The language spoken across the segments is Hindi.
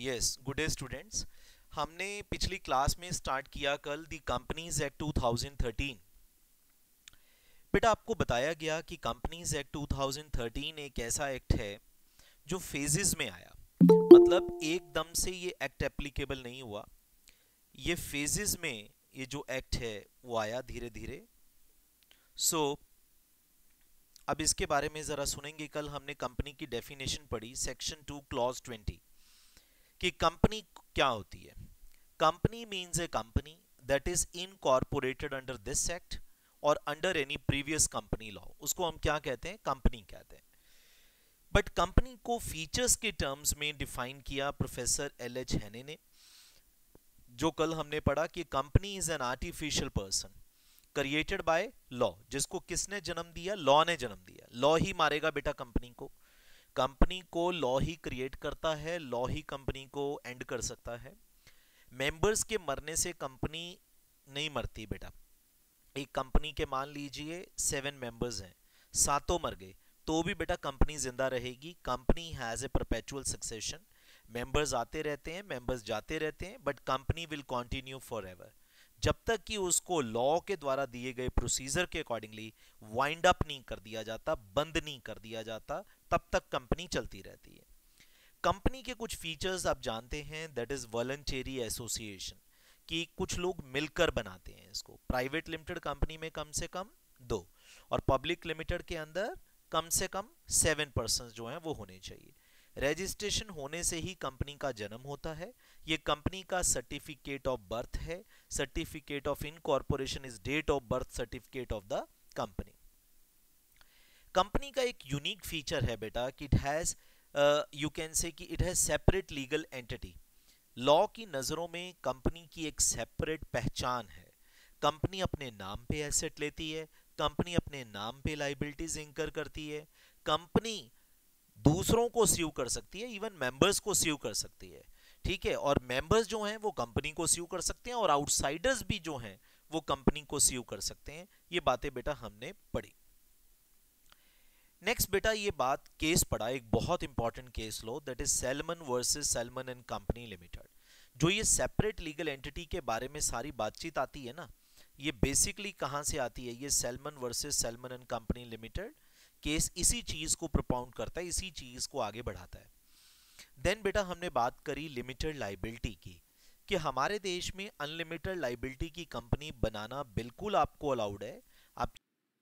यस गुड डे स्टूडेंट्स हमने पिछली क्लास में स्टार्ट किया कल दी कंपनीज़ एक्ट 2013 बेटा आपको बताया गया कि कंपनीज़ एक्ट 2013 एक ऐसा एक्ट है जो फेजेस में आया। मतलब एकदम से ये एक्ट एप्लीकेबल नहीं हुआ। ये फेजेस में ये जो एक्ट है वो आया धीरे धीरे सो so, अब इसके बारे में जरा सुनेंगे। कल हमने कंपनी की डेफिनेशन पढ़ी सेक्शन टू क्लॉज ट्वेंटी कि कंपनी क्या होती है? Company means a company that is incorporated under this act और under any previous company law उसको हम क्या कहते हैं? कंपनी कहते हैं। बट कंपनी को फीचर्स के टर्म्स में डिफाइन किया प्रोफेसर एल एच हैने ने, जो कल हमने पढ़ा कि company is an artificial person created by law जिसको किसने जन्म दिया? लॉ ने जन्म दिया। लॉ ही मारेगा बेटा कंपनी को। कंपनी को लॉ ही क्रिएट करता है, लॉ ही कंपनी को एंड कर सकता है। मेंबर्स के मरने से कंपनी नहीं मरती बेटा। एक कंपनी के मान लीजिए सेवन मेंबर्स हैं, सातों मर गए तो भी बेटा कंपनी ज़िंदा रहेगी। Company has a perpetual succession members आते रहते हैं मेंबर्स जाते रहते हैं but company will continue forever जब तक कि उसको लॉ के द्वारा दिए गए प्रोसीजर के अकॉर्डिंगली वाइंड अप नहीं कर दिया जाता, बंद नहीं कर दिया जाता, तब तक कंपनी चलती रहती है। कंपनी के कुछ फीचर्स आप जानते हैं दैट इज़ वॉलंटेरी एसोसिएशन कि कुछ लोग मिलकर बनाते हैं इसको। प्राइवेट लिमिटेड कंपनी में कम से कम दो, और पब्लिक लिमिटेड के अंदर कम से कम सेवन पर्सन जो हैं, वो होने चाहिए। रजिस्ट्रेशन होने से ही कंपनी का जन्म होता है। ये कंपनी का सर्टिफिकेट ऑफ़ बर्थ है। Certificate of incorporation is date of birth certificate of the company company का एक यूनिक फीचर है बेटा कि it has you can say कि it has separate legal entity law की नज़रों में कंपनी की एक सेपरेट पहचान है। कंपनी अपने नाम पे एसेट लेती है। कंपनी अपने नाम पे लाइबिलिटीज इंकर करती है। कंपनी दूसरों को सीव कर सकती है इवन मेंबर्स को सीव कर सकती है। ठीक है? और मेंबर्स जो हैं, वो कंपनी को सीव कर सकते हैं और आउटसाइडर्स भी जो हैं, वो कंपनी को सीव कर सकते हैं। ये बातें बेटा हमने पढ़ी। नेक्स्ट बेटा ये बात केस पढ़ा, एक बहुत important case low that is Salomon versus Salomon and company limited जो ये सेपरेट लीगल एंटिटी के बारे में सारी बातचीत आती है ना, ये बेसिकली कहाँ से आती है? ये Salomon versus Salomon and company limited case इसी चीज़ को प्रोपाउंड करता है, इसी चीज़ को आगे बढ़ाता है। देन बेटा हमने बात करी लिमिटेड लाइबिलिटी की, कि हमारे देश में अनलिमिटेड लाइबिलिटी की कंपनी बनाना बिल्कुल आपको अलाउड है। आप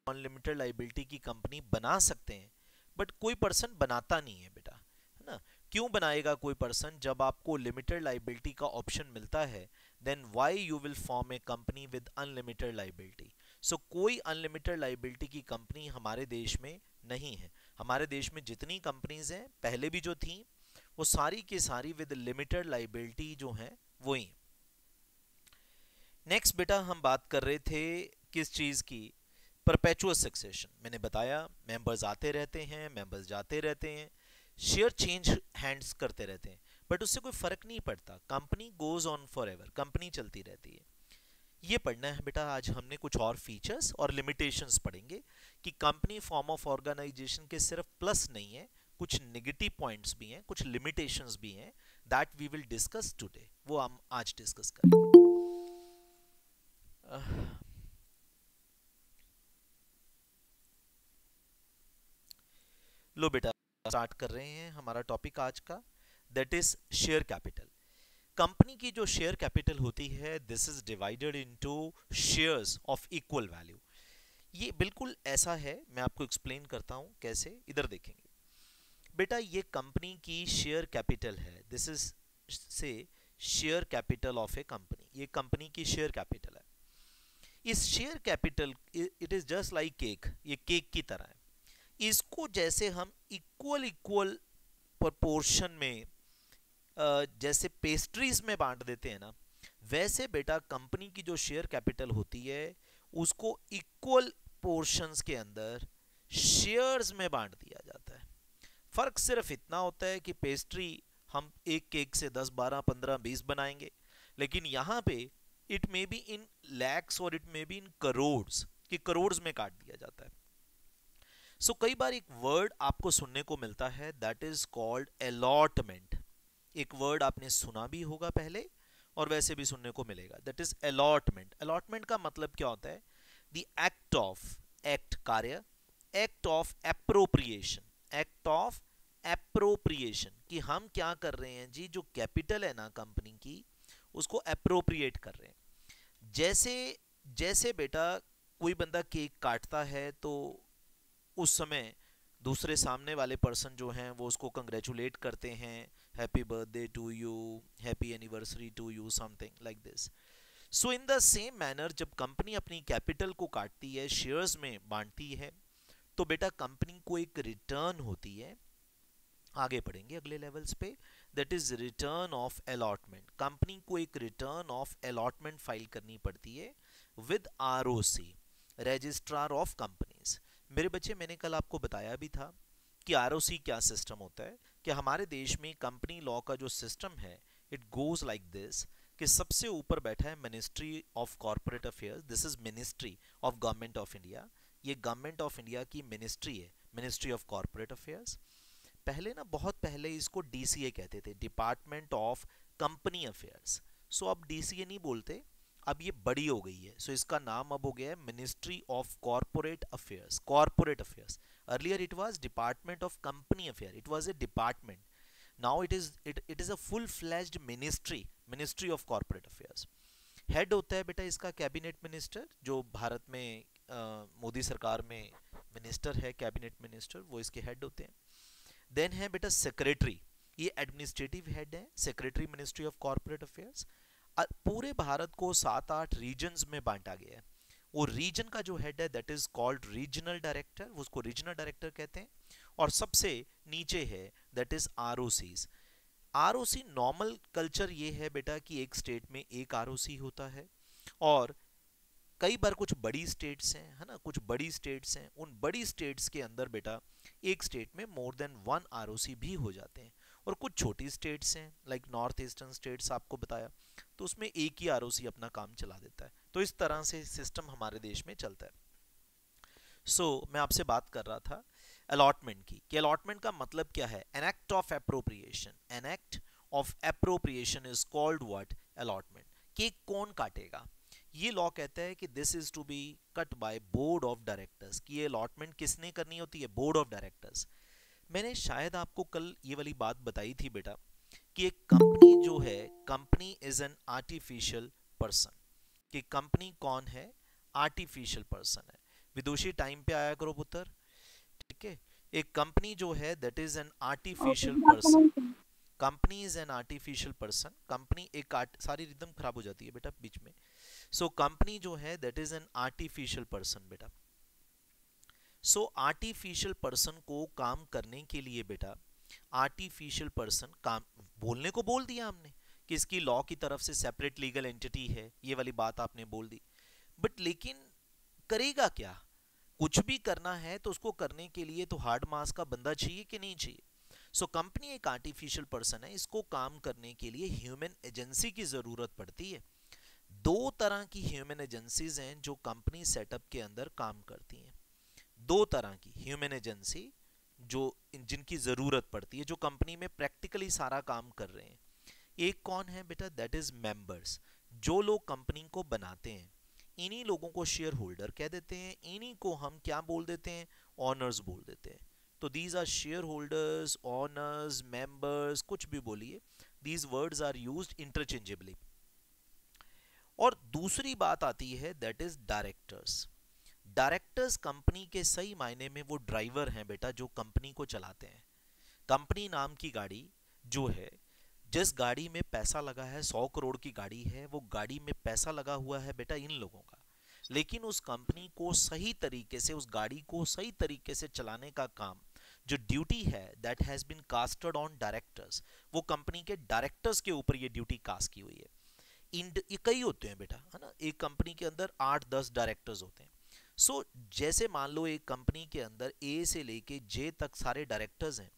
अनलिमिटेड लाइबिलिटी की कंपनी बना सकते हैं बट कोई पर्सन बनाता नहीं है बेटा, है ना? क्यों बनाएगा कोई पर्सन जब आपको लिमिटेड लाइबिलिटी का ऑप्शन मिलता है then why you will form a company with unlimited liability so कोई अनलिमिटेड लाइबिलिटी की कंपनी हमारे देश में नहीं है। हमारे देश में जितनी कंपनीज़ हैं, पहले भी जो थी, वो सारी की सारी विद लिमिटेड लाइबिलिटी जो है, वही नेक्स्ट बेटा, हम बात कर रहे थे किस चीज़ की? परपेचुअल सक्सेशन मैंने बताया मेंबर्स आते रहते हैं मेंबर्स जाते रहते हैं शेयर चेंज हैंड्स करते रहते हैं। बट उससे कोई फ़र्क नहीं पड़ता। Company goes on forever company चलती रहती है। ये पढ़ना है बेटा, आज हमने कुछ और फीचर्स और लिमिटेशंस पढ़ेंगे कि कंपनी फॉर्म ऑफ़ ऑर्गेनाइजेशन के सिर्फ़ प्लस नहीं है, कुछ नेगेटिव पॉइंट्स भी हैं, कुछ लिमिटेशंस भी हैं that we will discuss today वो हम आज डिस्कस करेंगे। लो बेटा स्टार्ट कर रहे हैं हमारा टॉपिक आज का that is share capital company की जो शेयर कैपिटल होती है this is divided into shares of equal value ये बिल्कुल ऐसा है, मैं आपको एक्सप्लेन करता हूँ कैसे, इधर देखेंगे। बेटा, ये कंपनी की शेयर कैपिटल है this is say share capital of a company ये कंपनी की शेयर कैपिटल है। इस share capital it is just like cake ये केक की तरह है। इसको जैसे हम इक्वल इक्वल प्रपोर्शन में जैसे पेस्ट्रीज में बांट देते हैं ना वैसे बेटा कंपनी की जो शेयर कैपिटल होती है उसको इक्वल पोर्शंस के अंदर शेयर्स में बांट दिया जाता है। फ़र्क सिर्फ़ इतना होता है कि पेस्ट्री हम एक केक से 10, 12, 15, 20 बनाएँगे लेकिन यहाँ पे it may be in lakhs और it may be in crore कि करोड़ में काट दिया जाता है। सो so, कई बार एक वर्ड आपको सुनने को मिलता है दैट इज़ कॉल्ड अलॉटमेंट एक वर्ड आपने सुना भी होगा पहले और वैसे भी सुनने को मिलेगा। दैट इज़ अलॉटमेंट अलॉटमेंट का मतलब क्या होता है? द एक्ट ऑफ़ एक्ट कार्य act of appropriation act of appropriation कि हम क्या कर रहे हैं जी? जो कैपिटल है ना कंपनी की, उसको अप्रोप्रिएट कर रहे हैं। जैसे जैसे बेटा कोई बंदा केक काटता है तो उस समय दूसरे सामने वाले पर्सन जो हैं, वो उसको कंग्रेचुलेट करते हैं। Happy birthday to you happy anniversary to you something like this so in the same manner जब कंपनी अपनी कैपिटल को काटती है शेयर्स में बांटती है तो बेटा कंपनी को एक रिटर्न होती है। आगे पढ़ेंगे अगले लेवल्स पे। That is return of allotment company को एक रिटर्न ऑफ़ अलॉटमेंट फ़ाइल करनी पड़ती है with ROC registrar of companies मेरे बच्चे, मैंने कल आपको बताया भी था कि आरओसी क्या सिस्टम होता है। कि हमारे देश में कंपनी लॉ का जो सिस्टम है इट गोज लाइक दिस कि सबसे ऊपर बैठा है ministry of corporate affairs this is ministry of government of India ये गवर्नमेंट ऑफ़ इंडिया की मिनिस्ट्री है मिनिस्ट्री ऑफ़ कॉरपोरेट अफेयर्स पहले ना, बहुत पहले इसको डीसीए कहते थे department of company affairs so अब डीसीए नहीं बोलते अब ये बड़ी हो गई है। सो so, इसका नाम अब हो गया है ministry of corporate affairs corporate affairs earlier it was department of company affair it was a department now it is it it is a full fledged ministry ministry of corporate affairs head होता है बेटा इसका कैबिनेट मिनिस्टर जो भारत में मोदी सरकार में मिनिस्टर है कैबिनेट मिनिस्टर वो इसके हेड होते हैं। देन है बेटा सेक्रेटरी ये एडमिनिस्ट्रेटिव हेड है secretary ministry of corporate affairs पूरे भारत को सात आठ रीजन्स में बांटा गया है। वो रीजन का जो हेड है that is called regional director उसको रीजनल डायरेक्टर कहते हैं। और सबसे नीचे है that is R ROC normal culture ये है बेटा कि एक स्टेट में एक आरओसी होता है। और कई बार कुछ बड़ी स्टेट्स हैं, है ना? कुछ बड़ी स्टेट्स हैं। उन बड़ी स्टेट्स के अंदर बेटा एक स्टेट में मोर देन वन आरओसी भी हो जाते हैं। और कुछ छोटी स्टेट्स हैं लाइक नॉर्थ ईस्टर्न स्टेट्स आपको बताया तो उसमें एक ही आर अपना काम चला देता है। तो इस तरह से सिस्टम हमारे देश में चलता है। सो so, मैं आपसे बात कर रहा था अलॉटमेंट की कि अलॉटमेंट का मतलब क्या है? An act of appropriation an act of appropriation is called what allotment कि कौन काटेगा? ये लॉ कहता है कि this is to be cut by board of directors कि ये अलॉटमेंट किसने करनी होती है? बोर्ड ऑफ़ डायरेक्टर्स मैंने शायद आपको कल ये वाली बात बताई थी बेटा कि एक कंपनी जो है company is an artificial person कि कंपनी कौन है? आर्टिफिशियल पर्सन है। विदुषी टाइम पे आया करो पुत्र। ठीक है? एक कंपनी जो है that is an artificial person company is an artificial person company एक आर्ट सारी रिदम खराब हो जाती है बेटा बीच में। सो so, कंपनी जो है that is an artificial person बेटा। सो आर्टिफिशियल पर्सन को काम करने के लिए बेटा आर्टिफिशियल पर्सन काम, बोलने को बोल दिया हमने कि इसकी लॉ की तरफ़ से सेपरेट लीगल एंटिटी है, ये वाली बात आपने बोल दी। बट लेकिन करेगा क्या? कुछ भी करना है तो उसको करने के लिए तो हार्ड मास का बंदा चाहिए कि नहीं चाहिए? सो कंपनी एक आर्टिफिशियल पर्सन है, इसको काम करने के लिए ह्यूमन एजेंसी की ज़रूरत पड़ती है। दो तरह की ह्यूमन एजेंसीज हैं जो कंपनी सेटअप के अंदर काम करती हैं। दो तरह की ह्यूमन एजेंसी जो जिनकी ज़रूरत पड़ती है, जो कंपनी में प्रैक्टिकली सारा काम कर रहे हैं। एक कौन है बेटा? दैट इज़ मेंबर्स जो लोग कंपनी को बनाते हैं, इन्हीं लोगों को शेयर होल्डर कह देते हैं, इन्हीं को हम क्या बोल देते हैं? ऑनर्स बोल देते हैं। तो these are shareholders owners members कुछ भी बोलिए these words are used interchangeably और दूसरी बात आती है that is directors directors company के सही मायने में वो ड्राइवर हैं बेटा, जो कंपनी को चलाते हैं। कंपनी नाम की गाड़ी जो है, जिस गाड़ी में पैसा लगा है, सौ करोड़ की गाड़ी है, वो गाड़ी में पैसा लगा हुआ है बेटा इन लोगों का। लेकिन उस कंपनी को सही तरीके से, उस गाड़ी को सही तरीके से चलाने का काम, जो ड्यूटी है that has been casted on directors वो कंपनी के डायरेक्टर्स के ऊपर ये ड्यूटी कास्ट की हुई है। ये कई होते हैं बेटा, है ना? एक कंपनी के अंदर आठ दस डायरेक्टर्स होते हैं। सो so, जैसे मान लो एक कंपनी के अंदर ए से लेके जे तक सारे डायरेक्टर्स हैं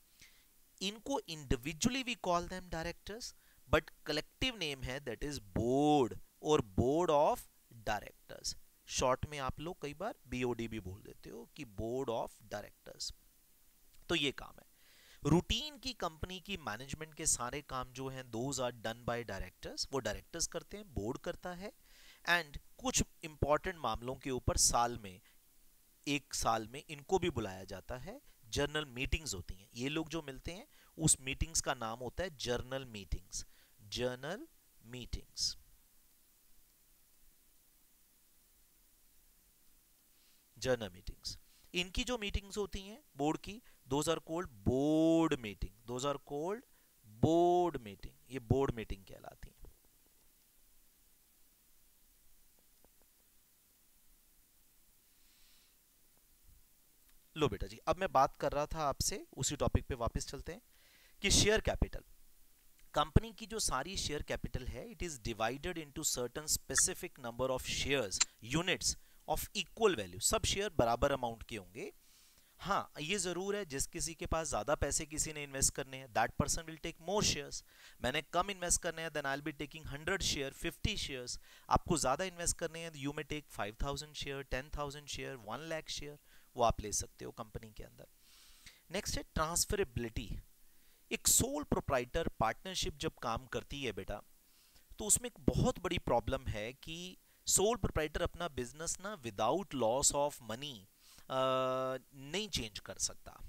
इनको individually we call them directors but collective name है दैट इज़ बोर्ड और बोर्ड ऑफ़ डायरेक्टर्स शॉर्ट में आप लोग कई बार बीओडी भी बोल देते हो कि बोर्ड ऑफ़ डायरेक्टर्स तो ये काम है। रूटीन की कंपनी की मैनेजमेंट के सारे काम जो हैं those are done by directors वो डायरेक्टर्स करते हैं बोर्ड करता है एंड कुछ इंपॉर्टेंट मामलों के ऊपर साल में, एक साल में इनको भी बुलाया जाता है जर्नल मीटिंग्स होती हैं। ये लोग जो मिलते हैं, उस मीटिंग्स का नाम होता है general meetings general meetings general meetings इनकी जो मीटिंग्स होती हैं बोर्ड की those are called board meeting those are called board meeting ये बोर्ड मीटिंग कहलाती है। लो बेटा जी, अब मैं बात कर रहा था आपसे, उसी टॉपिक पे वापस चलते हैं, कि शेयर कैपिटल कंपनी की जो सारी शेयर कैपिटल है it is divided into certain specific number of shares units of equal value सब शेयर बराबर अमाउंट के होंगे। हाँ ये ज़रूर है, जिस किसी के पास ज़्यादा पैसे किसी ने इन्वेस्ट करने हैं that person will take more shares मैंने कम इन्वेस्ट करने हैं then I be taking 100 share 50 shares आपको ज़्यादा इन्वेस्ट करने हैं you may take 5000 share 10000 share 1 lakh share वो आप ले सकते हो कंपनी के अंदर। नेक्स्ट है ट्रांसफरेबिलिटी एक सोल प्रोप्राइटर पार्टनरशिप जब काम करती है बेटा तो उसमें एक बहुत बड़ी प्रॉब्लम है कि सोल प्रोप्राइटर अपना बिज़नेस ना विदाउट लॉस ऑफ़ मनी नहीं चेंज कर सकता।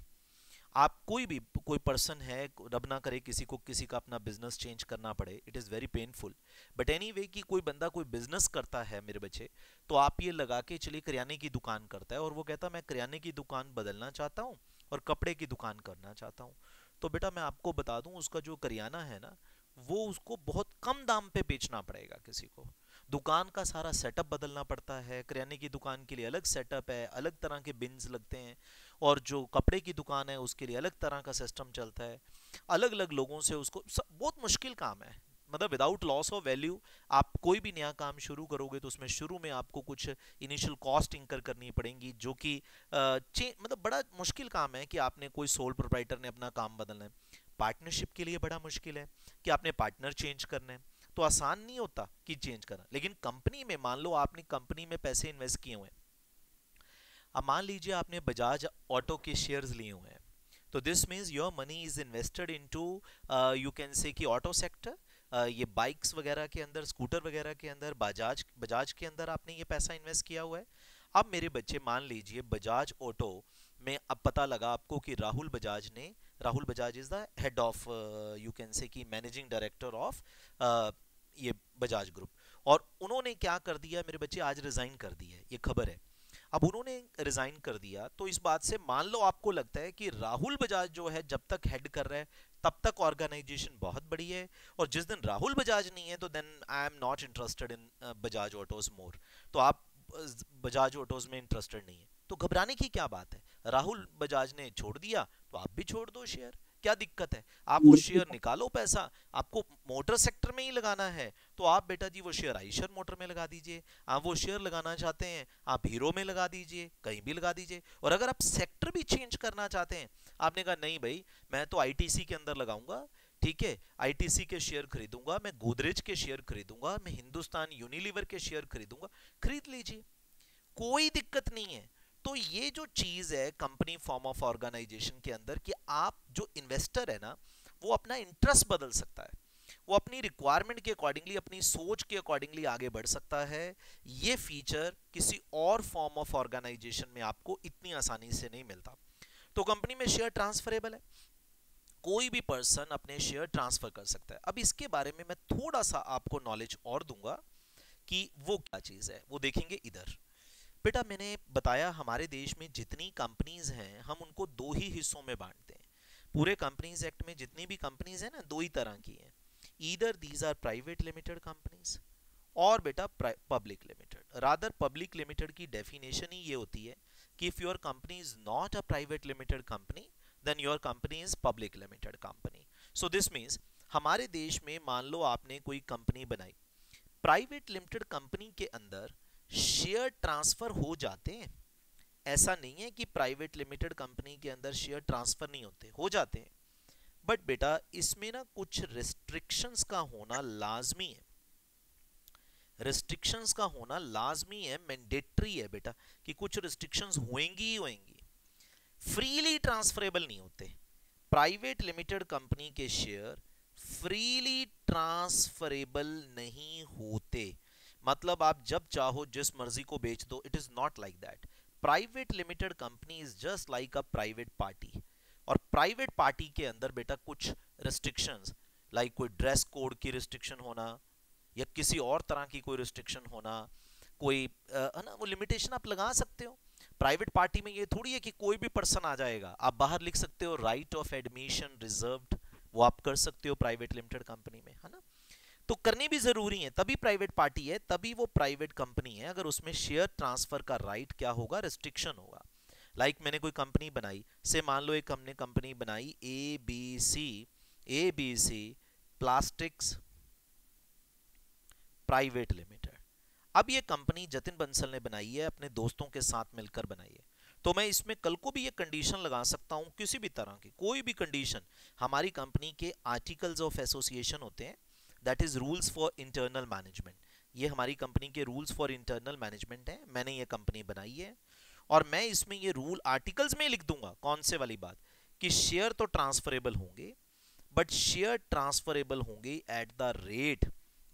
आप कोई भी, कोई पर्सन है, रब ना करे किसी को किसी का अपना बिज़नेस चेंज करना पड़े it is very painful but anyway कि कोई बंदा कोई बिज़नेस करता है मेरे बच्चे तो आप ये लगा के चलिए करियाने की दुकान करता है और वो कहता मैं करियाने की दुकान बदलना चाहता हूँ और कपड़े की दुकान करना चाहता हूँ। तो बेटा मैं आपको बता दूँ, उसका जो करियाना है ना, वो उसको बहुत कम दाम पे बेचना पड़ेगा किसी को। दुकान का सारा सेटअप बदलना पड़ता है करियाने की दुकान के लिए अलग सेटअप है, अलग तरह के बिन्स लगते हैं। और जो कपड़े की दुकान है, उसके लिए अलग तरह का सिस्टम चलता है। अलग अलग लोगों से उसको बहुत मुश्किल काम है। मतलब विदाउट लॉस ऑफ़ वैल्यू आप कोई भी नया काम शुरू करोगे तो उसमें शुरू में आपको कुछ इनिशियल कॉस्ट इंकर करनी पड़ेंगी, जो कि मतलब बड़ा मुश्किल काम है कि आपने कोई सोल प्रोप्राइटर ने अपना काम बदलना है। पार्टनरशिप के लिए बड़ा मुश्किल है कि आपने पार्टनर चेंज करना है। तो आसान नहीं होता कि चेंज करना। लेकिन कंपनी में, मान लो आपने कंपनी में पैसे इन्वेस्ट किए हुए हैं अब मान लीजिए आपने बजाज ऑटो के शेयर्स लिए हुए हैं। तो this means your money is invested into you can say कि ऑटो सेक्टर uh, ये बाइक्स वगैरह के अंदर स्कूटर वगैरह के अंदर बजाज बजाज के अंदर आपने ये पैसा इन्वेस्ट किया हुआ है। अब मेरे बच्चे मान लीजिए बजाज ऑटो में अब पता लगा आपको कि राहुल बजाज ने Rahul Bajaj is the head of you can say कि मैनेजिंग डायरेक्टर ऑफ़ ये बजाज ग्रुप और उन्होंने क्या कर दिया मेरे बच्चे आज रिजाइन कर दिया ये खबर है। अब उन्होंने रिजाइन कर दिया। तो इस बात से मान लो आपको लगता है कि राहुल बजाज जो है, जब तक हेड कर रहे हैं, तब तक ऑर्गेनाइजेशन बहुत बड़ी है और जिस दिन राहुल बजाज नहीं है तो then I am not interested in Bajaj autos more तो आप बजाज ऑटोज में इंटरेस्टेड नहीं है। तो घबराने की क्या बात है? राहुल बजाज ने छोड़ दिया तो आप भी छोड़ दो शेयर क्या दिक्कत है? आप वो शेयर निकालो पैसा। आपको मोटर सेक्टर में ही लगाना है। तो आप बेटा जी वो शेयर आइशर मोटर में लगा दीजिए। आप वो शेयर लगाना चाहते हैं आप हीरो में लगा दीजिए कहीं भी लगा दीजिए। और अगर आप सेक्टर भी चेंज करना चाहते हैं आपने कहा नहीं भाई मैं तो आईटीसी के अंदर लगाऊँगा ठीक है? आईटीसी के शेयर खरीदूँगा मैं गोदरेज के शेयर खरीदूँगा मैं हिंदुस्तान यूनिलीवर के शेयर खरीदूँगा। खरीद लीजिए। कोई दिक्कत नहीं है। तो ये जो चीज़ है कंपनी फॉर्म ऑफ़ ऑर्गेनाइजेशन के अंदर कि आप जो इन्वेस्टर है ना, वो अपना इंटरेस्ट बदल सकता है। वो अपनी रिक्वायरमेंट के अकॉर्डिंगली अपनी सोच के अकॉर्डिंगली आगे बढ़ सकता है। ये फीचर किसी और फॉर्म ऑफ़ ऑर्गेनाइजेशन में आपको इतनी आसानी से नहीं मिलता। तो कंपनी में शेयर ट्रांसफरेबल है। कोई भी पर्सन अपने शेयर ट्रांसफ़र कर सकता है। अब इसके बारे में मैं थोड़ा सा आपको नॉलेज और दूँगा कि वो क्या चीज़ है। वो देखेंगे इधर। बेटा मैंने बताया हमारे देश में जितनी कंपनीज़ हैं, हम उनको दो ही हिस्सों में बांटते हैं। पूरे कंपनीज़ एक्ट में जितनी भी कंपनीज़ हैं ना, दो ही तरह की हैं। Either these are private limited companies और बेटा public limited rather public limited की डेफिनेशन ही ये होती है कि if your company is not a private limited company then your company is public limited company so this means हमारे देश में मान लो आपने कोई कंपनी बनाई। प्राइवेट लिमिटेड कंपनी के अंदर शेयर ट्रांसफ़र हो जाते हैं। ऐसा नहीं है कि प्राइवेट लिमिटेड कंपनी के अंदर शेयर ट्रांसफ़र नहीं होते, हो जाते हैं। बट बेटा, इसमें ना कुछ रिस्ट्रिक्शंस का होना लाजमी है। रिस्ट्रिक्शंस का होना लाजमी है मैंडेटरी है बेटा, कि कुछ रिस्ट्रिक्शंस होंगी ही होंगी। फ्रीली ट्रांसफरेबल नहीं होते। प्राइवेट लिमिटेड कंपनी के शेयर फ्रीली ट्रांसफरेबल नहीं होते। मतलब आप जब चाहो, जिस मर्ज़ी को बेच दो it is not like that private limited company is just like a private party और प्राइवेट पार्टी के अंदर बेटा कुछ रिस्ट्रिक्शंस लाइक कोई ड्रेस कोड की रिस्ट्रिक्शन होना, या किसी और तरह की कोई रिस्ट्रिक्शन होना, कोई है ना, वो लिमिटेशन आप लगा सकते हो। प्राइवेट पार्टी में ये थोड़ी है कि कोई भी पर्सन आ जाएगा। आप बाहर लिख सकते हो राइट ऑफ़ एडमिशन रिजर्व्ड वो आप कर सकते हो प्राइवेट लिमिटेड कंपनी में, है ना? तो करनी भी ज़रूरी है, तभी प्राइवेट पार्टी है, तभी वो प्राइवेट कंपनी है, अगर उसमें शेयर ट्रांसफ़र का राइट क्या होगा रिस्ट्रिक्शन होगा। लाइक like मैंने कोई कंपनी बनाई से मान लो एक हमने कंपनी बनाई A B C A B C plastics private limited अब ये कंपनी जतिन बंसल ने बनाई है, अपने दोस्तों के साथ मिलकर बनाई है। तो मैं इसमें कल को भी ये कंडीशन लगा सकता हूँ, किसी भी तरह की, कोई भी कंडीशन हमारी कंपनी के आर्टिकल्स ऑफ़ एसोसिएशन होते हैं that is rules for internal management ये हमारी कंपनी के रूल्स फॉर इंटरनल मैनेजमेंट है। मैंने ये कंपनी बनाई है। और मैं इसमें ये रूल आर्टिकल्स में लिख दूँगा। कौन से वाली बात? कि शेयर तो ट्रांसफरेबल होंगे बट शेयर ट्रांसफरेबल होंगे एट द रेट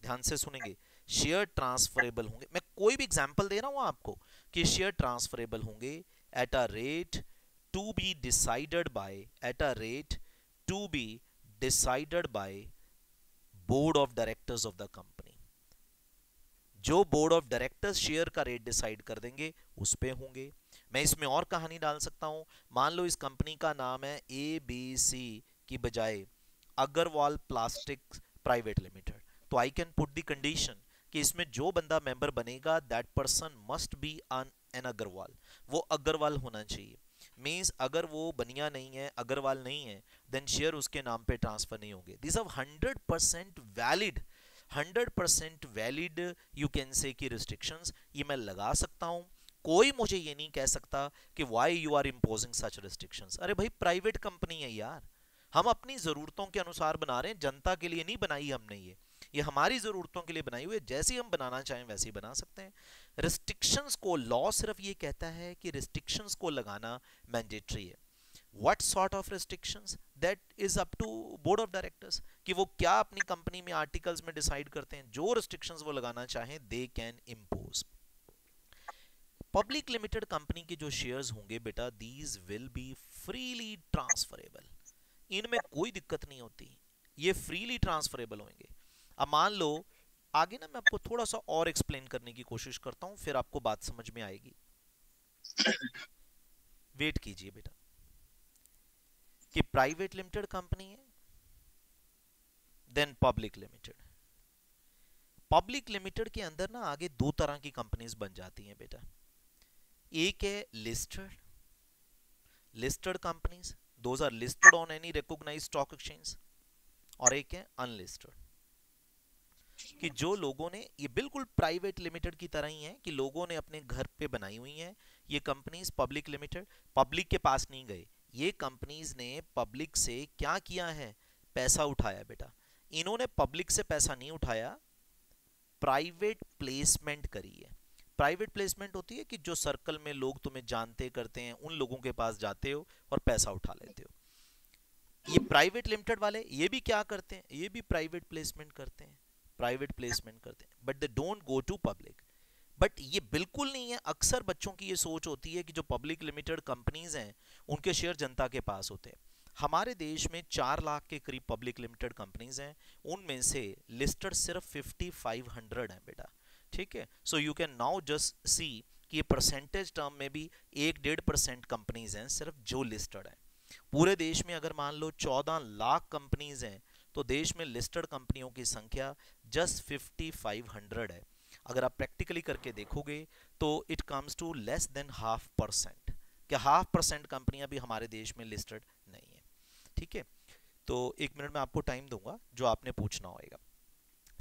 ध्यान से सुनेंगे। शेयर ट्रांसफरेबल होंगे। मैं कोई भी एग्जांपल दे रहा हूँ आपको कि शेयर ट्रांसफरेबल होंगे at a rate to be decided by, at a rate to be decided by board of directors of the company. जो बोर्ड ऑफ़ डायरेक्टर्स शेयर का रेट डिसाइड कर देंगे, उस पे होंगे। मैं इसमें और कहानी डाल सकता हूँ। मान लो इस कंपनी का नाम है ए बी सी की बजाय अग्रवाल प्लास्टिक प्राइवेट लिमिटेड तो I can put the condition कि इसमें जो बंदा मेंबर बनेगा that person must be an an Agarwal वो अग्रवाल होना चाहिए। मीन्स अगर वो बनिया नहीं है, अग्रवाल नहीं है देन शेयर उसके नाम पे ट्रांसफ़र नहीं होंगे। This are hundred percent valid hundred percent valid you can say की रिस्ट्रिक्शंस ये मैं लगा सकता हूँ। कोई मुझे ये नहीं कह सकता कि why you are imposing such restrictions अरे भाई प्राइवेट कंपनी है यार। हम अपनी जरूरतों के अनुसार बना रहे हैं, जनता के लिए नहीं बनाई हमने ये। ये हमारी जरूरतों के लिए बनाई हुई है। जैसे हम बनाना चाहें, वैसे ही बना सकते हैं। रिस्ट्रिक्शंस को लॉ सिर्फ़ ये कहता है कि रिस्ट्रिक्शंस को लगाना मैंडेटरी है। What sort of restrictions? That is up to board of directors कि वो क्या अपनी कंपनी में आर्टिकल्स में डिसाइड करते हैं। जो restrictions वो लगाना चाहें, they can impose. Public limited company के जो शेयर्स होंगे बेटा these will be freely transferable इनमें कोई दिक्कत नहीं होती। ये फ्रीली ट्रांसफरेबल होंगे। अब मान लो, आगे ना मैं आपको थोड़ा सा और एक्सप्लेन करने की कोशिश करता हूँ, फिर आपको बात समझ में आएगी। वेट कीजिए बेटा। कि प्राइवेट लिमिटेड कंपनी है then public limited public limited के अंदर ना आगे दो तरह की कंपनीज़ बन जाती हैं बेटा। एक है listed listed companies those are listed on any recognised stock exchange और एक है अनलिस्टेड कि जो लोगों ने, ये बिल्कुल प्राइवेट लिमिटेड की तरह ही है कि लोगों ने अपने घर पे बनाई हुई हैं, ये कंपनीज़ पब्लिक लिमिटेड पब्लिक के पास नहीं गए। ये कंपनीज़ ने पब्लिक से क्या किया है? पैसा उठाया बेटा। इन्होंने पब्लिक से पैसा नहीं उठाया प्राइवेट प्लेसमेंट करी है। प्राइवेट प्लेसमेंट होती है कि जो सर्कल में लोग तुम्हें जानते करते हैं, उन लोगों के पास जाते हो और पैसा उठा लेते हो। ये प्राइवेट लिमिटेड वाले, ये भी क्या करते हैं? ये भी प्राइवेट प्लेसमेंट करते हैं। प्राइवेट प्लेसमेंट करते हैं but they don't go to public but ये बिल्कुल नहीं है, अक्सर बच्चों की ये सोच होती है कि जो पब्लिक लिमिटेड कंपनीज़ हैं, उनके शेयर जनता के पास होते हैं। हमारे देश में चार लाख के करीब पब्लिक लिमिटेड कंपनीज़ हैं, उनमें से लिस्टेड सिर्फ़ फिफ्टी फाइव हंड्रेड है बेटा, ठीक है? So you can now just see कि ये परसेंटेज टर्म में भी एक डेढ़ परसेंट कंपनीज़ हैं, सिर्फ़ जो लिस्टेड है। पूरे देश में अगर मान लो चौदह लाख कंपनीज़ हैं तो देश में लिस्टेड कंपनियों की संख्या जस्ट 5500 है। अगर आप प्रैक्टिकली करके देखोगे तो it comes to less than half percent क्या हाफ़ परसेंट कंपनियाँ भी हमारे देश में लिस्टेड नहीं है? ठीक है? तो एक मिनट में आपको टाइम दूँगा, जो आपने पूछना होगा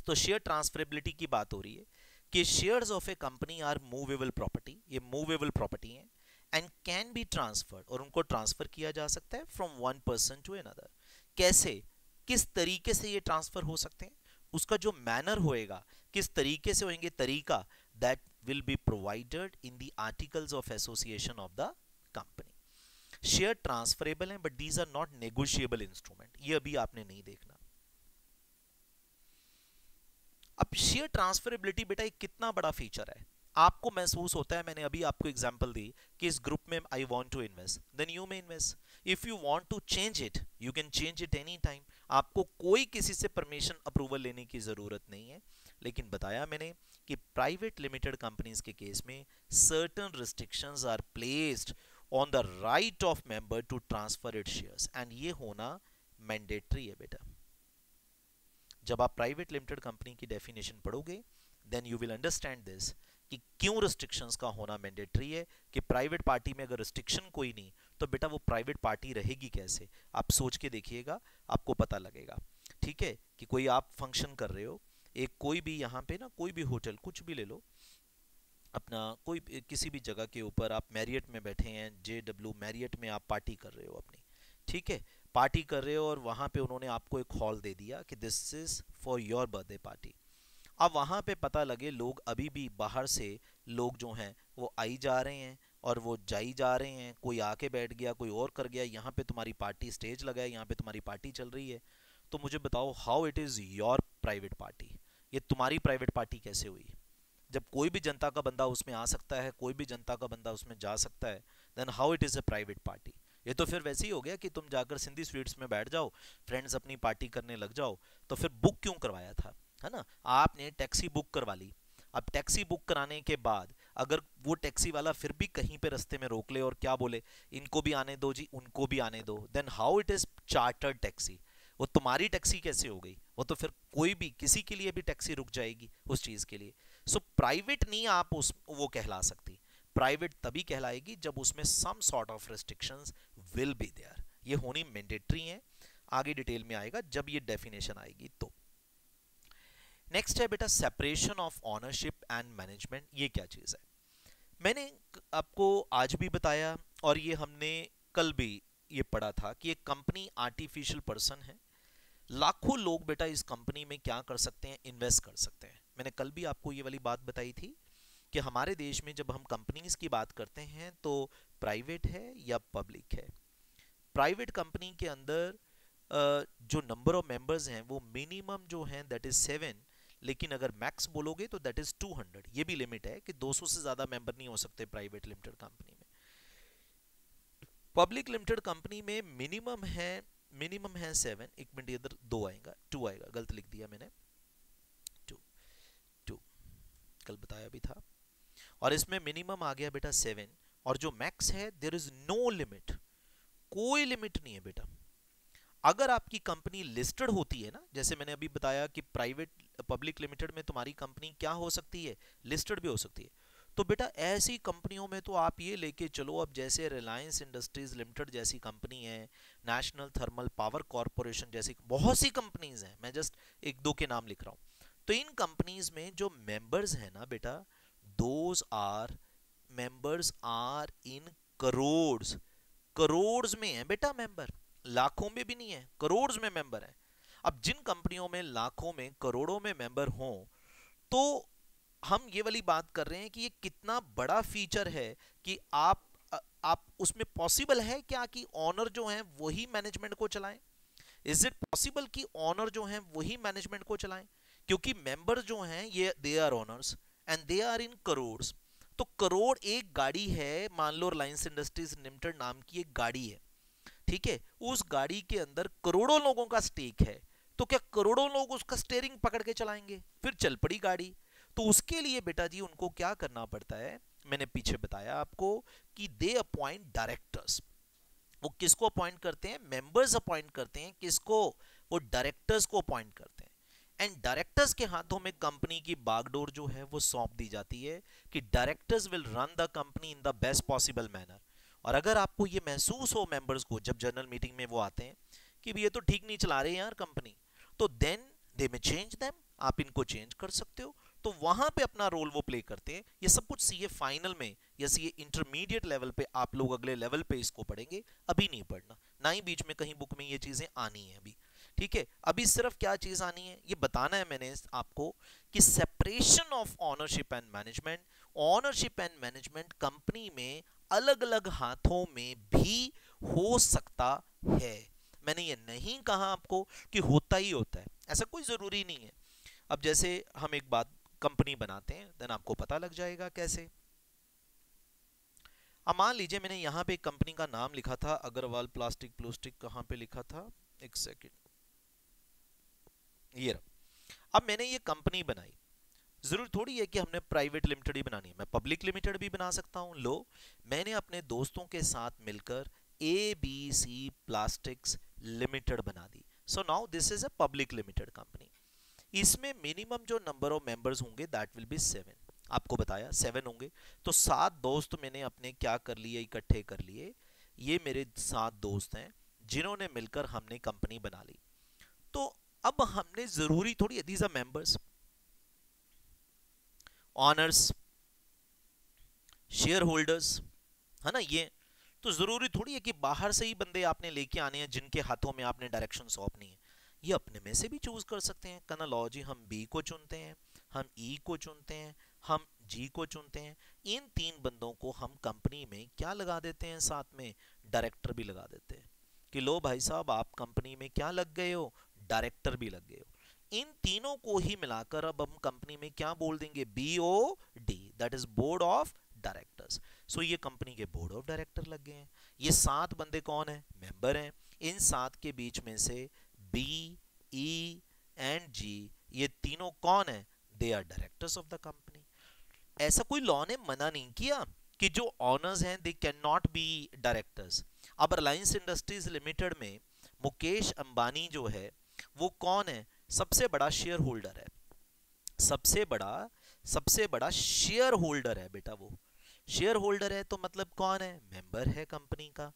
तो शेयर ट्रांसफरेबिलिटी की बात हो रही है कि shares of a company are movable property ये मूवेबल प्रॉपर्टी है एंड कैन बी ट्रांसफर्ड और उनको ट्रांसफ़र किया जा सकता है from one person to another कैसे? किस तरीके से ये ट्रांसफ़र हो सकते हैं? उसका जो मैनर होएगा, किस तरीके से होंगे तरीका that will be provided in the articles of association of the company share transferable हैं but these are not negotiable instrument ये अभी आपने नहीं देखना। अब शेयर ट्रांसफरेबिलिटी बेटा एक कितना बड़ा फीचर है। आपको महसूस होता है, मैंने अभी आपको एग्जांपल दी, कि इस ग्रुप में I want to invest then you may invest if you want to change it you can change it any time आपको कोई किसी से परमिशन अप्रूवल लेने की ज़रूरत नहीं है। लेकिन बताया मैंने कि प्राइवेट लिमिटेड कंपनीज़ के केस में certain restrictions are placed on the right of member to transfer it shares and ये होना मैंडेटरी है बेटा। जब आप प्राइवेट लिमिटेड कंपनी की डेफिनेशन पढ़ोगे then you will understand this कि क्यों रिस्ट्रिक्शंस का होना मैंडेटरी है कि प्राइवेट पार्टी में अगर रिस्ट्रिक्शन कोई नहीं तो बेटा वो प्राइवेट पार्टी रहेगी कैसे? आप सोच के देखिएगा, आपको पता लगेगा। ठीक है? कि कोई आप फ़ंक्शन कर रहे हो, एक कोई भी यहाँ पे ना, कोई भी होटल कुछ भी ले लो, अपना कोई किसी भी जगह के ऊपर आप मैरियट में बैठे हैं जे डब्ल्यू मैरियट में आप पार्टी कर रहे हो अपनी। ठीक है? पार्टी कर रहे हो और वहाँ पे उन्होंने आपको एक हॉल दे दिया कि this is for your birthday party अब वहाँ पे पता लगे लोग अभी भी बाहर से, लोग जो हैं, वो आई जा रहे हैं। और वो जाई जा रहे हैं। कोई आके बैठ गया, कोई और कर गया, यहाँ पे तुम्हारी पार्टी स्टेज लगा है यहाँ पे तुम्हारी पार्टी चल रही है। तो मुझे बताओ how it is your private party ये तुम्हारी प्राइवेट पार्टी कैसे हुई? जब कोई भी जनता का बंदा उसमें आ सकता है, कोई भी जनता का बंदा उसमें जा सकता है then how it is a private party ये तो फिर वैसे ही हो गया कि तुम जाकर सिंधी स्वीट्स में बैठ जाओ फ्रेंड्स अपनी पार्टी करने लग जाओ तो फिर बुक क्यों करवाया था? है ना? आपने टैक्सी बुक करवा ली। अब टैक्सी बुक कराने के बाद अगर वो टैक्सी वाला फिर भी कहीं पे रास्ते में रोक ले और क्या बोले इनको भी आने दो जी उनको भी आने दो। Then how it is chartered taxi वो तुम्हारी टैक्सी कैसे हो गई? वो तो फिर कोई भी किसी के लिए भी टैक्सी रुक जाएगी उस चीज़ के लिए। सो so, प्राइवेट नहीं आप उस वो कहला सकती। प्राइवेट तभी कहलाएगी जब उसमें some sort of restrictions will be there ये होनी मैंडेटरी है। आगे डिटेल में आएगा जब ये डेफिनेशन आएगी तो। नेक्स्ट है बेटा separation of ownership and management ये क्या चीज़ है? मैंने आपको आज भी बताया और ये हमने कल भी ये पढ़ा था कि एक कंपनी आर्टिफिशियल पर्सन है। लाखों लोग बेटा इस कंपनी में क्या कर सकते हैं? इन्वेस्ट कर सकते हैं। मैंने कल भी आपको ये वाली बात बताई थी कि हमारे देश में जब हम कंपनीज़ की बात करते हैं तो प्राइवेट है या पब्लिक है? प्राइवेट कंपनी के अंदर जो नंबर ऑफ़ मेंबर्स हैं वो मिनिमम जो है दैट इज़ सेवन लेकिन अगर मैक्स बोलोगे तो दैट इज़ 200 ये भी लिमिट है कि 200 से ज़्यादा मेंबर नहीं हो सकते प्राइवेट लिमिटेड कंपनी में। पब्लिक लिमिटेड कंपनी में मिनिमम है मिनिमम है सेवन एक मिनट इधर दो आएगा टू आएगा। गलत लिख दिया मैंने। टू टू कल बताया भी था। और इसमें मिनिमम आ गया बेटा सेवन और जो मैक्स है देर इज़ नो लिमिट कोई लिमिट नहीं है बेटा। अगर आपकी कंपनी लिस्टेड होती है ना, जैसे मैंने अभी बताया कि प्राइवेट, पब्लिक लिमिटेड में तुम्हारी कंपनी क्या हो सकती है, लिस्टेड भी हो सकती है। तो बेटा, ऐसी कंपनियों में तो आप ये लेके चलो, अब जैसे रिलायंस इंडस्ट्रीज़ लिमिटेड जैसी कंपनी है नेशनल थर्मल पावर कॉरपोरेशन जैसी बहुत सी कंपनीज़ हैं, मैं जस्ट एक दो के नाम लिख रहा हूँ। तो इन कंपनीज़ में जो मेंबर्स हैं ना बेटा those are members are in crore crore में है बेटा मेंबर लाखों में भी नहीं है, करोड़ में मेंबर है। अब जिन कंपनियों में लाखों में, करोड़ों में मेंबर हों तो हम ये वाली बात कर रहे हैं कि ये कितना बड़ा फीचर है कि आप आप उसमें पॉसिबल है क्या कि ऑनर जो है, वही मैनेजमेंट को चलाएँ? इज़ इट पॉसिबल कि ऑनर जो है, वही मैनेजमेंट को चलाएँ? क्योंकि मेंबर जो हैं, ये they are owners and they are in crore तो करोड़ एक गाड़ी है, मान लो रिलायंस इंडस्ट्रीज़ लिमिटेड नाम की एक गाड़ी है। ठीक है, उस गाड़ी के अंदर करोड़ों लोगों का स्टेक है तो क्या करोड़ों लोग उसका स्टेयरिंग पकड़ के चलाएँगे? फिर चल पड़ी गाड़ी। तो उसके लिए बेटा जी उनको क्या करना पड़ता है? मैंने पीछे बताया आपको कि दे अपॉइंट डायरेक्टर्स वो किसको अपॉइंट करते हैं? मेंबर्स अपॉइंट करते हैं। किसको? वो डायरेक्टर्स को अपॉइंट करते हैं। एंड डायरेक्टर्स के हाथों में कंपनी की बागडोर जो है, वो सौंप दी जाती है कि directors will run the company in the best possible manner और अगर आपको ये महसूस हो मेंबर्स को, जब जनरल मीटिंग में वो आते हैं, कि ये तो ठीक नहीं चला रहे यार कंपनी तो देन दे में चेंज देम आप इनको चेंज कर सकते हो। तो वहाँ पे अपना रोल वो प्ले करते हैं। ये सब कुछ सीए फाइनल में या सीए इंटरमीडिएट लेवल पे आप लोग अगले लेवल पे इसको पढ़ेंगे। अभी नहीं पढ़ना। ना ही बीच में कहीं बुक में ये चीज़ें आनी है अभी। ठीक है? अभी सिर्फ़ क्या चीज़ आनी है? ये बताना है मैंने आपको कि separation of ownership and management ownership and management company में अलग अलग हाथों में भी हो सकता है। मैंने ये नहीं कहा आपको कि होता ही होता है। ऐसा कोई ज़रूरी नहीं है। अब जैसे हम एक बात कंपनी बनाते हैं देन आपको पता लग जाएगा कैसे। अब मान लीजिए मैंने यहाँ पे कंपनी का नाम लिखा था अग्रवाल प्लास्टिक प्लास्टिक कहाँ पे लिखा था? एक सेकेंड ये रहा। अब मैंने ये कंपनी बनाई। ज़रूर थोड़ी है कि हमने प्राइवेट लिमिटेड ही बनानी है। मैं पब्लिक लिमिटेड भी बना सकता हूँ, लो। मैंने अपने दोस्तों के साथ मिलकर A B C plastics limited बना दी। So now this is a public limited company इसमें मिनिमम जो नंबर ऑफ़ मेंबर्स होंगे दैट विल बी सेवन आपको बताया सेवन होंगे। तो सात दोस्त मैंने अपने क्या कर लिए, इकट्ठे कर लिए, ये मेरे सात दोस्त हैं, जिन्होंने मिलकर हमने कंपनी बना ली। तो अब हमने ज़रूरी थोड़ी these are members owners share holders है ना ये? तो ज़रूरी थोड़ी है कि बाहर से ही बंदे आपने लेके आने हैं जिनके हाथों में आपने डायरेक्शन सौंपनी है। ये अपने में से भी चूज़ कर सकते हैं। कनालॉजी हम बी को चुनते हैं, हम ई e को चुनते हैं, हम जी को चुनते हैं। इन तीन बंदों को हम कंपनी में क्या लगा देते हैं साथ में? डायरेक्टर भी लगा देते हैं कि, लो भाई साहब, आप कंपनी में क्या लग गए हो? डायरेक्टर भी लग गए हो। इन तीनों को ही मिलाकर अब हम कंपनी में क्या बोल देंगे? B O D that is board of directors so ये कंपनी के बोर्ड ऑफ़ डायरेक्टर लग गए हैं। ये सात बंदे कौन है? मेंबर हैं। इन सात के बीच में से बी ई एंड जी ये तीनों कौन है? They are directors of the company ऐसा कोई लॉ ने मना नहीं किया कि जो ऑनर्स हैं they can not be directors अब रिलायंस इंडस्ट्रीज़ लिमिटेड में मुकेश अंबानी जो है, वो कौन है? सबसे बड़ा शेयर होल्डर है। सबसे बड़ा सबसे बड़ा शेयर होल्डर है बेटा वो। शेयर होल्डर है तो मतलब कौन है? मेंबर है कंपनी का।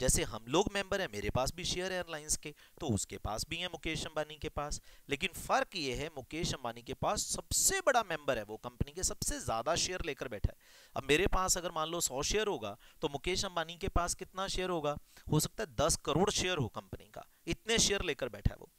जैसे हम लोग मेंबर है, मेरे पास भी शेयर एयरलाइंस के तो उसके पास भी है मुकेश अंबानी के पास। लेकिन फ़र्क ये है, मुकेश अंबानी के पास सबसे बड़ा मेंबर है वो कंपनी के, सबसे ज़्यादा शेयर लेकर बैठा है। अब मेरे पास अगर मान लो सौ शेयर होगा तो मुकेश अंबानी के पास कितना शेयर होगा? हो सकता है दस करोड़ शेयर हो कंपनी का। इतने शेयर लेकर बैठा है वो।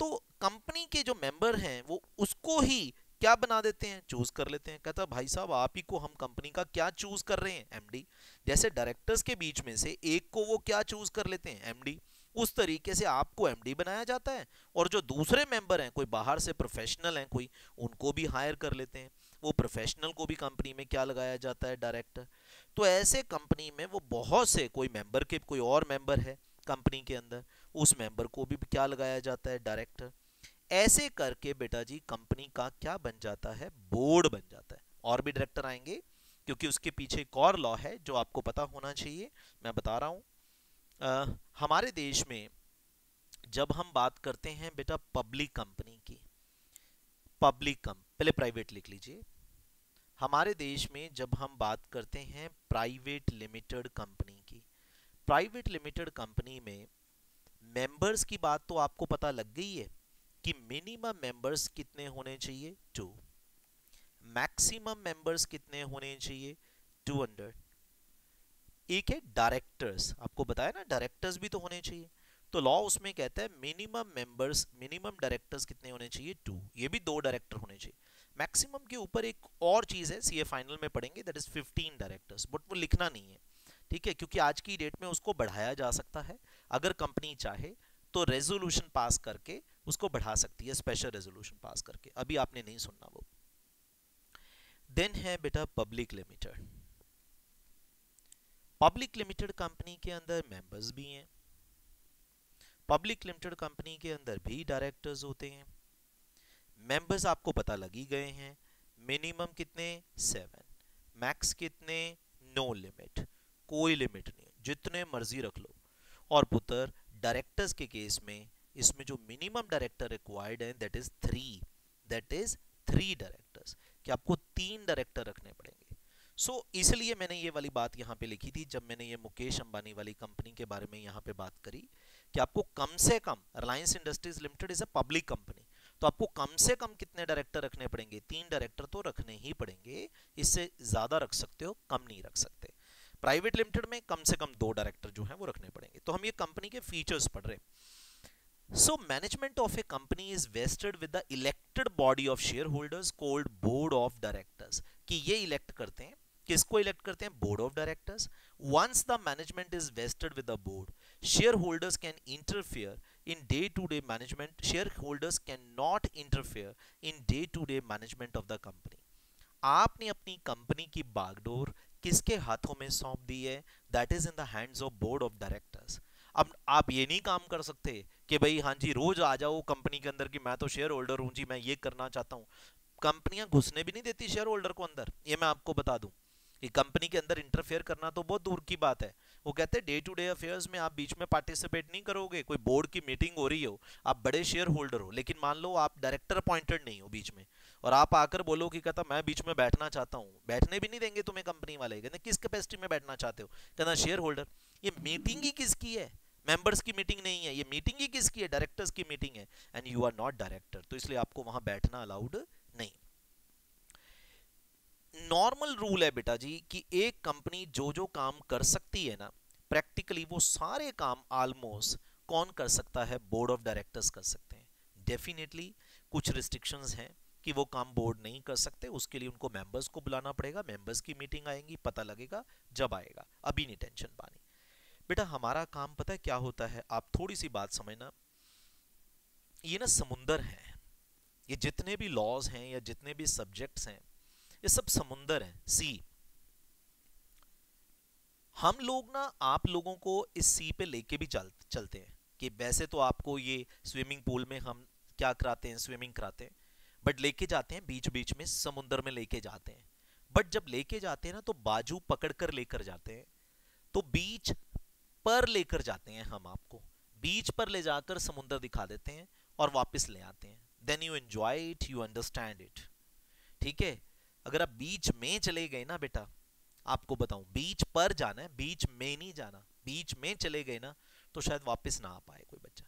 तो कंपनी के जो मेंबर हैं, वो उसको ही क्या बना देते हैं? चूज़ कर लेते हैं। कहता भाई साहब, आप ही को हम कंपनी का क्या चूज़ कर रहे हैं? एमडी जैसे डायरेक्टर्स के बीच में से एक को वो क्या चूज़ कर लेते हैं? एमडी उस तरीके से आपको एमडी बनाया जाता है। और जो दूसरे मेंबर हैं, कोई बाहर से प्रोफेशनल हैं कोई, उनको भी हायर कर लेते हैं। वो प्रोफेशनल को भी कंपनी में क्या लगाया जाता है? डायरेक्टर तो ऐसे कंपनी में वो बहुत से, कोई मेंबर के, कोई और मेंबर है कंपनी के अंदर। उस मेंबर को भी क्या लगाया जाता है डायरेक्टर ऐसे करके बेटा जी कंपनी का क्या बन जाता है? बोर्ड बन जाता है। और भी डायरेक्टर आएँगे, क्योंकि उसके पीछे एक और लॉ है, जो आपको पता होना चाहिए। मैं बता रहा हूँ। हमारे देश में जब हम बात करते हैं बेटा पब्लिक कंपनी की पब्लिक कम पहले प्राइवेट लिख लीजिए। हमारे देश में जब हम बात करते हैं प्राइवेट लिमिटेड कंपनी की प्राइवेट लिमिटेड कंपनी में मेंबर्स की बात तो आपको पता लग गई है कि मिनिमम मेंबर्स कितने होने चाहिए? टू मैक्सिमम मेंबर्स कितने होने चाहिए? टू हंड्रेड एक है डायरेक्टर्स आपको बताया ना डायरेक्टर्स भी तो होने चाहिए। तो लॉ उसमें कहता है मिनिमम मेंबर्स मिनिमम डायरेक्टर्स कितने होने चाहिए? टू ये भी दो डायरेक्टर होने चाहिए। मैक्सिमम के ऊपर एक और चीज़ है सीए फाइनल में पढ़ेंगे दैट इज़ 15 डायरेक्टर्स बट वो लिखना नहीं है। ठीक है? क्योंकि आज की डेट में उसको बढ़ाया जा सकता है। अगर कंपनी चाहे तो रेजोल्यूशन पास करके उसको बढ़ा सकती है स्पेशल रेजोल्यूशन पास करके। अभी आपने नहीं सुनना वो। देन है बेटा public limited public limited company के अंदर मेंबर्स भी हैं। पब्लिक लिमिटेड कंपनी के अंदर भी डायरेक्टर्स होते हैं। मेंबर्स आपको पता लगी गए हैं। मिनिमम कितने? सेवन मैक्स कितने? नो लिमिट कोई लिमिट नहीं जितने मर्ज़ी रख लो। और पुत्र डायरेक्टर्स के केस में इसमें जो मिनिमम डायरेक्टर रिक्वायर्ड है that is three that is three directors कि आपको तीन डायरेक्टर रखने पड़ेंगे। सो so, इसलिए मैंने ये वाली बात यहाँ पे लिखी थी जब मैंने ये मुकेश अंबानी वाली कंपनी के बारे में यहाँ पे बात करी कि आपको कम से कम Reliance industries limited is a public company तो आपको कम से कम कितने डायरेक्टर रखने पड़ेंगे? तीन डायरेक्टर तो रखने ही पड़ेंगे इससे ज़्यादा रख सकते हो कम नहीं रख सकते। प्राइवेट लिमिटेड में कम से कम दो डायरेक्टर जो है वो रखने पड़ेंगे। तो हम ये कंपनी के फीचर्स पढ़ रहे so management of a company is vested with the elected body of share holders called board of directors कि ये इलेक्ट करते हैं। किसको इलेक्ट करते हैं? Board of directors once the management is vested with the board share holders can interfere in day to day management share holders can not interfere in day to day management of the company आपने अपनी कंपनी की बागडोर किसके हाथों में सौंप दी है? That is in the hands of board of directors अब आप ये नहीं काम कर सकते कि भाई हाँ जी, रोज आ जाओ कंपनी के अंदर कि मैं तो शेयर होल्डर हूँ जी, मैं ये करना चाहता हूँ। कंपनियाँ घुसने भी नहीं देती शेयर होल्डर को अंदर। ये मैं आपको बता दूँ कि कंपनी के अंदर इंटरफेयर करना तो बहुत दूर की बात है। वो कहते हैं डे टू डे अफेयर्स में आप बीच में पार्टिसिपेट नहीं करोगे। कोई बोर्ड की मीटिंग हो रही हो, आप बड़े शेयर होल्डर हो। लेकिन मान लो आप डायरेक्टर अपॉइंटेड नहीं हो बीच में। और आप आकर बोलो कि कहता, मैं बीच में बैठना चाहता हूँ। बैठने भी नहीं देंगे तुम्हें कंपनी वाले। कहते, किस कैपेसिटी में बैठना चाहते हो? कहना शेयर होल्डर ये मीटिंग ही किसकी है? मेंबर्स की मीटिंग नहीं है। ये मीटिंग ही किसकी है? डायरेक्टर्स की मीटिंग है। And you are not director तो इसलिए आपको वहाँ बैठना अलाउड नहीं। नॉर्मल रूल है बेटा जी कि एक कंपनी जो जो काम कर सकती है ना प्रैक्टिकली वो सारे काम ऑलमोस्ट कौन कर सकता है? बोर्ड ऑफ़ डायरेक्टर्स कर सकते हैं। डेफिनेटली कुछ रिस्ट्रिक्शंस हैं। कि वो काम बोर्ड नहीं कर सकते, उसके लिए उनको मेंबर्स को बुलाना पड़ेगा मेंबर्स की मीटिंग आएँगी, पता लगेगा जब आएगा। अभी नहीं टेंशन पानी। बेटा, हमारा काम पता है क्या होता है? आप थोड़ी सी बात समझना। ये ना समुंदर है। ये जितने भी लॉज हैं या जितने भी सब्जेक्ट्स हैं, ये सब समुंदर हैं। सी हम लोग ना, आप लोगों को इस सी पे लेके भी चल, चलते हैं कि वैसे तो आपको ये स्विमिंग पूल में हम क्या कराते हैं स्विमिंग कराते हैं। बट लेके जाते हैं बीच बीच में समुन्द्र में लेके जाते हैं। बट जब लेके जाते हैं ना तो बाजू पकड़कर लेकर जाते हैं। तो बीच पर लेकर जाते हैं हम आपको। बीच पर ले जाकर समुद्र दिखा देते हैं और वापस ले आते हैं। Then you enjoy it you understand it ठीक है? अगर आप बीच में चले गए ना बेटा, आपको बताऊँ, बीच पर जाना है, बीच में नहीं जाना। बीच में चले गए ना तो शायद वापस ना आ पाए कोई बच्चा।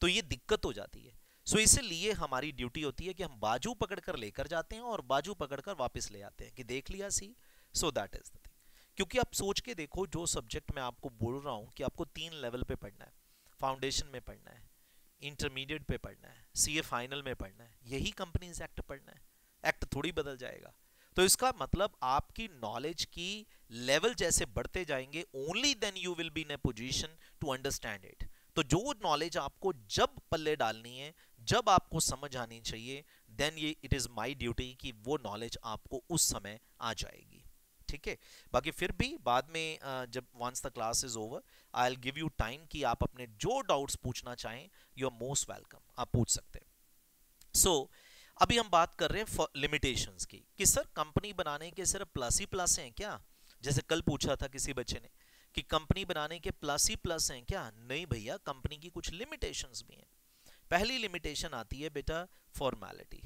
तो ये दिक्कत हो जाती है। सो इसलिए हमारी ड्यूटी होती है कि हम बाजू पकड़कर लेकर जाते हैं और बाजू पकड़कर वापस ले आते हैं कि देख लिया see so that is the क्योंकि आप सोच के देखो, जो सब्जेक्ट मैं आपको बोल रहा हूँ कि आपको तीन लेवल पे पढ़ना है फाउंडेशन में पढ़ना है इंटरमीडिएट पे पढ़ना है सीए फाइनल में पढ़ना है, यही कंपनीज़ एक्ट पढ़ना है एक्ट थोड़ी बदल जाएगा। तो इसका मतलब आपकी नॉलेज की लेवल जैसे बढ़ते जाएँगे only then you will be in a position to understand it तो जो नॉलेज आपको जब पल्ले डालनी है जब आपको समझ आनी चाहिए देन ये इट इज़ माय ड्यूटी कि वो नॉलेज आपको उस समय आ जाएगी। ठीक है? बाकी फिर भी बाद में जब once the class is over I will give you time कि आप अपने जो डाउट्स पूछना चाहें यू आर मोस्ट वेलकम आप पूछ सकते हैं। सो so, अभी हम बात कर रहे हैं लिमिटेशंस की कि सर कंपनी बनाने के सिर्फ़ प्लस ही प्लस हैं क्या? जैसे कल पूछा था किसी बच्चे ने कि कंपनी बनाने के प्लस ही प्लस हैं क्या? नहीं भैया कंपनी की कुछ लिमिटेशंस भी हैं। पहली लिमिटेशन आती है बेटा फॉर्मेलिटी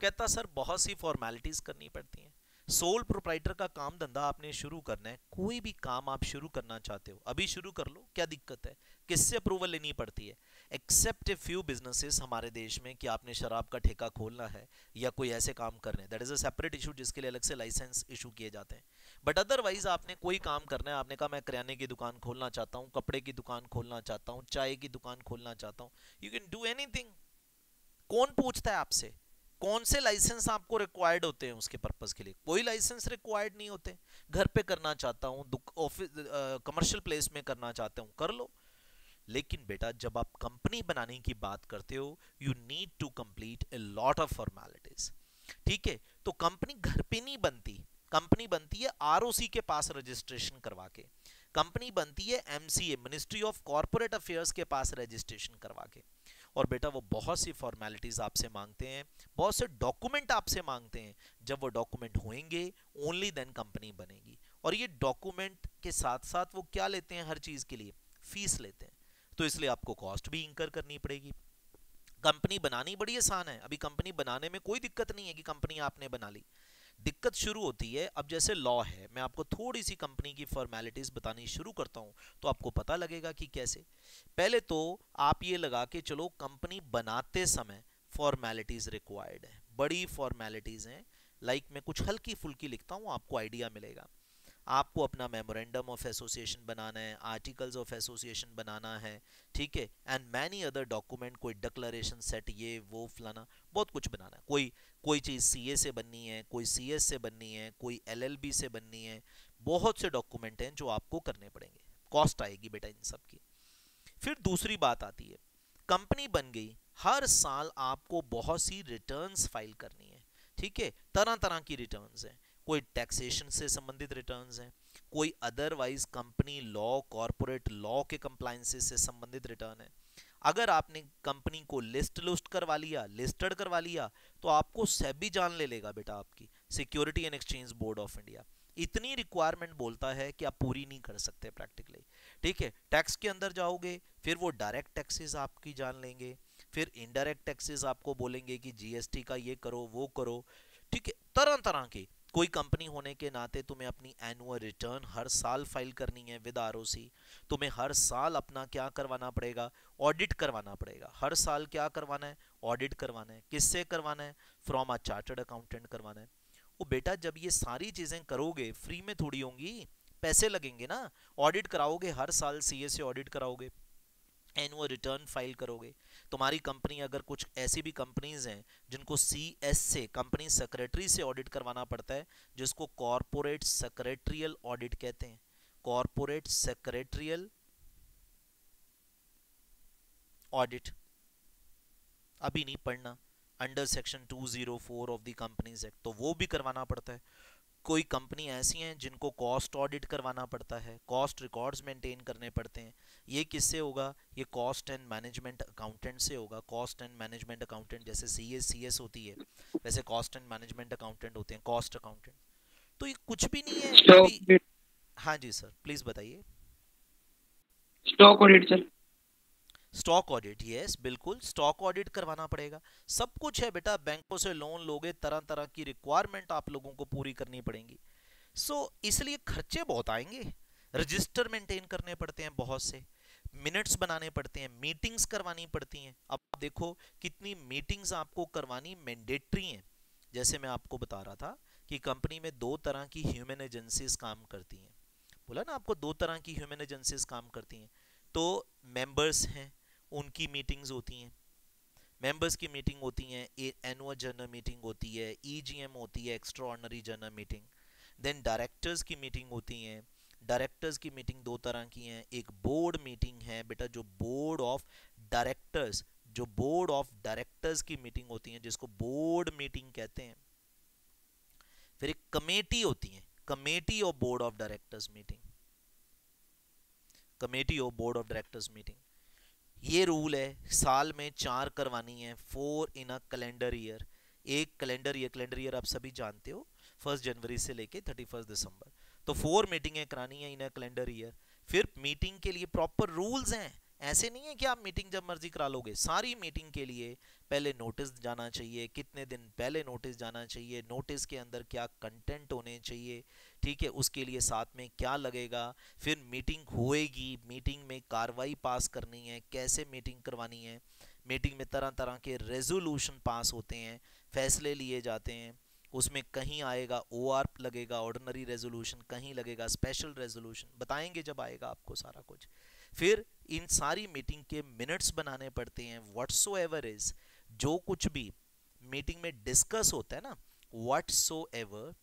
कहता, सर, बहुत सी फॉर्मेलिटीज करनी पड़ती हैं। सोल प्रोप्राइटर का काम धंधा आपने शुरू करना है। कोई भी काम आप शुरू करना चाहते हो, अभी शुरू कर लो, क्या दिक्कत है? किससे अप्रूवल लेनी पड़ती है? एक्सेप्ट ए फ्यू बिजनेसेस हमारे देश में कि आपने शराब का ठेका खोलना है या कोई ऐसे काम करने that is a separate issue जिसके लिए अलग से लाइसेंस इशू किए जाते हैं। बट अदरवाइज़ आपने कोई काम करना है, आपने कहा मैं किराने की दुकान खोलना चाहता हूँ, कपड़े की दुकान खोलना चाहता हूँ, चाय की दुकान खोलना चाहता हूँ। यू कैन डू एनीथिंग कौन पूछता है आपसे? कौन से लाइसेंस आपको रिक्वायर्ड होते हैं उसके पर्पज के लिए? कोई लाइसेंस रिक्वायर्ड नहीं होते। घर पे करना चाहता हूँ ऑफ़िस कमर्शियल प्लेस में करना चाहता हूँ, कर लो। लेकिन बेटा, जब आप कंपनी बनाने की बात करते हो you need to complete a lot of formalities ठीक है? तो कंपनी घर पे नहीं बनती। कंपनी बनती है आरओसी के पास रजिस्ट्रेशन करवा के। कंपनी बनती है MCA ministry of corporate affairs के पास रजिस्ट्रेशन करवा के। और बेटा वो बहुत सी फॉर्मेलिटीज आपसे मांगते हैं, बहुत से डॉक्यूमेंट आपसे मांगते हैं। जब वो डॉक्यूमेंट होंगे ओनली देन कंपनी बनेगी। और ये डॉक्यूमेंट के साथ साथ वो क्या लेते हैं हर चीज़ के लिए? फ़ीस लेते हैं। तो इसलिए आपको कॉस्ट भी इंकर करनी पड़ेगी। कंपनी बनानी बड़ी आसान है। अभी कंपनी बनाने में कोई दिक्कत नहीं है कि कंपनी आपने बना ली। दिक्कत शुरू होती है। अब जैसे लॉ है, मैं आपको थोड़ी सी कंपनी की फॉर्मेलिटीज बतानी शुरू करता हूँ तो आपको पता लगेगा कि कैसे। पहले तो आप ये लगा के चलो कंपनी बनाते समय फॉर्मेलिटीज रिक्वायर्ड है। बड़ी फॉर्मेलिटीज हैं। लाइक like मैं कुछ हल्की फुल्की लिखता हूँ, आपको आइडिया मिलेगा। आपको अपना मेमोरेंडम ऑफ़ एसोसिएशन बनाना है आर्टिकल्स ऑफ़ एसोसिएशन बनाना है, ठीक है? एंड मैनी अदर डॉक्यूमेंट कोई डिक्लेरेशन सेट ये, वो, फलाना, बहुत कुछ बनाना है। कोई कोई चीज़ सी से बननी है, कोई सीएस से बननी है, कोई एलएलबी से बननी है, बहुत से डॉक्यूमेंट हैं जो आपको करने पड़ेंगे। कॉस्ट आएगी बेटा इन सब की। फिर दूसरी बात आती है कंपनी बन गई, हर साल आपको बहुत सी रिटर्न्स फ़ाइल करनी है। ठीक है? तरह तरह की रिटर्न्स हैं। कोई टैक्सेशन से संबंधित रिटर्न्स हैं, कोई otherwise company law corporate law के कंप्लायंसेस से संबंधित रिटर्न है। अगर आपने कंपनी को लिस्ट लुस्ट करवा लिया, लिस्टेड करवा लिया तो आपको सेबी जान ले लेगा बेटा आपकी, security and exchange board of India. इतनी रिक्वायरमेंट बोलता है कि आप पूरी नहीं कर सकते प्रैक्टिकली। ठीक है, टैक्स के अंदर जाओगे, फिर वो डायरेक्ट टैक्सेस आपकी जान लेंगे, फिर इनडायरेक्ट टैक्सेस आपको बोलेंगे कि जीएसटी का ये करो, वो करो। ठीक है तरह तरह के कोई कंपनी होने के नाते तुम्हें अपनी एनुअल रिटर्न हर साल फ़ाइल करनी है विद आरओसी तुम्हें हर साल अपना क्या करवाना पड़ेगा? ऑडिट करवाना पड़ेगा। हर साल क्या करवाना है? ऑडिट करवाना है। किससे करवाना है? फ्रॉम अ चार्टर्ड अकाउंटेंट करवाना है। वो बेटा, जब ये सारी चीज़ें करोगे फ्री में थोड़ी होंगी। पैसे लगेंगे ना। ऑडिट कराओगे, हर साल सीए से ऑडिट कराओगे। एनुअल रिटर्न फ़ाइल करोगे। तुम्हारी कंपनी अगर कुछ ऐसी भी कंपनीज़ हैं जिनको सी एस से कंपनी सेक्रेटरी से ऑडिट करवाना पड़ता है, जिसको कॉरपोरेट सेक्रेटरियल ऑडिट कहते हैं। Corporate secretarial audit. अभी नहीं पढ़ना। Under section 204 of the companies act. तो वो भी करवाना पड़ता है। कोई कंपनी ऐसी हैं जिनको कॉस्ट ऑडिट करवाना पड़ता है कॉस्ट रिकॉर्ड्स मेंटेन करने पड़ते हैं। ये किससे होगा? ये कॉस्ट एंड मैनेजमेंट अकाउंटेंट से होगा। कॉस्ट एंड मैनेजमेंट अकाउंटेंट जैसे सी एस सी एस होती है वैसे कॉस्ट एंड मैनेजमेंट अकाउंटेंट होते हैं कॉस्ट अकाउंटेंट तो ये कुछ भी नहीं है हाँ जी सर प्लीज़ बताइए। Stock audit sir stock audit yes बिल्कुल स्टॉक ऑडिट करवाना पड़ेगा। सब कुछ है बेटा बैंकों से लोन लोगे तरह तरह की रिक्वायरमेंट आप लोगों को पूरी करनी पड़ेंगी। सो so, इसलिए खर्चे बहुत आएँगे। रजिस्टर मेंटेन करने पड़ते हैं बहुत से। मिनट्स बनाने पड़ते हैं मीटिंग्स करवानी पड़ती हैं। अब देखो कितनी मीटिंग्स आपको करवानी मैंडेटरी हैं। जैसे मैं आपको बता रहा था कि कंपनी में दो तरह की ह्यूमन एजेंसीज काम करती हैं। बोला ना आपको दो तरह की ह्यूमन एजेंसीज काम करती हैं। तो मेंबर्स हैं उनकी मीटिंग्स होती हैं। मेंबर्स की मीटिंग होती हैं एनुअल जनरल मीटिंग होती है ईजीएम e होती है extra ordinary general meeting then directors की मीटिंग होती हैं। डायरेक्टर्स की मीटिंग दो तरह की हैं। एक बोर्ड मीटिंग है, बेटा, जो बोर्ड ऑफ़ डायरेक्टर्स जो बोर्ड ऑफ़ डायरेक्टर्स की मीटिंग होती है, जिसको बोर्ड मीटिंग कहते हैं। फिर एक कमेटी होती है। Committee of board of directors meeting committee of board of directors meeting ये रूल है, साल में चार करवानी है four in a calendar year एक कैलेंडर ईयर कैलेंडर ईयर आप सभी जानते हो फ़र्स्ट जनवरी से लेके थर्टी फ़र्स्ट दिसंबर. तो फोर मीटिंगें करानी है इन अ कैलेंडर ईयर फिर मीटिंग के लिए प्रॉपर रूल्स हैं. ऐसे नहीं है कि आप मीटिंग जब मर्ज़ी करा लोगे. सारी मीटिंग के लिए पहले नोटिस जाना चाहिए, कितने दिन पहले नोटिस जाना चाहिए नोटिस के अंदर क्या कंटेंट होने चाहिए ठीक है, उसके लिए साथ में क्या लगेगा? फिर मीटिंग होएगी, मीटिंग में कार्रवाई पास करनी है, कैसे मीटिंग करवानी है? मीटिंग में तरह तरह के रेजोल्यूशन पास होते हैं, फैसले लिए जाते हैं, उसमें कहीं आएगा ओ आर लगेगा ऑर्डनरी रेजोल्यूशन कहीं लगेगा स्पेशल रेजोल्यूशन बताएँगे जब आएगा आपको सारा कुछ। फिर इन सारी मीटिंग के मिनट्स बनाने पड़ते हैं व्हाट्सो एवर इज़ जो कुछ भी मीटिंग में डिस्कस होता है ना whatsoever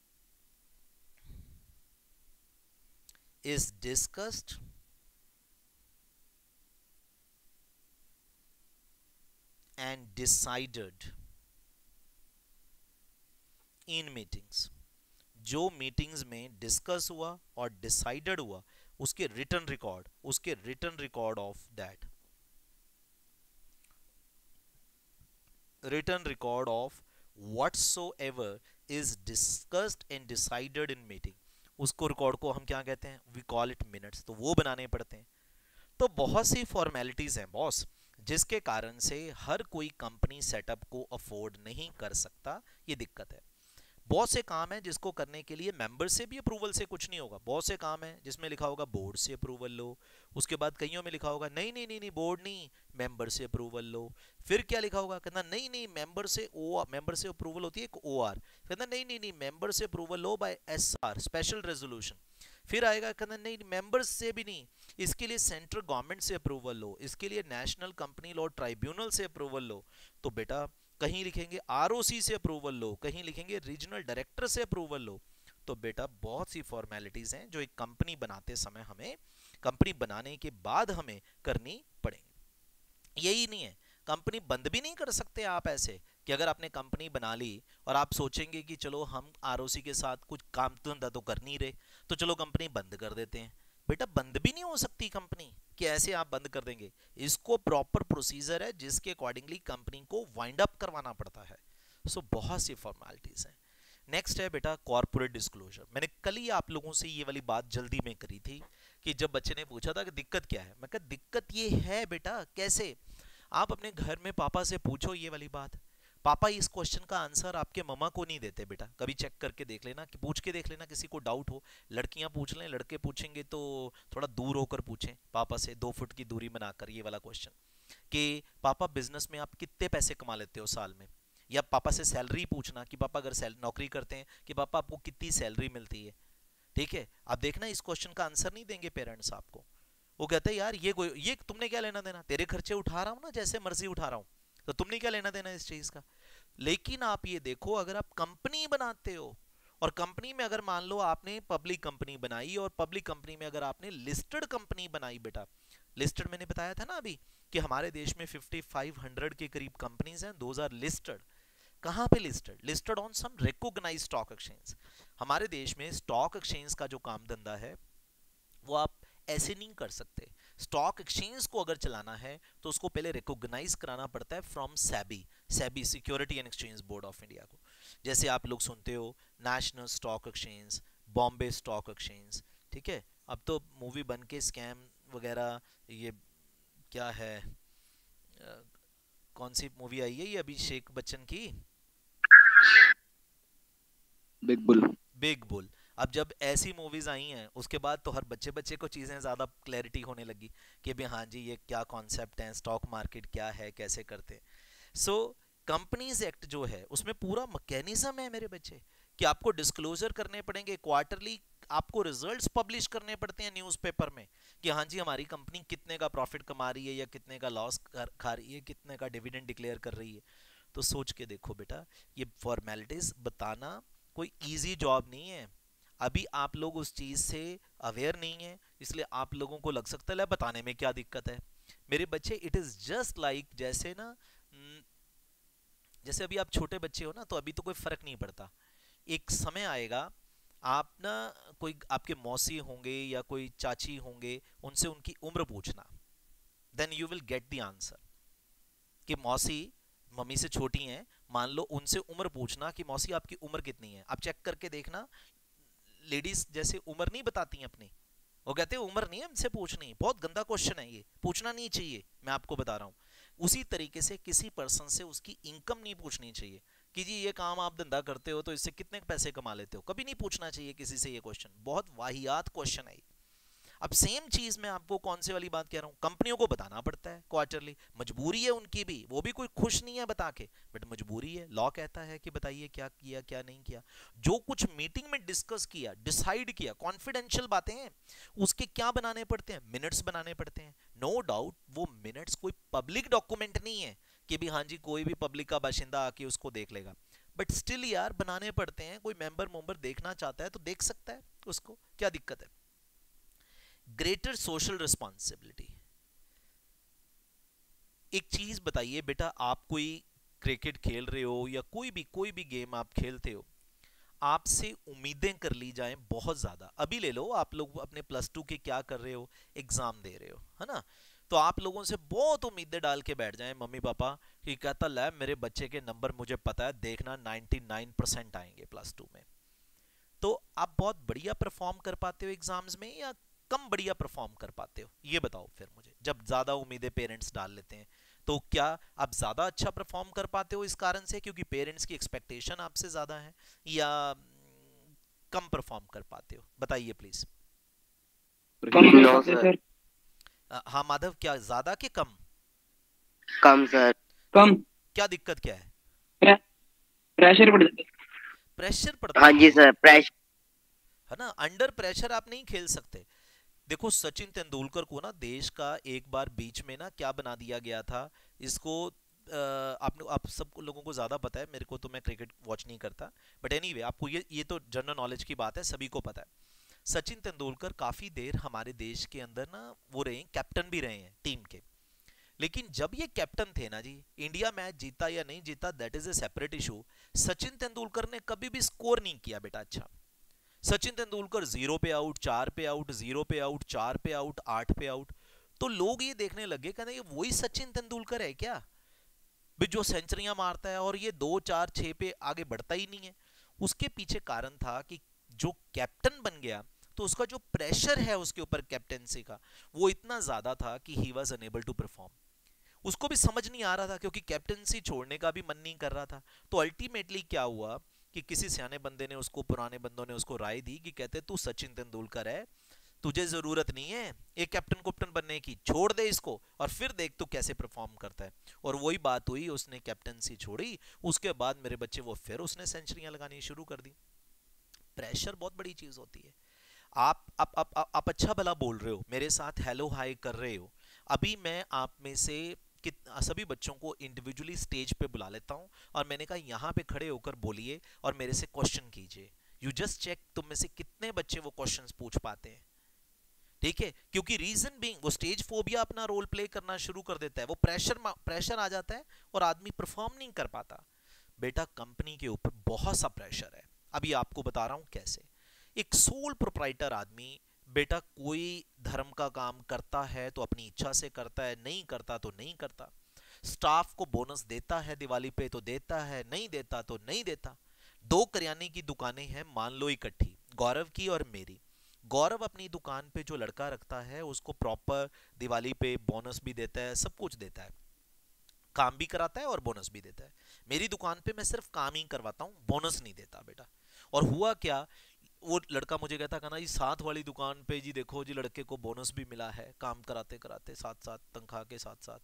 is discussed and decided in meetings जो मीटिंग्स में डिस्कस हुआ और डिसाइडेड हुआ उसके रिटर्न रिकॉर्ड उसके return record of that return record of whatsoever is discussed and decided in meeting उसको रिकॉर्ड को हम क्या कहते हैं? वी कॉल इट मिनट्स तो वो बनाने पड़ते हैं। तो बहुत सी फॉर्मेलिटीज हैं बॉस जिसके कारण से हर कोई कंपनी सेटअप को अफोर्ड नहीं कर सकता, ये दिक्कत है। बहुत से काम है जिसको करने के लिए मेंबर से भी अप्रूवल से कुछ नहीं होगा। बहुत से काम है जिसमें लिखा होगा बोर्ड से अप्रूवल लो, उसके बाद कईयों में लिखा होगा, नहीं नहीं नहीं नहीं बोर्ड नहीं मेंबर से अप्रूवल लो। फिर क्या लिखा होगा? कहना नहीं नहीं मेंबर से ओ मेंबर से अप्रूवल होती है एक ओ आर कहना नहीं नहीं नहीं मेंबर से approval low by S R special resolution फिर आएगा कहना नहीं मेंबर्स से भी नहीं, इसके लिए सेंट्रल गवर्नमेंट से अप्रूवल लो, इसके लिए नेशनल कंपनी लॉ ट्राइब्यूनल से अप्रूवल लो। तो बेटा कहीं लिखेंगे आरओसी से अप्रूवल लो, कहीं लिखेंगे रीजनल डायरेक्टर से अप्रूवल लो। तो बेटा बहुत सी फॉर्मेलिटीज हैं जो एक कंपनी बनाते समय हमें कंपनी बनाने के बाद हमें करनी पड़ेंगी। यही नहीं है कंपनी बंद भी नहीं कर सकते आप ऐसे कि अगर आपने कंपनी बना ली और आप सोचेंगे कि चलो हम आरओसी के साथ कुछ काम धंधा तो कर नहीं रहे तो चलो कंपनी बंद कर देते हैं। बेटा बंद भी नहीं हो सकती कंपनी? कि ऐसे आप बंद कर देंगे। इसको प्रॉपर प्रोसीजर है जिसके अकॉर्डिंगली कंपनी को वाइंड अप करवाना पड़ता है। सो so, बहुत सी फॉर्मेलिटीज हैं। नेक्स्ट है बेटा कॉर्पोरेट डिस्क्लोजर मैंने कल ही आप लोगों से ये वाली बात जल्दी में करी थी कि जब बच्चे ने पूछा था कि दिक्कत क्या है? मैं कहा दिक्कत ये है बेटा कैसे? आप अपने घर में पापा से पूछो ये वाली बात। पापा, इस क्वेश्चन का आंसर आपके ममा को नहीं देते बेटा। कभी चेक करके देख लेना, कि पूछ के देख लेना, किसी को डाउट हो। लड़कियाँ पूछ लें, लड़के पूछेंगे तो थोड़ा दूर होकर पूछें। पापा से दो फुट की दूरी बनाकर, ये वाला क्वेश्चन कि पापा बिज़नेस में आप कितने पैसे कमा लेते हो साल में? या पापा से सैलरी पूछना, कि पापा अगर नौकरी करते हैं, कि पापा आपको कितनी सैलरी मिलती है? ठीक है? आप देखना, इस क्वेश्चन का आंसर नहीं देंगे पेरेंट्स आपको। वो कहते हैं, यार, ये ये तुमने क्या लेना देना? तेरे खर्चे उठा रहा हूँ ना, जैसे मर्ज़ी उठा रहा हूँ। तो तुमने क्या लेना देना इस चीज़ का? लेकिन आप ये देखो, अगर आप कंपनी बनाते हो, और कंपनी में अगर मान लो आपने पब्लिक कंपनी बनाई, और पब्लिक कंपनी में अगर आपने लिस्टेड कंपनी बनाई बेटा, लिस्टेड मैंने बताया था ना अभी, कि हमारे देश में 5500 के करीब कंपनीज़ हैं दोज आर लिस्टेड कहाँ पे listed listed on some recognise stock exchange हमारे देश में स्टॉक एक्सचेंज का जो काम धंधा है, वो आप ऐसे नहीं कर सकते। स्टॉक एक्सचेंज को अगर चलाना है तो उसको पहले रिकॉग्नाइज कराना पड़ता है from SEBI SEBI security and exchange board of India को। जैसे आप लोग सुनते हो national stock exchange Bombay stock exchange ठीक है? अब तो मूवी बन के स्कैम वगैरह ये क्या है? आ, कौन सी मूवी आई है ये अभिषेक बच्चन की? बिग बुल बिग बुल अब जब ऐसी मूवीज़ आई हैं, उसके बाद तो हर बच्चे बच्चे को चीज़ें ज़्यादा क्लैरिटी होने लगी कि भाई हाँ जी, ये क्या कॉन्सेप्ट है स्टॉक मार्केट क्या है, कैसे करते हैं? सो कंपनीज़ एक्ट जो है, उसमें पूरा मैकेनिज्म है मेरे बच्चे कि आपको डिस्क्लोजर करने पड़ेंगे क्वार्टरली आपको रिजल्ट्स पब्लिश करने पड़ते हैं न्यूज़पेपर में कि हाँ जी, हमारी कंपनी कितने का प्रॉफिट कमा रही है या कितने का लॉस खा रही है, कितने का डिविडेंड डिक्लेयर कर रही है। तो सोच के देखो बेटा, ये फॉर्मेलिटीज बताना कोई इजी जॉब नहीं है। अभी आप लोग उस चीज़ से अवेयर नहीं है, इसलिए आप लोगों को लग सकता है बताने में क्या दिक्कत है? मेरे बच्चे इट इज़ जस्ट लाइक जैसे ना जैसे अभी आप छोटे बच्चे हो ना तो अभी तो कोई फ़र्क नहीं पड़ता। एक समय आएगा, आप ना कोई आपके मौसी होंगे या कोई चाची होंगे, उनसे उनकी उम्र पूछना। Then you will get the answer कि मौसी, मम्मी से छोटी हैं, मान लो उनसे उम्र पूछना कि, मौसी, आपकी उम्र कितनी है? आप चेक करके देखना लेडीज़ जैसे उम्र नहीं बताती हैं अपनी। वो कहते हैं, उम्र नहीं है, हमसे पूछनी बहुत गंदा क्वेश्चन है ये। पूछना नहीं चाहिए, मैं आपको बता रहा हूँ। उसी तरीके से किसी पर्सन से उसकी इनकम नहीं पूछनी चाहिए कि जी, ये काम आप धंधा करते हो तो इससे कितने पैसे कमा लेते हो? कभी नहीं पूछना चाहिए किसी से ये क्वेश्चन बहुत वाहियात क्वेश्चन है अब सेम चीज़ मैं आपको कौन से वाली बात कह रहा हूँ? कंपनियों को बताना पड़ता है क्वार्टरली मजबूरी है उनकी भी। वो भी कोई खुश नहीं है बता के। बट मजबूरी है। लॉ कहता है कि बताइए क्या किया, क्या नहीं किया। जो कुछ मीटिंग में डिस्कस किया डिसाइड किया कॉन्फिडेंशियल बातें हैं, उसके क्या बनाने पड़ते हैं? मिनट्स बनाने पड़ते हैं। नो no डाउट वो मिनट्स कोई पब्लिक डॉक्यूमेंट नहीं है कि भी हाँ जी, कोई भी पब्लिक का बाशिंदा आके उसको देख लेगा। बट स्टिल यार, बनाने पड़ते हैं। कोई मेंबर मेंबर देखना चाहता है तो देख सकता है उसको। क्या दिक्कत है? ग्रेटर सोशल रिस्पॉन्सिबिलिटी एक चीज़ बताइए, बेटा, आप कोई क्रिकेट खेल रहे हो या कोई भी कोई भी गेम आप खेलते हो, आपसे उम्मीदें कर ली जाएँ बहुत ज़्यादा। अभी ले लो, आप लोग अपने प्लस टू के क्या कर रहे हो एग्ज़ाम दे रहे हो, है ना? तो आप लोगों से बहुत उम्मीदें डाल के बैठ जाएँ मम्मी पापा, कि कहता, लै, मेरे बच्चे के नंबर मुझे पता है, देखना 99 परसेंट आएँगे प्लस टू में। तो आप बहुत बढ़िया परफॉर्म कर पाते हो एग्ज़ाम्स में या कम बढ़िया परफॉर्म कर पाते हो ये बताओ फिर मुझे। जब ज़्यादा उम्मीदें पेरेंट्स डाल लेते हैं तो क्या आप ज़्यादा अच्छा परफॉर्म कर पाते हो इस कारण से क्योंकि पेरेंट्स की एक्सपेक्टेशन आपसे ज़्यादा है या कम परफॉर्म कर पाते हो? बताइए प्लीज़ हाँ माधव क्या ज़्यादा के कम? कम सर कम। क्या दिक्कत क्या है? प्रे- प्रेशर पड़ जाता है। प्रेशर पड़ता हाँ जी सर प्रेश है ना? अंडर प्रेशर आप नहीं खेल सकते। देखो, सचिन तेंदुलकर को ना देश का एक बार बीच में ना क्या बना दिया गया था, इसको आपने, आप सब लोगों को ज़्यादा पता है, मेरे को तो मैं क्रिकेट वॉच नहीं करता बट एनीवे आपको ये ये तो जनरल नॉलेज की बात है, सभी को पता है। सचिन तेंदुलकर काफ़ी देर हमारे देश के अंदर ना वो रहे कैप्टन भी रहे हैं टीम के। लेकिन जब ये कैप्टन थे ना जी इंडिया मैच जीता या नहीं जीता that is a separate issue Sachin Tendulkar ने कभी भी स्कोर नहीं किया बेटा अच्छा। सचिन तेंदुलकर ज़ीरो पे आउट चार पे आउट ज़ीरो पे आउट चार पे आउट आठ पे आउट तो लोग ये देखने लगे कहते ये वही सचिन तेंदुलकर है क्या? भी जो सेंचुरियाँ मारता है और ये दो, चार, छह पे आगे बढ़ता ही नहीं है। उसके पीछे कारण था कि जो कैप्टन बन गया तो उसका जो प्रेशर है उसके ऊपर कैप्टेंसी का, वो इतना ज़्यादा था कि he was unable to perform उसको भी समझ नहीं आ रहा था, क्योंकि कैप्टनसी छोड़ने का भी मन नहीं कर रहा था। तो अल्टीमेटली क्या हुआ? कि किसी सियाने बंदे ने उसको पुराने बंदों ने उसको राय दी कि कहते तू सचिन तेंदुलकर है तुझे ज़रूरत नहीं है एक कैप्टन कुप्टन बनने की छोड़ दे इसको और फिर देख तू कैसे परफॉर्म करता है। और वही बात हुई उसने कैप्टनसी छोड़ी उसके बाद मेरे बच्चे वो फिर उसने सेंचुरियाँ लगानी शुरू कर दी। प्रेशर बहुत बड़ी चीज़ होती है। आप आप आप आप, आप अच्छा भला बोल रहे हो मेरे साथ हेलो हाय कर रहे हो। अभी मैं आप में से कित सभी बच्चों को इंडिविजुअली स्टेज पे बुला लेता हूँ और मैंने कहा, यहाँ पे खड़े होकर बोलिए और मेरे से क्वेश्चन कीजिए। यू जस्ट चेक तुम में से कितने बच्चे वो क्वेश्चंस पूछ पाते हैं। ठीक है? क्योंकि रीजन बीइंग वो स्टेज फोबिया अपना रोल प्ले करना शुरू कर देता है। वो प्रेशर प्रेशर आ जाता है और आदमी परफॉर्म नहीं कर पाता। बेटा कंपनी के ऊपर बहुत सा प्रेशर है। अभी आपको बता रहा हूँ कैसे। एक सोल प्रोप्राइटर आदमी बेटा कोई धर्म का काम करता है तो अपनी इच्छा से करता है, नहीं करता तो नहीं करता। स्टाफ को बोनस देता है दिवाली पे तो देता है, नहीं देता तो नहीं देता। दो करियाने की दुकानें हैं, मान लो इकट्ठी, गौरव की और मेरी। गौरव अपनी दुकान पे जो लड़का रखता है, उसको प्रॉपर दिवाली पे बोनस भी देता है, सब कुछ देता है। काम भी कराता है और बोनस भी देता है। मेरी दुकान पे मैं सिर्फ़ काम ही करवाता हूँ, बोनस नहीं देता बेटा। और हुआ क्या वो लड़का मुझे कहता कहना जी साथ वाली दुकान पे जी देखो जी लड़के को बोनस भी मिला है काम कराते कराते साथ साथ तनख्वाह के साथ साथ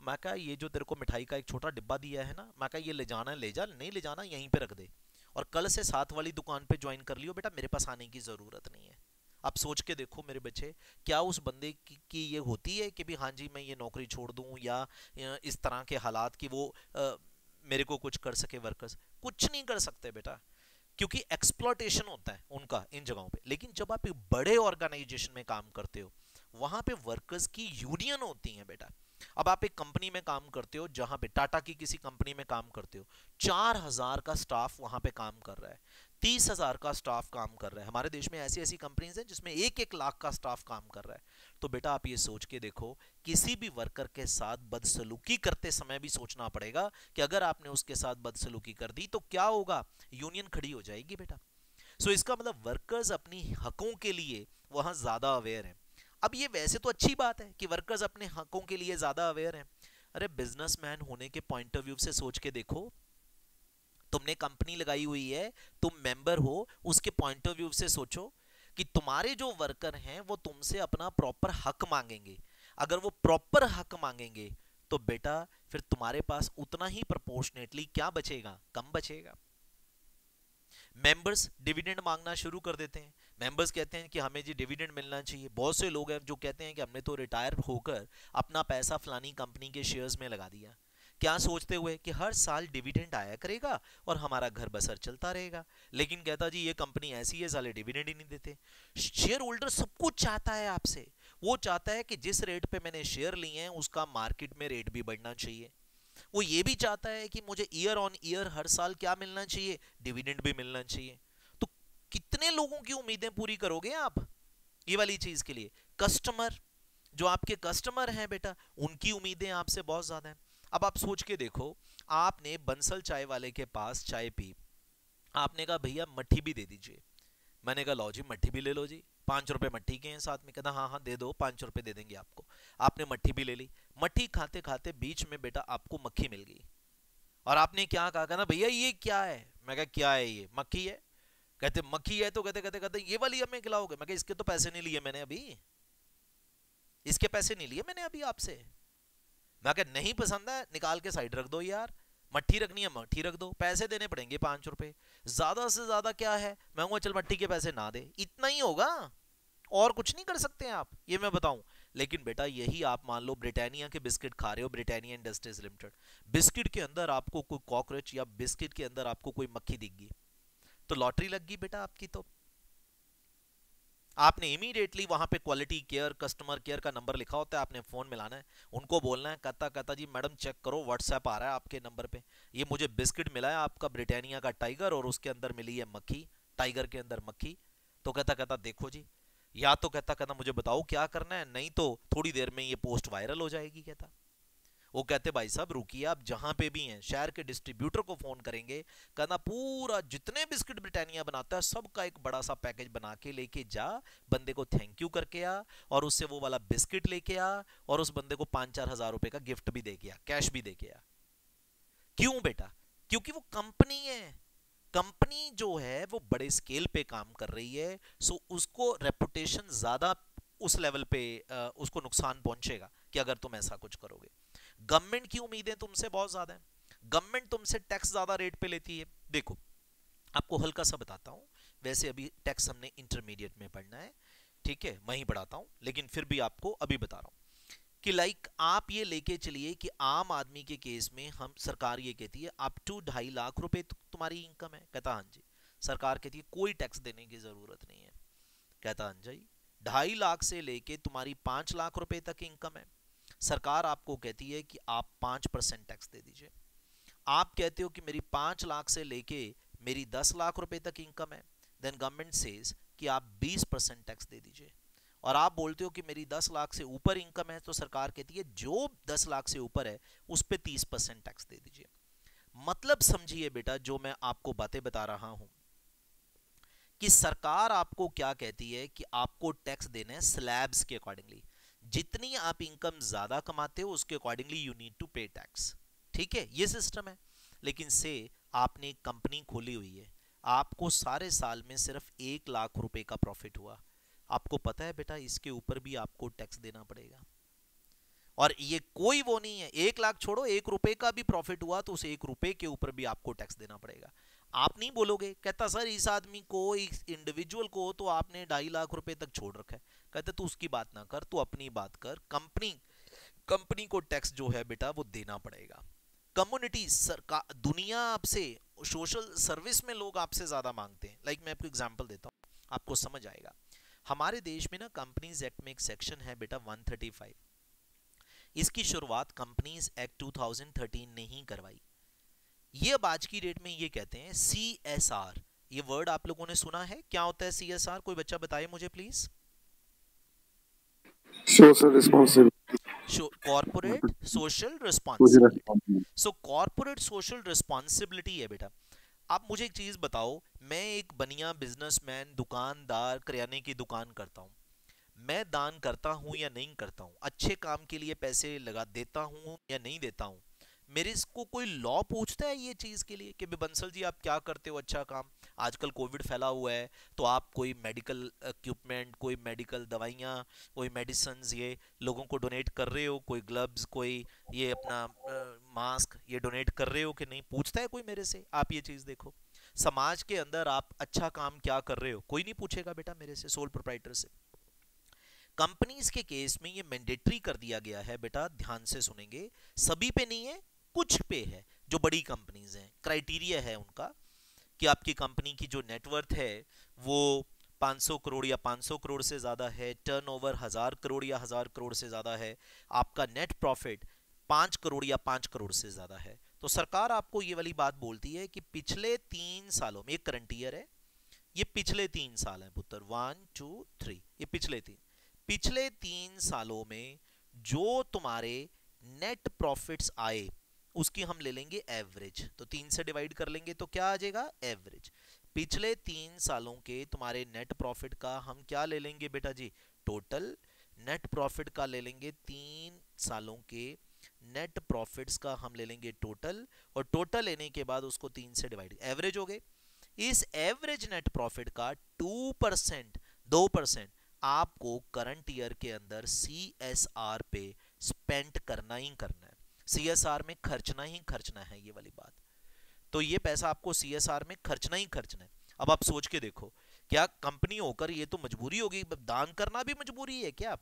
मैं कहा ये जो तेरे को मिठाई का एक छोटा डिब्बा दिया है ना मैं कहा ये ले जाना है ले जा नहीं ले जाना यहीं पे रख दे। और कल से साथ वाली दुकान पे ज्वाइन कर लियो बेटा मेरे पास आने की ज़रूरत नहीं है। आप सोच के देखो मेरे बच्चे क्या उस बंदे की, की ये होती है कि भी हाँ जी मैं ये नौकरी छोड़ दूँ या इस तरह के हालात की वो आ, मेरे को कुछ कर सके वर्कर्स कुछ नहीं कर सकते बेटा। क्योंकि एक्सप्लॉटेशन होता है उनका इन जगहों पे। लेकिन जब आप एक बड़े ऑर्गेनाइजेशन में काम करते हो, वहाँ पे वर्कर्स की यूनियन होती है बेटा। अब आप एक कंपनी में काम करते हो, जहाँ पे टाटा की किसी कंपनी में काम करते हो, चार हज़ार का स्टाफ वहाँ पे काम कर रहा है। तीस हज़ार का स्टाफ काम कर रहा है। हमारे देश में ऐसी ऐसी कंपनीज़ हैं जिसमें एक एक लाख का स्टाफ काम कर रहा है। तो बेटा आप ये सोच के देखो, किसी भी वर्कर के साथ बदसलूकी करते समय भी सोचना पड़ेगा कि अगर आपने उसके साथ बदसलूकी कर दी तो क्या होगा? यूनियन खड़ी हो जाएगी बेटा। सो इसका मतलब वर्कर्स अपनी हकों के लिए वहाँ ज़्यादा अवेयर हैं। अब ये वैसे तो अच्छी बात है कि वर्कर्स अपने हकों के लिए ज़्यादा अवेयर हैं। अरे बिजनेसमैन होने के पॉइंट ऑफ़ व्यू से सोच के देखो, तुमने कंपनी लगाई हुई है, तुम मेंबर हो, उसके पॉइंट ऑफ़ व्यू से सोचो कि तुम्हारे जो वर्कर हैं, वो तुमसे अपना प्रॉपर हक मांगेंगे। अगर वो प्रॉपर हक मांगेंगे तो बेटा, फिर तुम्हारे पास उतना ही प्रोपोर्शनेटली क्या बचेगा? कम बचेगा। मेंबर्स डिविडेंड मांगना शुरू कर देते हैं। मेंबर्स कहते हैं कि हमें जी डिविडेंड मिलना चाहिए। बहुत से लोग हैं जो कहते हैं कि हमने तो रिटायर होकर अपना पैसा फलानी कंपनी के शेयर्स में लगा दिया। क्या सोचते हुए कि हर साल डिविडेंड आया करेगा और हमारा घर बसर चलता रहेगा? लेकिन कहता जी, ये कंपनी ऐसी है, साले डिविडेंड ही नहीं देते। शेयर होल्डर सब कुछ चाहता है आपसे। वो चाहता है कि जिस रेट पे मैंने शेयर लिए हैं, उसका मार्केट में रेट भी बढ़ना चाहिए। वो ये भी चाहता है कि मुझे ईयर ऑन ईयर हर साल क्या मिलना चाहिए? डिविडेंड भी मिलना चाहिए। तो कितने लोगों की उम्मीदें पूरी करोगे आप? ये वाली चीज़ के लिए। कस्टमर जो आपके कस्टमर हैं बेटा, उनकी उम्मीदें आपसे बहुत ज़्यादा हैं। अब आप सोच के देखो, आपने बंसल चाय वाले के पास चाय पी। आपने कहा, भैया, मट्ठी भी दे दीजिए। मैंने कहा, लो जी, मट्ठी भी ले लो जी। पाँच रुपए मट्ठी के हैं साथ में। कहता हाँ हाँ दे दो, पाँच रुपए दे देंगे आपको। आपने मट्ठी भी ले ली। मट्ठी खाते खाते बीच में बेटा आपको मक्खी मिल गई। और आपने क्या कहा, कहना, भैया, ये क्या है? मैं कहा, क्या है ये? मक्खी है? कहते, मक्खी है? तो कहते कहते कहते, ये वाली हमें खिलाओगे? मैं इसके तो पैसे नहीं लिए मैंने अभी। इसके पैसे नहीं लिए मैंने अभी आपसे। मैं क्या नहीं पसंद है, निकाल के साइड रख दो यार। मट्ठी रखनी है, मट्ठी रख दो। पैसे देने पड़ेंगे पाँच रुपए। ज़्यादा से ज़्यादा क्या है? मैं कहूँगा, चल मट्ठी के पैसे ना दे। इतना ही होगा। और कुछ नहीं कर सकते हैं आप, ये मैं बताऊँ। लेकिन बेटा, यही आप मान लो, ब्रिटानिया के बिस्किट खा रहे हो, ब्रिटानिया इंडस्ट्रीज़ लिमिटेड। बिस्किट के अंदर आपको कोई कॉकरोच या बिस्किट के अंदर आपको कोई मक्खी दिख गई। तो लॉटरी लग गई बेटा आपकी तो। आपने इमीडिएटली वहाँ पे क्वालिटी केयर कस्टमर केयर का नंबर लिखा होता है, आपने फ़ोन मिलाना है, उनको बोलना है, कहता कहता, जी मैडम चेक करो व्हाट्सएप आ रहा है आपके नंबर पे। ये मुझे बिस्किट मिला है आपका ब्रिटानिया का टाइगर और उसके अंदर मिली है मक्खी टाइगर के अंदर मक्खी। तो कहता कहता, देखो जी, या तो कहता कहता, मुझे बताओ क्या करना है, नहीं तो थोड़ी देर में ये पोस्ट वायरल हो जाएगी, कहता। वो कहते, भाई साहब, रुकिए, आप जहाँ पे भी हैं, शहर के डिस्ट्रीब्यूटर को फ़ोन करेंगे, कहना पूरा जितने बिस्किट ब्रिटानिया बनाता है, सबका एक बड़ा सा पैकेज बना के लेके जा, बंदे को थैंक यू करके आ, और उससे वो वाला बिस्किट लेके आ, और उस बंदे को पाँच चार हज़ार रुपए का गिफ्ट भी दे के आ कैश भी दे आ। क्यों बेटा? क्योंकि वो कंपनी है। कंपनी जो है, वो बड़े स्केल पे काम कर रही है सो उसको रेपुटेशन ज़्यादा उस लेवल पे उसको नुकसान पहुंचेगा कि अगर तुम ऐसा कुछ करोगे। गवर्नमेंट की उम्मीदें तुमसे बहुत ज़्यादा है। गवर्नमेंट तुमसे टैक्स ज़्यादा रेट पे लेती है। देखो, आपको हल्का सा बताता हूँ। वैसे अभी टैक्स हमने इंटरमीडिएट में पढ़ना है, ठीक है? वहीं पढ़ाता हूँ, लेकिन फिर भी आपको अभी बता रहा हूँ कि लाइक आप ये लेके चलिए कि आम आदमी के केस में हम, सरकार ये कहती है अप टू ढाई लाख रुपए तुम्हारी इनकम है। कहता हाँ जी। सरकार कहती है, कोई टैक्स देने की ज़रूरत नहीं है। कहता हाँ जी। ढाई लाख से लेके तुम्हारी पाँच लाख रुपए तक इनकम है। सरकार आपको कहती है कि आप पाँच परसेंट टैक्स दे दीजिए। आप कहते हो कि मेरी पाँच लाख से लेके मेरी दस लाख रुपए तक इनकम है देन गवर्नमेंट सेज कि आप बीस परसेंट टैक्स दे दीजिए। और आप बोलते हो कि मेरी दस लाख से ऊपर इनकम है तो सरकार कहती है जो दस लाख से ऊपर है, उस पर तीस परसेंट टैक्स दे दीजिए। मतलब समझिए बेटा, जो मैं आपको बातें बता रहा हूँ, कि सरकार आपको क्या कहती है कि आपको टैक्स देना स्लैब्स के अकॉर्डिंगली जितनी आप इनकम ज़्यादा कमाते हो, उसके accordingly you need to pay tax ठीक है? ये सिस्टम है। लेकिन से आपने कंपनी खोली हुई है। आपको सारे साल में सिर्फ़ एक लाख रुपए का प्रॉफिट हुआ। आपको पता है बेटा, इसके ऊपर भी आपको टैक्स देना पड़ेगा। और ये कोई वो नहीं है। एक लाख छोड़ो, एक रुपए का भी प्रॉफिट हुआ तो उस एक रुपए के ऊपर भी आपको टैक्स देना पड़ेगा। आप नहीं बोलोगे, कहता, सर, इस आदमी को, इस इंडिविजुअल को तो आपने ढाई लाख रुपए तक छोड़ रखा है। कहते तू उसकी बात ना कर, तू अपनी बात कर। कंपनी कंपनी को टैक्स जो है बेटा, वो देना पड़ेगा। कम्युनिटी सरकार दुनिया आपसे, सोशल सर्विस में लोग आपसे ज़्यादा मांगते हैं। लाइक मैं आपको एग्जांपल देता हूँ। आपको समझ आएगा। हमारे देश में ना कंपनीज़ एक्ट में एक सेक्शन है बेटा 135 इसकी शुरुआत कंपनीज़ एक्ट 2013 ने ही करवाई। ये अब आज की डेट में ये कहते हैं सी एस आर ये वर्ड आप लोगों ने सुना है? क्या होता है सी एस आर कोई बच्चा बताए मुझे please social responsibility corporate social responsibility so corporate social responsibility है बेटा। आप मुझे एक चीज़ बताओ मैं एक बनिया बिजनेसमैन दुकानदार किराने की दुकान करता हूँ। मैं दान करता हूँ या नहीं करता हूँ? अच्छे काम के लिए पैसे लगा देता हूँ या नहीं देता हूँ? मेरे को कोई लॉ पूछता है ये चीज़ के लिए कि बंसल जी आप क्या करते हो अच्छा काम? आजकल कोविड फैला हुआ है तो आप कोई मेडिकल इक्विपमेंट कोई मेडिकल दवाइयाँ, कोई मेडिसिन ये लोगों को डोनेट कर रहे हो? कोई ग्लव्स कोई ये अपना मास्क ये डोनेट कर रहे हो कि नहीं? पूछता है कोई मेरे से? आप ये चीज़ देखो। समाज के अंदर आप अच्छा काम क्या कर रहे हो? कोई नहीं पूछेगा बेटा मेरे से सोल प्रोप्राइटर से। कंपनीज़ के केस में ये मैंडेटरी कर दिया गया है बेटा, ध्यान से सुनेंगे। सभी पे नहीं है, कुछ पे है, जो बड़ी कंपनीज़ हैं। क्राइटेरिया है उनका। कि आपकी कंपनी की जो नेटवर्थ है, वो 500 करोड़ या 500 करोड़ से ज़्यादा है टर्नओवर हज़ार करोड़ या हज़ार करोड़ से ज़्यादा है, आपका नेट प्रॉफिट पाँच करोड़ या पाँच करोड़ से ज़्यादा है। तो सरकार आपको ये वाली बात बोलती है कि पिछले तीन सालों में एक करंट ईयर है, ये पिछले तीन साल है, पुत्र। वन टू थ्री ये पिछले तीन। पिछले तीन सालों में जो तुम्हारे नेट प्रॉफिट्स आए उसकी हम ले लेंगे एवरेज तो तीन से डिवाइड कर लेंगे तो क्या आ जाएगा? एवरेज पिछले तीन सालों के तुम्हारे नेट प्रॉफिट का हम क्या ले लेंगे बेटा जी? टोटल नेट प्रॉफिट का ले लेंगे तीन सालों के नेट प्रॉफिट्स का हम ले लेंगे टोटल और टोटल लेने के बाद उसको तीन से डिवाइड एवरेज हो गए। इस एवरेज नेट प्रॉफिट का टू परसेंट दो परसेंट आपको करंट ईयर के अंदर सी एस आर पे स्पेंड करना ही करना है। सीएसआर में खर्चना ही खर्चना है, ये वाली बात। तो ये पैसा आपको सीएसआर में खर्चना ही खर्चना है। अब आप सोच के देखो, क्या कंपनी होकर ये तो मजबूरी होगी? दान करना भी मजबूरी है क्या?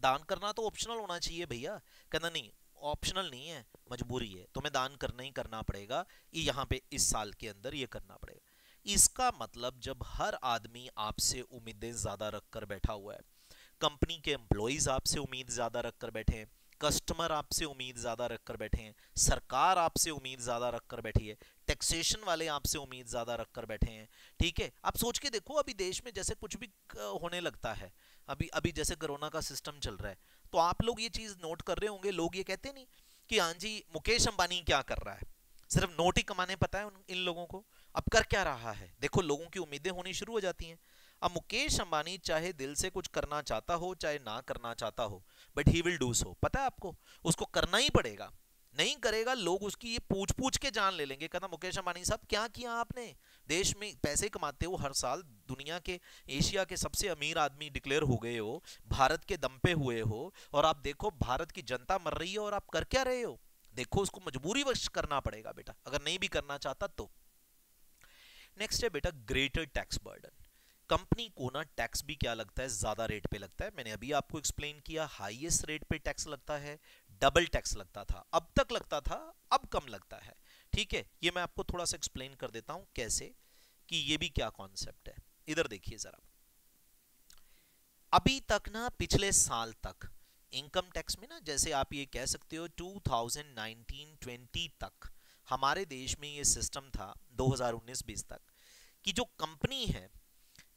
दान करना तो ऑप्शनल होना चाहिए भैया। कहना नहीं ऑप्शनल नहीं है, मजबूरी है। तुम्हें दान करना ही करना पड़ेगा, ये यहाँ पे इस साल के अंदर ये करना पड़ेगा। इसका मतलब जब हर आदमी आपसे उम्मीदें ज़्यादा रखकर बैठा हुआ है, कंपनी के एम्प्लॉयज़ आपसे उम्मीद ज़्यादा रखकर बैठे हैं कस्टमर आपसे उम्मीद ज़्यादा रखकर बैठे हैं, सरकार आपसे उम्मीद ज़्यादा रखकर बैठी है टैक्सेशन वाले आपसे उम्मीद ज़्यादा रखकर बैठे हैं, ठीक है? आप सोच के देखो, अभी देश में जैसे कुछ भी होने लगता है, अभी अभी जैसे कोरोना का सिस्टम चल रहा है तो आप लोग ये चीज़ नोट कर रहे होंगे, लोग ये कहते नहीं कि हाँ जी, मुकेश अंबानी क्या कर रहा है? सिर्फ़ नोट ही कमाने पता है इन लोगों को? अब कर क्या रहा है? देखो, लोगों की उम्मीदें होनी शुरू हो जाती हैं। अब मुकेश अंबानी चाहे दिल से कुछ करना चाहता हो, चाहे ना करना चाहता हो but he will do so पता है आपको? उसको करना ही पड़ेगा। नहीं करेगा, लोग उसकी ये पूछ पूछ के जान ले लेंगे। कहना मुकेश अंबानी साहब, क्या किया आपने? देश में पैसे कमाते हो, हर साल दुनिया के, एशिया के सबसे अमीर आदमी डिक्लेयर हो गए हो, भारत के दम पे हुए हो, और आप देखो, भारत की जनता मर रही है और आप कर क्या रहे हो? देखो, उसको मजबूरी वश करना पड़ेगा बेटा। अगर नहीं भी करना चाहता तो। नेक्स्ट है बेटा ग्रेटर टैक्स बर्डन कंपनी को ना टैक्स भी क्या लगता है? ज़्यादा रेट पे लगता है। मैंने अभी आपको एक्सप्लेन किया हाईएस्ट रेट पे टैक्स लगता है डबल टैक्स लगता था। अब तक लगता था, अब कम लगता है। ठीक है? ये मैं आपको थोड़ा सा एक्सप्लेन कर देता हूँ कैसे कि ये भी क्या कॉन्सेप्ट है। इधर देखिए जरा। अभी तक ना, पिछले साल तक इनकम टैक्स में ना, जैसे आप ये कह सकते हो 2019-20 तक, हमारे देश में ये सिस्टम था 2019-20 तक, कि जो कंपनी है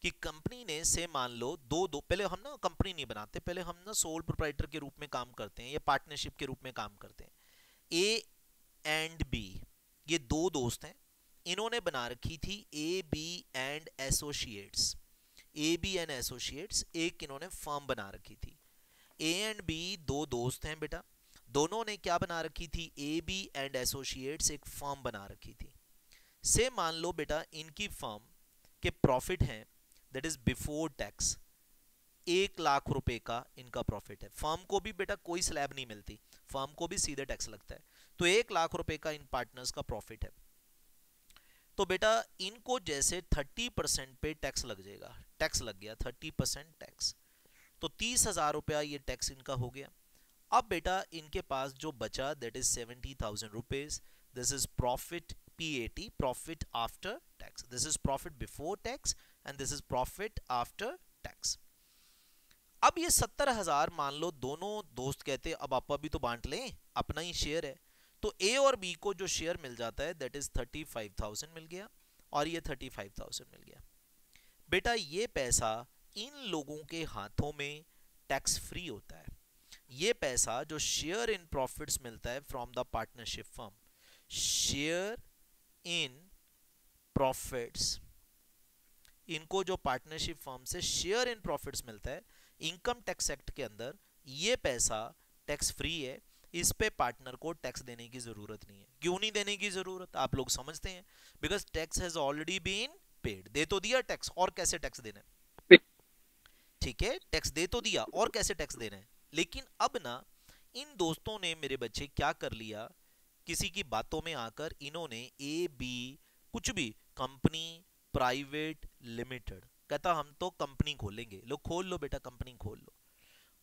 कि कंपनी ने से मान लो दो दो, पहले हम ना कंपनी नहीं बनाते, पहले हम ना सोल प्रोप्राइटर के रूप में काम करते हैं या पार्टनरशिप के रूप में काम करते हैं। ए एंड बी ये दो दोस्त हैं, इन्होंने बना रखी थी A B and associates A B and associates एक इन्होंने फर्म बना रखी थी। ए एंड बी दो दोस्त हैं बेटा, दोनों ने क्या बना रखी थी? ए बी एंड एसोसिएट्स एक फर्म बना रखी थी। से मान लो बेटा, इनकी फर्म के प्रॉफिट हैं दैट इज़ बिफोर टैक्स एक लाख रुपए का इनका प्रॉफिट है। फर्म को भी बेटा कोई स्लैब नहीं मिलती। फर्म को भी सीधे टैक्स लगता है। तो एक लाख रुपए का इन पार्टनर्स का प्रॉफिट है। तो बेटा इनको जैसे थर्टी परसेंट पे टैक्स लग जाएगा। टैक्स लग गया थर्टी परसेंट टैक्स तो तीस हज़ार रुपया ये टैक्स इनका हो गया। अब बेटा इनके पास जो बचा that is seventy thousand rupees this is profit P profit after tax this is profit before tax and this is profit after tax अब ये सत्तर हज़ार मान लो, दोनों दोस्त कहते अब आप भी तो बांट लें, अपना ही शेयर है। तो ए और बी को जो शेयर मिल जाता है that is thirty five thousand मिल गया और ये थर्टी फाइव थाउज़ेंड मिल गया। बेटा, ये पैसा इन लोगों के हाथों में टैक्स फ्री होता है। ये पैसा जो शेयर इन प्रॉफिट्स मिलता है from the partnership firm share in profits इनको जो पार्टनरशिप फर्म से शेयर इन प्रॉफिट्स मिलता है इनकम टैक्स एक्ट के अंदर, ये पैसा टैक्स फ्री है, इस पे पार्टनर को टैक्स देने की ज़रूरत नहीं है। क्यों नहीं देने की ज़रूरत? आप लोग समझते हैं। Because tax has already been paid दे तो दिया टैक्स और कैसे टैक्स देना ठीक है टैक्स दे तो दिया, और कैसे टैक्स देना है? लेकिन अब ना, इन दोस्तों ने मेरे बच्चे क्या कर लिया? किसी की बातों में आकर इन्होंने ए बी कुछ भी कंपनी प्राइवेट लिमिटेड। कहता हम तो कंपनी खोलेंगे। लो खोल लो बेटा कंपनी खोल लो।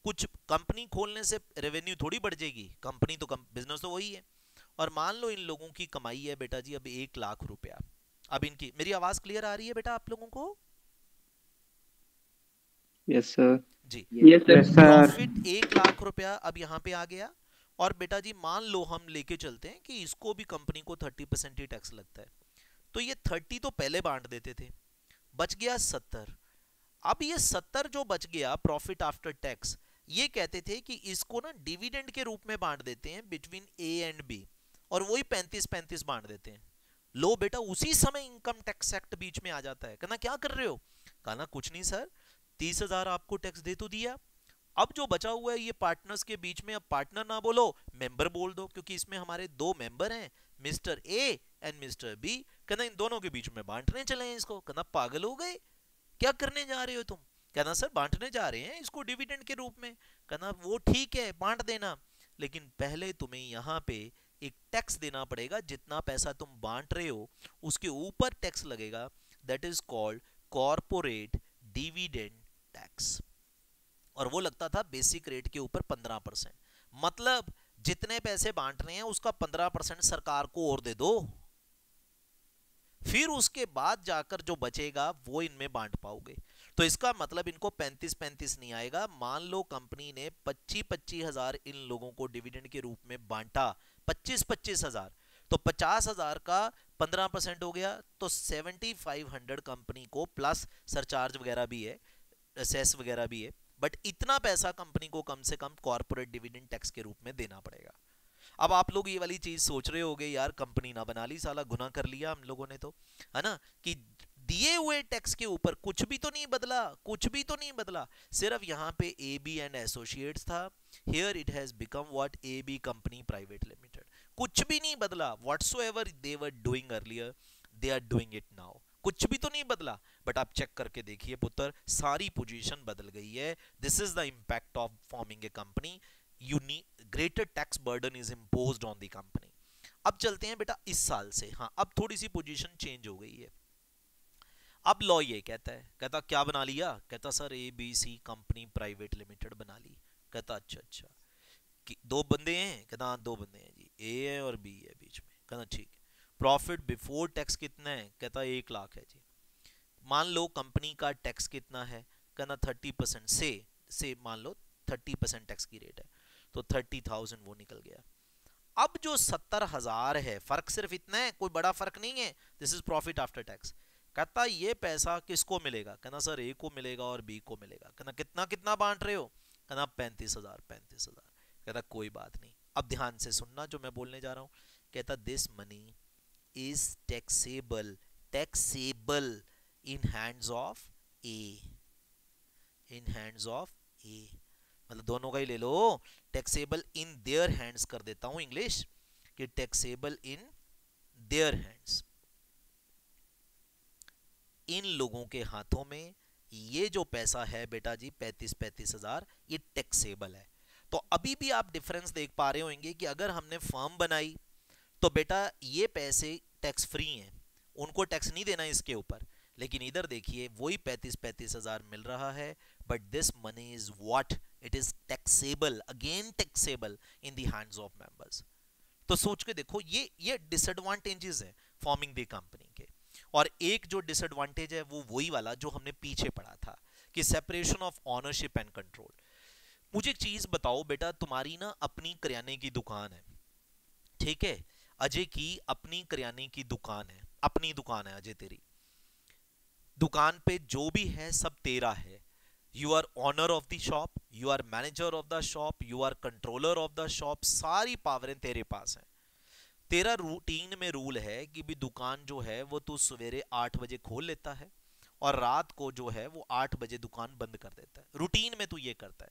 कुछ कंपनी खोलने से रेवेन्यू थोड़ी बढ़ जाएगी। कंपनी तो बिज़नेस तो वही है। और मान लो इन लोगों की कमाई है बेटा जी अब एक लाख रुपया। अब इनकी मेरी आवाज़ क्लियर आ रही है बेटा आप लोगों को? यस सर जी। यस सर प्रॉफिट एक लाख रुपया अब यहाँ पे आ गया। और बेटा जी मान लो हम लेके चलते हैं कि इसको भी कंपनी को थर्टी परसेंट ही टैक्स लगता है। तो ये थर्टी तो पहले बांट देते थे। बच गया सत्तर। अब ये सत्तर जो बच गया प्रॉफिट आफ्टर टैक्स ये कहते थे कि इसको ना डिविडेंड के रूप में बांट देते हैं बिटवीन ए एंड बी और वही पैंतीस पैंतीस बांट देते हैं। लो बेटा, उसी समय इनकम टैक्स एक्ट बीच में आ जाता है। कहना, क्या कर रहे हो? कहना, कुछ नहीं सर, तीस हज़ार आपको टैक्स दे तो दिया। अब जो बचा हुआ है ये पार्टनर्स के बीच में, अब पार्टनर ना बोलो मेंबर बोल दो, क्योंकि इसमें हमारे दो मेंबर हैं, mister A and mister B कहना इन दोनों के बीच में बांटने चले हैं इसको। कहना, पागल हो गए? क्या करने जा रहे हो तुम? कहना, सर, बांटने जा रहे हैं इसको डिविडेंड के रूप में। कहना, वो ठीक है, बांट देना, लेकिन पहले तुम्हें यहाँ पे एक टैक्स देना पड़ेगा। जितना पैसा तुम बांट रहे हो, उसके ऊपर टैक्स लगेगा। That is called corporate dividend tax और वो लगता था बेसिक रेट के ऊपर पंद्रह परसेंट। मतलब जितने पैसे बांट रहे हैं, उसका पंद्रह परसेंट सरकार को और दे दो। फिर उसके बाद जाकर जो बचेगा, वो इनमें बांट पाओगे। तो इसका मतलब इनको 35 35 नहीं आएगा। मान लो कंपनी ने 25 पच्चीस हज़ार इन लोगों को डिविडेंड के रूप में बांटा 25 पच्चीस हज़ार। तो पचास हज़ार का 15 परसेंट हो गया तो 7500 कंपनी को प्लस सरचार्ज वगैरह भी है सेस वगैरह भी है। बट इतना पैसा कंपनी को कम से कम कॉरपोरेट डिविडेंड टैक्स के रूप में देना पड़ेगा। अब आप लोग ये वाली चीज़ सोच रहे होगे, यार, कंपनी ना बना ली, साला गुना कर लिया हम लोगों ने तो। है ना? कि दिए हुए टैक्स के ऊपर कुछ भी तो नहीं बदला, कुछ भी तो नहीं बदला। सिर्फ़ यहाँ पे ए बी एंड एसोसिएट्स था। Here it has become what A B company private limited कुछ भी नहीं बदला। Whatsoever they were doing earlier they are doing it now कुछ भी तो नहीं बदला। बट आप चेक करके देखिए पुत्र, सारी पोजीशन बदल गई है। This is the impact of forming a company you need greater tax burden is imposed on the company अब चलते हैं बेटा इस साल से। हाँ अब थोड़ी सी पोजीशन चेंज हो गई है। अब लॉ ये कहता है, कहता क्या बना लिया? कहता sir A B C company private limited बना ली। कहता अच्छा अच्छा। कि दो बंदे हैं? कहता हाँ दो बंदे हैं जी। ए है और बी है बीच में। कहता ठीक प्रॉफिट बिफोर टैक्स कितना है? कहता एक लाख है जी। मान लो कंपनी का टैक्स कितना है? कहना थर्टी परसेंट से से मान लो थर्टी परसेंट टैक्स की रेट है। तो थर्टी थाउज़ेंड वो निकल गया। अब जो सत्तर हज़ार है, फ़र्क सिर्फ़ इतना है, कोई बड़ा फ़र्क नहीं है। This is profit after tax कहता, ये पैसा किसको मिलेगा? कहना, सर ए को मिलेगा और बी को मिलेगा। कहना, कितना कितना बांट रहे हो? कहना, पैंतीस हज़ार पैंतीस हज़ार। कहता, कोई बात नहीं। अब ध्यान से सुनना जो मैं बोलने जा रहा हूँ। कहता this money is taxable taxable in hands of A in hands of A मतलब दोनों का ही ले लो। टैक्सेबल इन देयर हैंड्स कर देता हूँ इंग्लिश कि टैक्सेबल इन देयर हैंड्स इन लोगों के हाथों में ये जो पैसा है बेटा जी पैंतीस पैंतीस हज़ार, ये टैक्सेबल है। तो अभी भी आप डिफरेंस देख पा रहे होंगे कि अगर हमने फर्म बनाई तो बेटा ये पैसे टैक्स फ्री हैं। उनको टैक्स नहीं देना इसके ऊपर। लेकिन इधर देखिए, वही पैंतीस पैंतीस हज़ार मिल रहा है but this money is what it is taxable again taxable in the hands of members तो सोच के देखो, ये ये डिसएडवांटेजेस है फॉर्मिंग द कंपनी के। और एक जो डिसएडवांटेज है, वो वही वाला जो हमने पीछे पढ़ा था, कि separation of ownership and control मुझे एक चीज़ बताओ बेटा, तुम्हारी ना अपनी करियाने की दुकान है। ठीक है? अजय की अपनी करियाने की दुकान है, अपनी दुकान है अजय तेरी। दुकान पे जो भी है, सब तेरा है। You are owner of the shop you are manager of the shop you are controller of the shop सारी पावरें तेरे पास हैं। तेरा रूटीन में रूल है कि भी दुकान जो है, वो तू सवेरे आठ बजे खोल लेता है और रात को जो है, वो आठ बजे दुकान बंद कर देता है। रूटीन में तू ये करता है।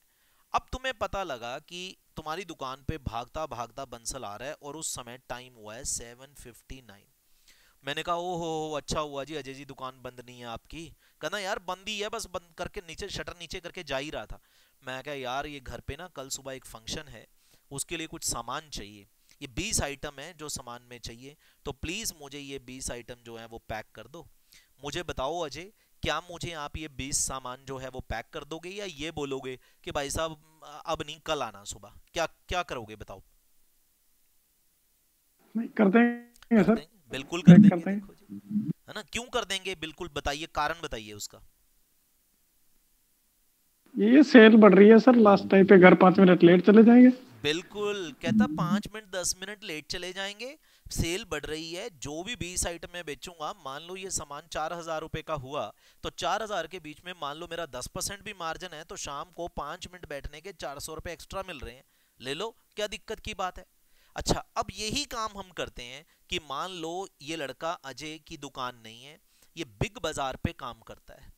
अब तुम्हें पता लगा कि तुम्हारी दुकान पे भागता भागता बंसल आ रहा है और उस समय टाइम हुआ है सेवन फिफ्टी नाइन मैंने कहा ओ हो अच्छा हुआ जी, अजय जी, दुकान बंद नहीं है आपकी। कहना यार बंद ही है बस बंद करके नीचे शटर नीचे करके जा ही रहा था। मैं कहा यार ये घर पे ना कल सुबह एक फ़ंक्शन है उसके लिए कुछ सामान चाहिए। ये 20 आइटम है जो सामान में चाहिए तो प्लीज़ मुझे ये 20 आइटम जो है वो पैक कर दो। मुझे बताओ अजय क्या मुझे आप ये 20 सामान जो है वो पैक कर दोगे या ये बोलोगे कि भाई साहब अब नहीं कल आना सुबह? क्या क्या करोगे बताओ? नहीं कर देंगे सर। बिल्कुल कर देंगे, कर देंगे है ना? क्यों कर देंगे? बिल्कुल बताइए कारण बताइए उसका। ये सेल बढ़ रही है सर लास्ट टाइम पे घर पाँच मिनट लेट चले जाएँगे। बिल्कुल कहता पाँच मिनट दस मिनट लेट चले जाएँगे। सेल बढ़ रही है जो भी बीस आइटम मैं बेचूँगा मान लो ये सामान चार हज़ार रुपए का हुआ तो चार हज़ार के बीच में मान लो मेरा दस परसेंट भी मार्जिन है तो शाम को पाँच मिनट बैठने के चार सौ रुपए एक्स्ट्रा मिल रहे हैं। ले लो क्या दिक्कत की बात है? अच्छा अब यही काम हम करते हैं कि मान लो ये लड़का अजय की दुकान नहीं है, ये बिग बाज़ार पे काम करता है।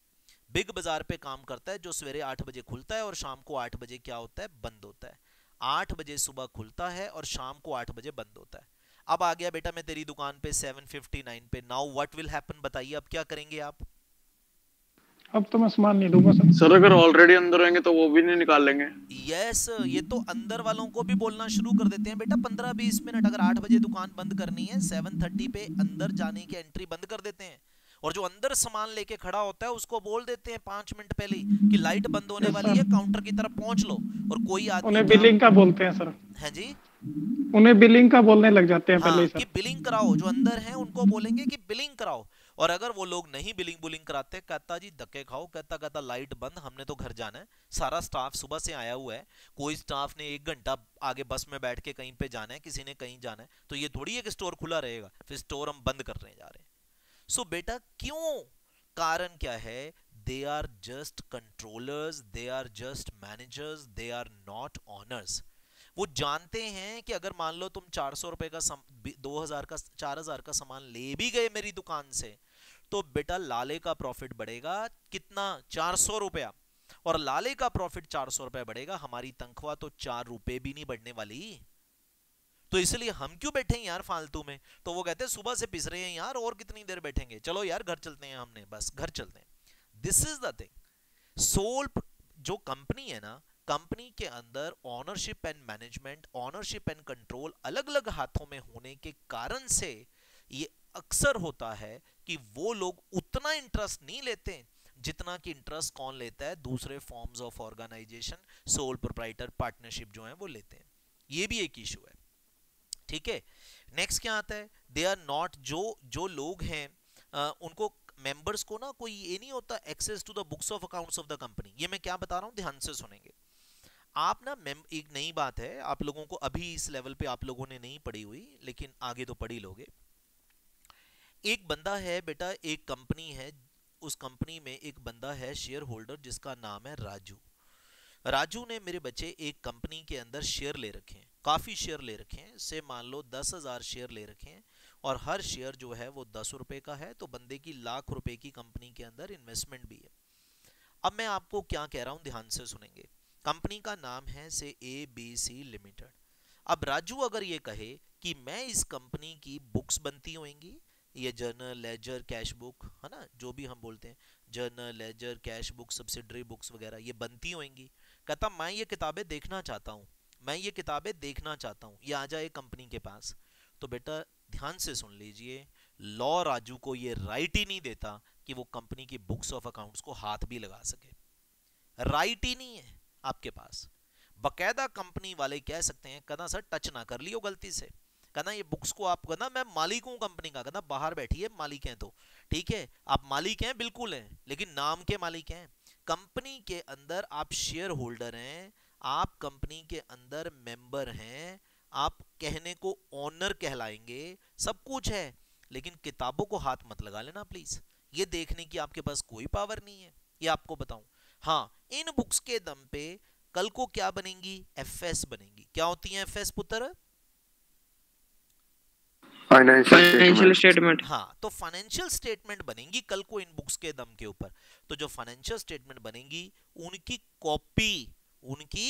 बिग बाज़ार पे काम करता है जो सवेरे आठ बजे खुलता है और शाम को आठ बजे क्या होता है? बंद होता है। आठ बजे सुबह खुलता है और शाम को आठ बजे बंद होता है। अब आ गया बेटा मैं तेरी दुकान पे 759 पे। नाउ व्हाट विल हैपन बताइए, अब क्या करेंगे आप? अब तो मैं सामान नहीं दूँगा सर। सर अगर ऑलरेडी अंदर होंगे तो वो भी नहीं निकाल लेंगे यस ये तो अंदर वालों को भी बोलना शुरू कर देते हैं। बेटा पंद्रह बीस मिनट अगर आठ बजे दुकान बंद करनी है सेवन थर्टी पे अंदर जाने की एंट्री बंद कर देते हैं। और जो अंदर सामान लेके खड़ा होता है उसको बोल देते हैं पाँच मिनट पहले कि लाइट बंद होने वाली है काउंटर की तरफ़ पहुँच लो। और कोई आदमी उन्हें बिलिंग का बोलते हैं सर। है जी? उन्हें बिलिंग का बोलने लग जाते हैं हाँ, पहले ही कि बिलिंग कराओ। जो अंदर हैं उनको बोलेंगे कि बिलिंग कराओ। और अगर वो लोग नहीं बिलिंग बुलिंग कराते कहता जी धक्के खाओ कहता कहता लाइट बंद हमने तो घर जाना है। सारा स्टाफ सुबह से आया हुआ है कोई स्टाफ ने एक घंटा आगे बस में बैठ के कहीं पे जाना है किसी ने कहीं जाना है तो ये थोड़ी है कि स्टोर खुला रहेगा फिर स्टोर हम बंद करने जा रहे हैं। सो so, बेटा क्यों? कारण क्या है? They are just controllers they are just managers they are not owners वो जानते हैं कि अगर मान लो तुम चार सौ रुपए का दो हज़ार का चार हज़ार का सामान ले भी गए मेरी दुकान से तो बेटा लाले का प्रॉफिट बढ़ेगा कितना? चार सौ रुपया। और लाले का प्रॉफिट चार सौ रुपया बढ़ेगा, हमारी तनख्वाह तो चार रुपए भी नहीं बढ़ने वाली। तो इसलिए हम क्यों बैठे यार फालतू में? तो वो कहते हैं, सुबह से पिस रहे हैं यार, और कितनी देर बैठेंगे? चलो यार, घर चलते हैं हमने, बस घर चलते हैं। दिस इज़ द थिंग सोल जो कंपनी है ना कंपनी के अंदर ownership and management ownership and control अलग अलग हाथों में होने के कारण से ये अक्सर होता है कि वो लोग उतना इंटरेस्ट नहीं लेते जितना कि इंटरेस्ट कौन लेता है? दूसरे forms of organisation sole proprietor partnership जो है, वो लेते हैं। ये भी एक इशू है। ठीक है? नेक्स्ट क्या आता है? दे आर नॉट जो जो लोग हैं उनको मेंबर्स को ना कोई ये नहीं होता access to the books of accounts of the company ये मैं क्या बता रहा हूँ? ध्यान से सुनेंगे। आप ना एक नई बात है, आप लोगों को अभी इस लेवल पे आप लोगों ने नहीं पढ़ी हुई, लेकिन आगे तो पढ़ी लोगे। एक बंदा है बेटा, एक कंपनी है, उस कंपनी में एक बंदा है शेयर होल्डर जिसका नाम है राजू। राजू ने मेरे बच्चे एक कंपनी के अंदर शेयर ले रखे हैं, काफ़ी शेयर ले रखे हैं, से मान लो दस हज़ार शेयर ले रखे हैं और हर शेयर जो है वो दस रुपए का है तो बंदे की लाख रुपए की कंपनी के अंदर इन्वेस्टमेंट भी है। अब मैं आपको क्या कह रहा हूँ, ध्यान से सुनेंगे। कंपनी का नाम है से ए बी सी लिमिटेड अब राजू अगर ये कहे कि मैं इस कंपनी की बुक्स बनती होंगी ये जर्नल लेजर कैश बुक है ना? जो भी हम बोलते हैं journal ledger cash book subsidiary books वगैरह, ये बनती होंगी। कहता, मैं ये किताबें देखना चाहता हूँ। मैं ये किताबें देखना चाहता हूँ। ये आ जाए कंपनी के पास। तो बेटा, ध्यान से सुन लीजिए लॉ राजू को ये राइट ही नहीं देता कि वो कंपनी की बुक्स ऑफ़ अकाउंट्स को हाथ भी लगा सके। राइट ही नहीं है आपके पास। बकायदा कंपनी वाले कह सकते हैं, कदा सर टच ना कर लियो गलती से। कहना ये बुक्स को आप कहना मैं मालिक हूँ कंपनी का कहना बाहर बैठिए मालिक हैं तो। ठीक है? आप मालिक हैं, बिल्कुल हैं, लेकिन नाम के मालिक हैं। कंपनी के अंदर आप शेयर होल्डर हैं, आप कंपनी के अंदर मेंबर हैं, आप कहने को ऑनर कहलाएँगे, सब कुछ है। लेकिन किताबों को हाथ मत लगा लेना प्लीज़ ये देखने की आपके पास कोई पावर नहीं है, ये आपको बताऊँ। हाँ इन बुक्स के दम पे कल को क्या बनेंगी? एफ़ बनेंगी। क्या होती है एफएस पुत्र? फाइनेंशियल स्टेटमेंट हाँ तो फाइनेंशियल स्टेटमेंट बनेंगी कल को इन बुक्स के दम के ऊपर। तो जो फाइनेंशियल स्टेटमेंट बनेंगी उनकी कॉपी उनकी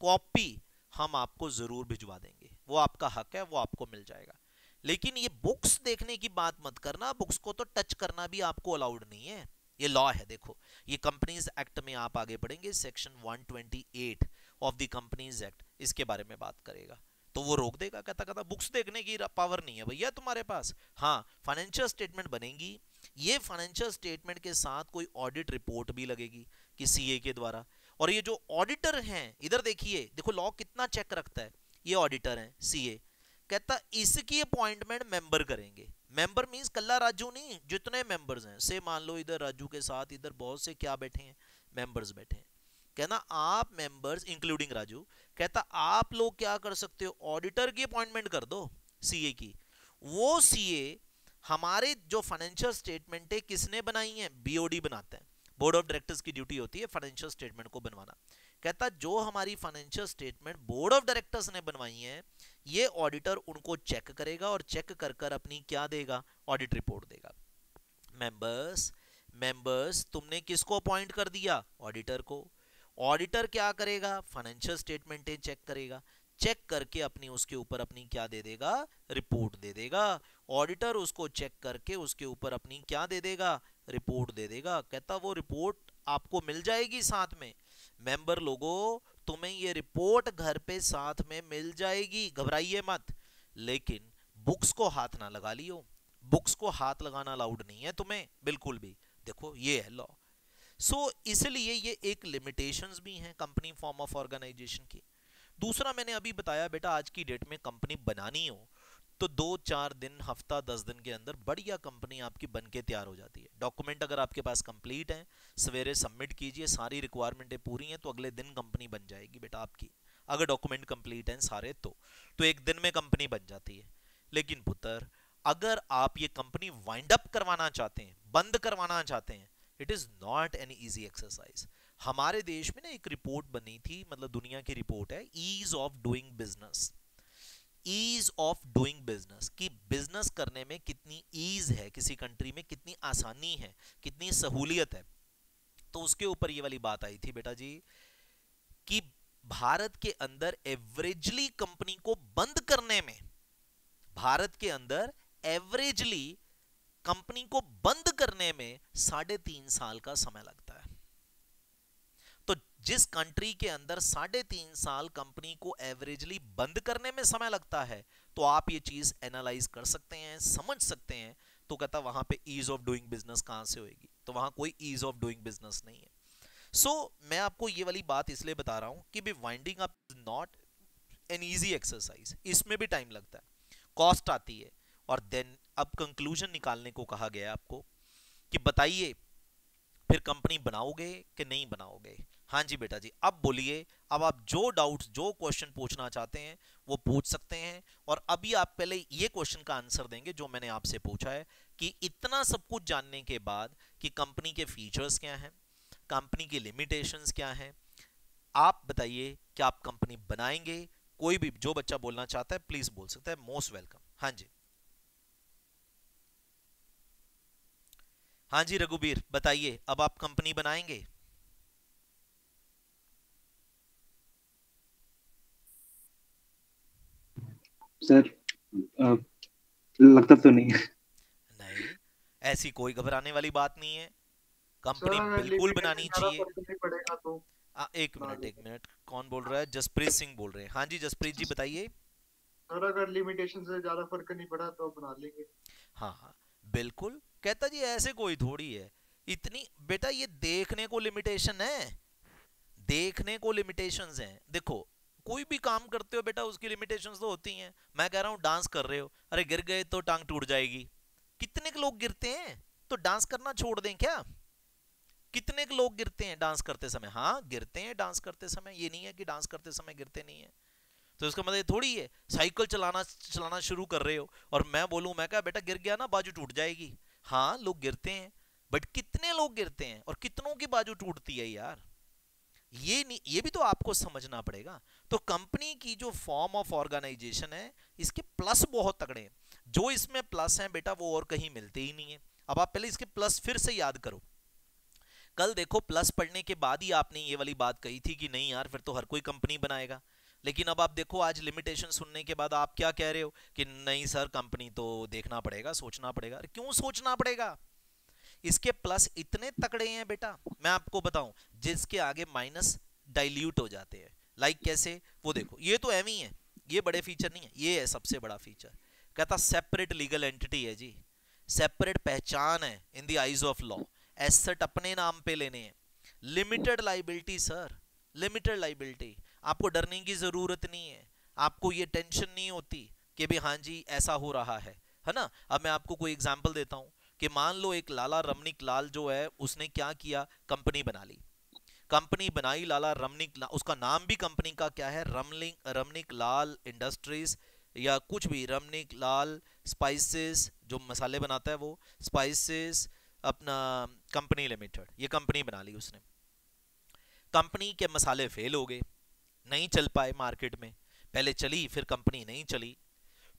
कॉपी हम आपको ज़रूर भिजवा देंगे। वो आपका हक है वो आपको मिल जाएगा। लेकिन ये बुक्स देखने की बात मत करना बुक्स को तो टच करना भी आपको अलाउड नहीं है। ये लॉ है देखो। ये कंपनीज़ एक्ट में आप आगे पढ़ेंगे section 128 of the companies act इसके बारे में बात करेगा। तो वो रोक देगा कहता कहता बुक्स देखने की पावर नहीं है भैया तुम्हारे पास। हाँ फाइनेंशियल स्टेटमेंट बनेगी। ये फाइनेंशियल स्टेटमेंट के साथ कोई ऑडिट रिपोर्ट भी लगेगी कि सीए के द्वारा। और ये जो ऑडिटर हैं, इधर देखिए, देखो लॉ कितना चेक रखता है। ये ऑडिटर हैं सीए कहता, इसकी अपॉइंटमेंट मेंबर करेंगे। मेंबर मींस कल्ला राजू नहीं, जितने मेंबर्स हैं। से मान लो इधर राजू के साथ, इधर बहुत से क्या बैठे हैं? मेंबर्स बैठे हैं। कहना, आप मेंबर्स इंक्लूडिंग राजू, कहता, आप लोग क्या कर सकते हो? ऑडिटर की अपॉइंटमेंट कर दो सीए की. वो सीए हमारे जो फाइनेंशियल स्टेटमेंट है, किसने बनाई है? बीओडी बनाते हैं। बोर्ड ऑफ़ डायरेक्टर्स की ड्यूटी होती है फाइनेंशियल स्टेटमेंट को बनवाना। कहता, जो हमारी financial statement board of directors ने बनवाई है, ये ऑडिटर उनको चेक करेगा और चेक कर कर अपनी क्या देगा? ऑडिट रिपोर्ट देगा। मेंबर्स मेंबर्स तुमने किसको अपॉइंट कर दिया? ऑडिटर को। ऑडिटर क्या करेगा? फाइनेंशियल स्टेटमेंट चेक करेगा। चेक करके अपनी, उसके ऊपर अपनी क्या दे देगा? रिपोर्ट दे देगा। ऑडिटर उसको चेक करके उसके ऊपर अपनी क्या दे देगा? रिपोर्ट दे देगा। कहता वो रिपोर्ट आपको मिल जाएगी साथ में। मेंबर लोगों, तुम्हें ये रिपोर्ट घर पे साथ में मिल जाएगी। घबराइए मत। लेकिन बुक्स को हाथ ना लगा लियो। बुक्स को हाथ लगाना अलाउड नहीं है तुम्हें। बिल्कुल भी। देखो, ये है लॉ सो so, इसलिए ये एक लिमिटेशंस भी हैं कंपनी फॉर्म ऑफ़ ऑर्गेनाइजेशन की। दूसरा मैंने अभी बताया बेटा आज की डेट में कंपनी बनानी हो तो दो चार दिन हफ़्ता दस दिन के अंदर बढ़िया कंपनी आपकी बन के तैयार हो जाती है। डॉक्यूमेंट अगर आपके पास कंप्लीट है सवेरे सबमिट कीजिए सारी रिक्वायरमेंटें पूरी हैं तो अगले दिन कंपनी बन जाएगी बेटा आपकी। अगर डॉक्यूमेंट कंप्लीट हैं सारे तो। तो एक दिन में कंपनी बन जाती है। लेकिन पुत्र अगर आप ये कंपनी वाइंड अप करवाना चाहते हैं बंद करवाना चाहते हैं it is not an easy exercise हमारे देश में ना एक रिपोर्ट बनी थी मतलब दुनिया की रिपोर्ट है ease of doing business ease of doing business कि बिज़नेस करने में कितनी ईज है, किसी कंट्री में कितनी आसानी है, कितनी सहूलियत है। तो उसके ऊपर ये वाली बात आई थी बेटा जी कि भारत के अंदर एवरेजली कंपनी को बंद करने में, भारत के अंदर एवरेजली कंपनी को बंद करने में साढ़े तीन साल का समय लगता है। तो जिस कंट्री के अंदर साढ़े तीन साल कंपनी को एवरेजली बंद करने में समय लगता है तो आप ये चीज़ एनालाइज कर सकते हैं समझ सकते हैं तो कहता वहाँ पे ईज ऑफ़ डूइंग बिज़नेस कहाँ से होगी तो वहाँ कोई ईज ऑफ़ डूइंग बिज़नेस नहीं है। सो so, मैं आपको ये वाली बात इसलिए बता रहा हूँ कि भी winding up not an easy exercise इसमें भी टाइम लगता है। कॉस्ट आती है और देन अब कंक्लूजन निकालने को कहा गया आपको कि बताइए, फिर कंपनी बनाओगे कि नहीं बनाओगे? हाँ जी बेटा जी, अब बोलिए, अब आप जो डाउट्स जो क्वेश्चन पूछना चाहते हैं, वो पूछ सकते हैं और अभी आप पहले ये क्वेश्चन का आंसर देंगे जो मैंने आपसे पूछा है कि इतना सब कुछ जानने के बाद कि कंपनी के फीचर्स क्या हैं कंपनी की लिमिटेशंस क्या हैं, आप बताइए कि आप कंपनी बनाएँगे, कोई भी, जो बच्चा बोलना चाहता है प्लीज़ बोल सकता है मोस्ट वेलकम हाँ जी। हाँ जी रघुबीर बताइए अब आप कंपनी बनाएँगे? सर लगता तो नहीं नहीं ऐसी कोई घबराने वाली बात नहीं है। कंपनी बिल्कुल बनानी चाहिए। तो आ, एक मिनट एक मिनट कौन बोल रहा है? जसप्रीत सिंह बोल रहे हैं। हाँ जी जसप्रीत जी बताइए। अगर लिमिटेशन से ज़्यादा फ़र्क नहीं पड़ा तो बना लेंगे। हाँ हाँ बिल्कुल। कहता जी, ऐसे कोई थोड़ी है। इतनी, बेटा ये देखने को लिमिटेशन है। देखने को लिमिटेशंस हैं। देखो, कोई भी काम करते हो बेटा, उसकी लिमिटेशंस तो होती हैं। मैं कह रहा हूँ डांस कर रहे हो। अरे गिर गए तो टांग टूट जाएगी। कितने के लोग गिरते हैं? तो डांस करना छोड़ दें क्या? कितने के लोग गिरते हैं डांस करते समय? हाँ गिरते हैं डांस करते समय। ये नहीं है कि डांस करते समय गिरते नहीं है। तो इसका मतलब थोड़ी है। साइकिल चलाना चलाना शुरू कर रहे हो। और मैं बोलूँ, मैं कहा, बेटा गिर गया ना, बाजू टूट जाएगी। हाँ लोग गिरते हैं बट कितने लोग गिरते हैं और कितनों की बाजू टूटती है यार? ये नहीं, ये भी तो आपको समझना पड़ेगा। तो कंपनी की जो फॉर्म ऑफ़ ऑर्गेनाइजेशन है, इसके प्लस बहुत तगड़े हैं। जो इसमें प्लस हैं बेटा, वो और कहीं मिलते ही नहीं है। अब आप पहले इसके प्लस फिर से याद करो। कल देखो प्लस पढ़ने के बाद ही आपने ये वाली बात कही थी कि नहीं यार, फिर तो हर कोई कंपनी बनाएगा। लेकिन अब आप देखो, आज लिमिटेशन सुनने के बाद आप क्या कह रहे हो? कि नहीं सर कंपनी तो देखना पड़ेगा, सोचना पड़ेगा। क्यों सोचना पड़ेगा? इसके प्लस इतने तकड़े हैं बेटा। मैं आपको बताऊँ, जिसके आगे माइनस डाइल्यूट हो जाते हैं। लाइक कैसे? वो देखो, ये तो एम ही है। ये बड़े फीचर नहीं है। ये है सबसे बड़ा फीचर कहता सेपरेट लीगल एंटिटी है जी। सेपरेट पहचान है in the eyes of law asset अपने नाम पे लेने हैं। Limited liability sir limited liability आपको डरने की ज़रूरत नहीं है। आपको ये टेंशन नहीं होती कि भाई हाँ जी ऐसा हो रहा है है ना? अब मैं आपको कोई एग्ज़ाम्पल देता हूँ कि मान लो एक लाला रमनिक लाल जो है उसने क्या किया? कंपनी बना ली। कंपनी बनाई लाला रमनिक ला, उसका नाम भी कंपनी का क्या है? रमलिंग रमनिक लाल इंडस्ट्रीज़ या कुछ भी रमनिक लाल स्पाइसेस जो मसाले बनाता है वो स्पाइसेस अपना कंपनी लिमिटेड ये कंपनी बना ली उसने। कंपनी के मसाले फेल हो गए। नहीं चल पाए मार्केट में। पहले चली, फिर कंपनी नहीं चली।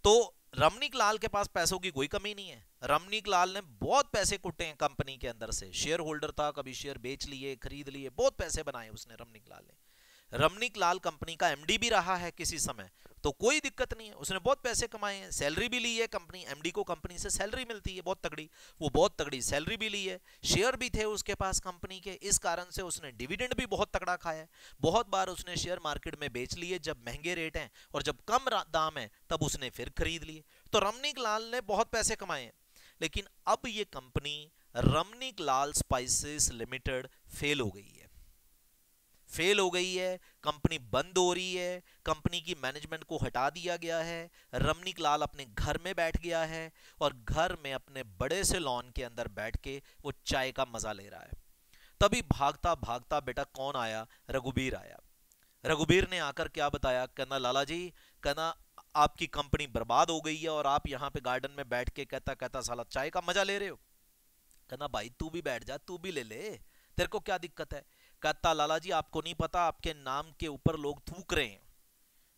तो रमनीक लाल के पास पैसों की कोई कमी नहीं है। रमनीक लाल ने बहुत पैसे कुटे हैं कंपनी के अंदर से। शेयर होल्डर था, कभी शेयर बेच लिए, खरीद लिए, बहुत पैसे बनाए उसने रमनीक लाल ने। रमनीक लाल कंपनी का एमडी भी रहा है किसी समय। तो कोई दिक्कत नहीं है। उसने बहुत पैसे कमाए हैं सैलरी भी ली है कंपनी एमडी को कंपनी से सैलरी मिलती है, बहुत तगड़ी, वो बहुत तगड़ी सैलरी भी ली है। शेयर भी थे उसके पास कंपनी के, इस कारण से उसने डिविडेंड भी बहुत तगड़ा खाया है। बहुत बार उसने शेयर मार्केट में बेच लिए जब महँगे रेट हैं और जब कम दाम है, तब उसने फिर खरीद लिए। तो रमनीक लाल ने बहुत पैसे कमाए हैं, लेकिन अब ये company Ramnik Lal spices limited fail हो गई है। फेल हो गई है, कंपनी बंद हो रही है, कंपनी की मैनेजमेंट को हटा दिया गया है, रमनीक लाल अपने घर में बैठ गया है और घर में अपने बड़े से लॉन के अंदर बैठ के वो चाय का मज़ा ले रहा है। तभी भागता भागता बेटा कौन आया? रघुबीर आया। रघुबीर ने आकर क्या बताया? कहना, लाला जी, कहना, आपकी कंपनी बर्बाद हो गई है और आप यहाँ पे गार्डन में बैठ के कहता कहता, साला चाय का मज़ा ले रहे हो? कहना, भाई तू भी बैठ जा, तू भी ले ले, तेरे को क्या दिक्कत है? कहता, लाला जी, आपको नहीं पता, आपके नाम के ऊपर लोग थूक रहे हैं।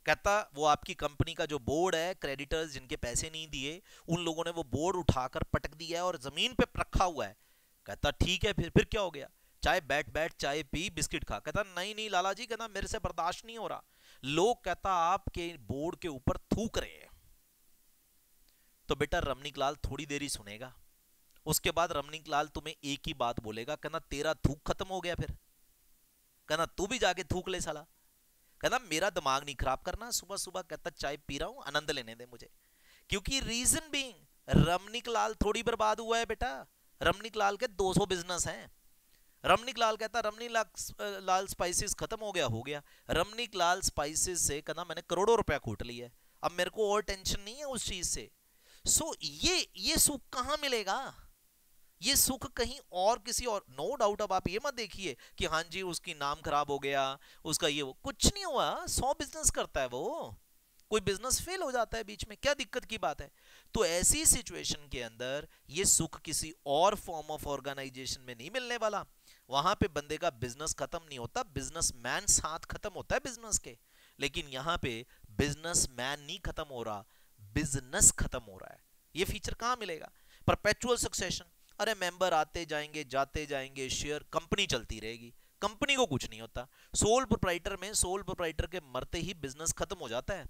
कहता, वो आपकी कंपनी का जो बोर्ड है, क्रेडिटर्स जिनके पैसे नहीं दिए, उन लोगों ने वो बोर्ड उठाकर पटक दिया है और ज़मीन पे रखा हुआ है। कहता, ठीक है, फिर फिर क्या हो गया? चाय, बैठ बैठ, चाय पी, बिस्किट खा। कहता, नहीं नहीं, लाला जी, कहता, मेरे से बर्दाश्त नहीं हो रहा। लोग, कहता, आपके बोर्ड के ऊपर थूक रहे हैं। तो बेटा रमनीक लाल थोड़ी देरी सुनेगा। उसके बाद रमनीक लाल तुम्हें एक ही बात बोलेगा, कहना, तेरा थूक खत्म हो गया फिर। कहना, तू भी जाके थूक ले साला। कहना, मेरा दिमाग नहीं खराब करना सुबह सुबह कहता, चाय पी रहा हूँ, आनंद लेने दे मुझे। क्योंकि रीजन बीइंग रमनिक लाल थोड़ी बर्बाद हुआ है बेटा। रमनिक लाल के 200 बिज़नेस हैं। रमनिक लाल कहता रमनी लाल लाल स्पाइसेस खत्म हो गया हो गया। रमनिक लाल स्पाइसेस से कहना, मैंने करोड़ों रुपया कूट लिया है। अब मेरे को और टेंशन नहीं है उस चीज़ से। सो ये ये सुख कहाँ मिलेगा? ये सुख कहीं और किसी और नो डाउट अब आप ये मत देखिए कि हाँ जी, उसकी नाम खराब हो गया, उसका ये वो, कुछ नहीं हुआ, सौ बिज़नेस करता है वो। कोई बिज़नेस फेल हो जाता है बीच में, क्या दिक्कत की बात है? तो ऐसी सिचुएशन के अंदर ये सुख किसी और फॉर्म ऑफ़ ऑर्गेनाइजेशन में नहीं मिलने वाला। वहाँ पे बंदे का बिज़नेस खत्म नहीं होता बिज़नेस मैन साथ खत्म होता है बिज़नेस के। लेकिन यहाँ पे बिज़नेस मैन नहीं खत्म हो रहा बिज़नेस खत्म हो रहा है। ये फीचर कहाँ मिलेगा? परपेचुअल सक्सेशन अरे मेंबर आते जाएँगे, जाते जाएँगे शेयर कंपनी चलती रहेगी। कंपनी को कुछ नहीं होता। सोल प्रोप्राइटर में सोल प्रोप्राइटर के मरते ही बिज़नेस खत्म हो जाता है।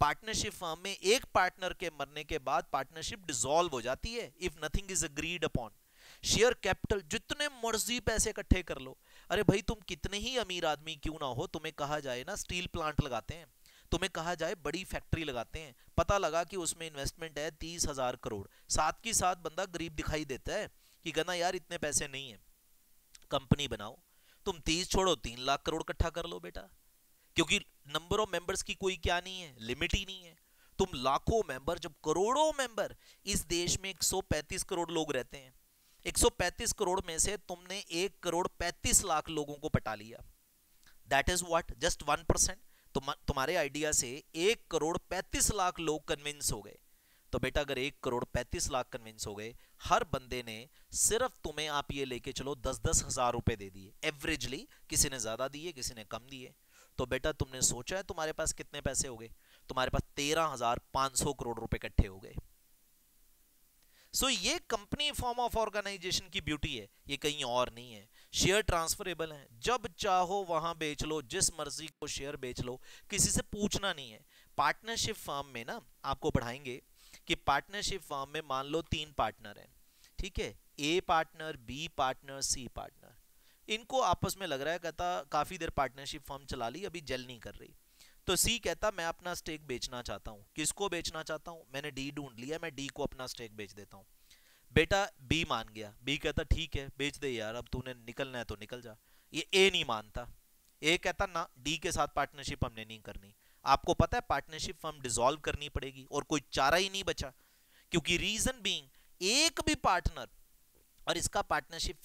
पार्टनरशिप फर्म में एक पार्टनर के मरने के बाद पार्टनरशिप डिसॉल्व हो जाती है if nothing is agreed upon share capital जितने मर्ज़ी पैसे इकट्ठे कर लो। अरे भाई, तुम कितने ही अमीर आदमी क्यों ना हो? तुम्हें कहा जाए ना स्टील प्लांट लगाते हैं। तुम्हें कहा जाए बड़ी फैक्ट्री लगाते हैं। पता लगा कि उसमें इन्वेस्टमेंट है तीस हज़ार करोड़। साथ की साथ बंदा गरीब दिखाई देता है कि कहना, यार, इतने पैसे नहीं है। कंपनी बनाओ। तुम तीस छोड़ो, तीन लाख करोड़ इकट्ठा कर लो बेटा। क्योंकि नंबर ऑफ़ मेंबर्स की कोई क्या नहीं है लिमिट ही नहीं है। तुम लाखों मेंबर जब करोड़ों मेंबर इस देश में 135 करोड़ लोग रहते हैं। 135 करोड़ में से तुमने एक करोड़ 35 लाख लोगों को पटा लिया। That is what just one percent तुम, तुम्हारे आइडिया से एक करोड़ पैंतीस लाख लोग कन्विंस हो गए। तो बेटा अगर एक करोड़ पैंतीस लाख कन्विंस हो गए हर बंदे ने सिर्फ़ तुम्हें आप ये लेके चलो दस दस हज़ार रुपए दे दिए एवरेजली किसी ने ज़्यादा दिए किसी ने कम दिए। तो बेटा तुमने सोचा है तुम्हारे पास कितने पैसे हो गए? तुम्हारे पास तेरह हज़ार पाँच सौ करोड़ रुपए इकट्ठे हो गए। सो so, ये कंपनी फॉर्म ऑफ़ ऑर्गेनाइजेशन की ब्यूटी है ये कहीं और नहीं है। शेयर ट्रांसफरेबल है। जब चाहो वहाँ बेच लो जिस मर्ज़ी को शेयर बेच लो किसी से पूछना नहीं है। पार्टनरशिप फॉर्म में ना आपको बढ़ाएँगे कि पार्टनरशिप फर्म में मान लो तीन पार्टनर हैं। ठीक है? A partner B partner C partner इनको आपस में लग रहा है कहता काफ़ी देर पार्टनरशिप फॉर्म चला ली अभी जल नहीं कर रही। तो सी कहता, मैं अपना स्टेक बेचना चाहता हूँ। किसको बेचना चाहता हूँ? मैंने डी ढूंढ लिया, मैं डी को अपना स्टेक बेच देता हूँ। बेटा बी मान गया। बी कहता, ठीक है, बेच दे यार, अब तूने निकलना है तो निकल जा। ये ए नहीं मानता। ए कहता, ना डी के साथ पार्टनरशिप हमने नहीं करनी। आपको पता है पार्टनरशिप फर्म डिसॉल्व करनी पड़ेगी और कोई चारा ही नहीं बचा। क्योंकि रीजन बीइंग एक भी पार्टनर और इसका पार्टनरशिप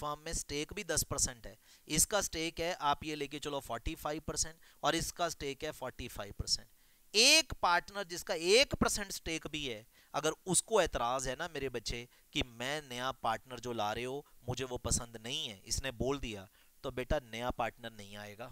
फर्म में स्टेक भी 10 परसेंट है। इसका स्टेक है, आप ये लेके चलो 45 परसेंट और इसका स्टेक है 45 परसेंट। एक पार्टनर जिसका एक परसेंट स्टेक भी है, अगर उसको एतराज़ है ना मेरे बच्चे कि मैं नया पार्टनर जो ला रहे हो, मुझे वो पसंद नहीं है, इसने बोल दिया तो बेटा नया पार्टनर नहीं आएगा।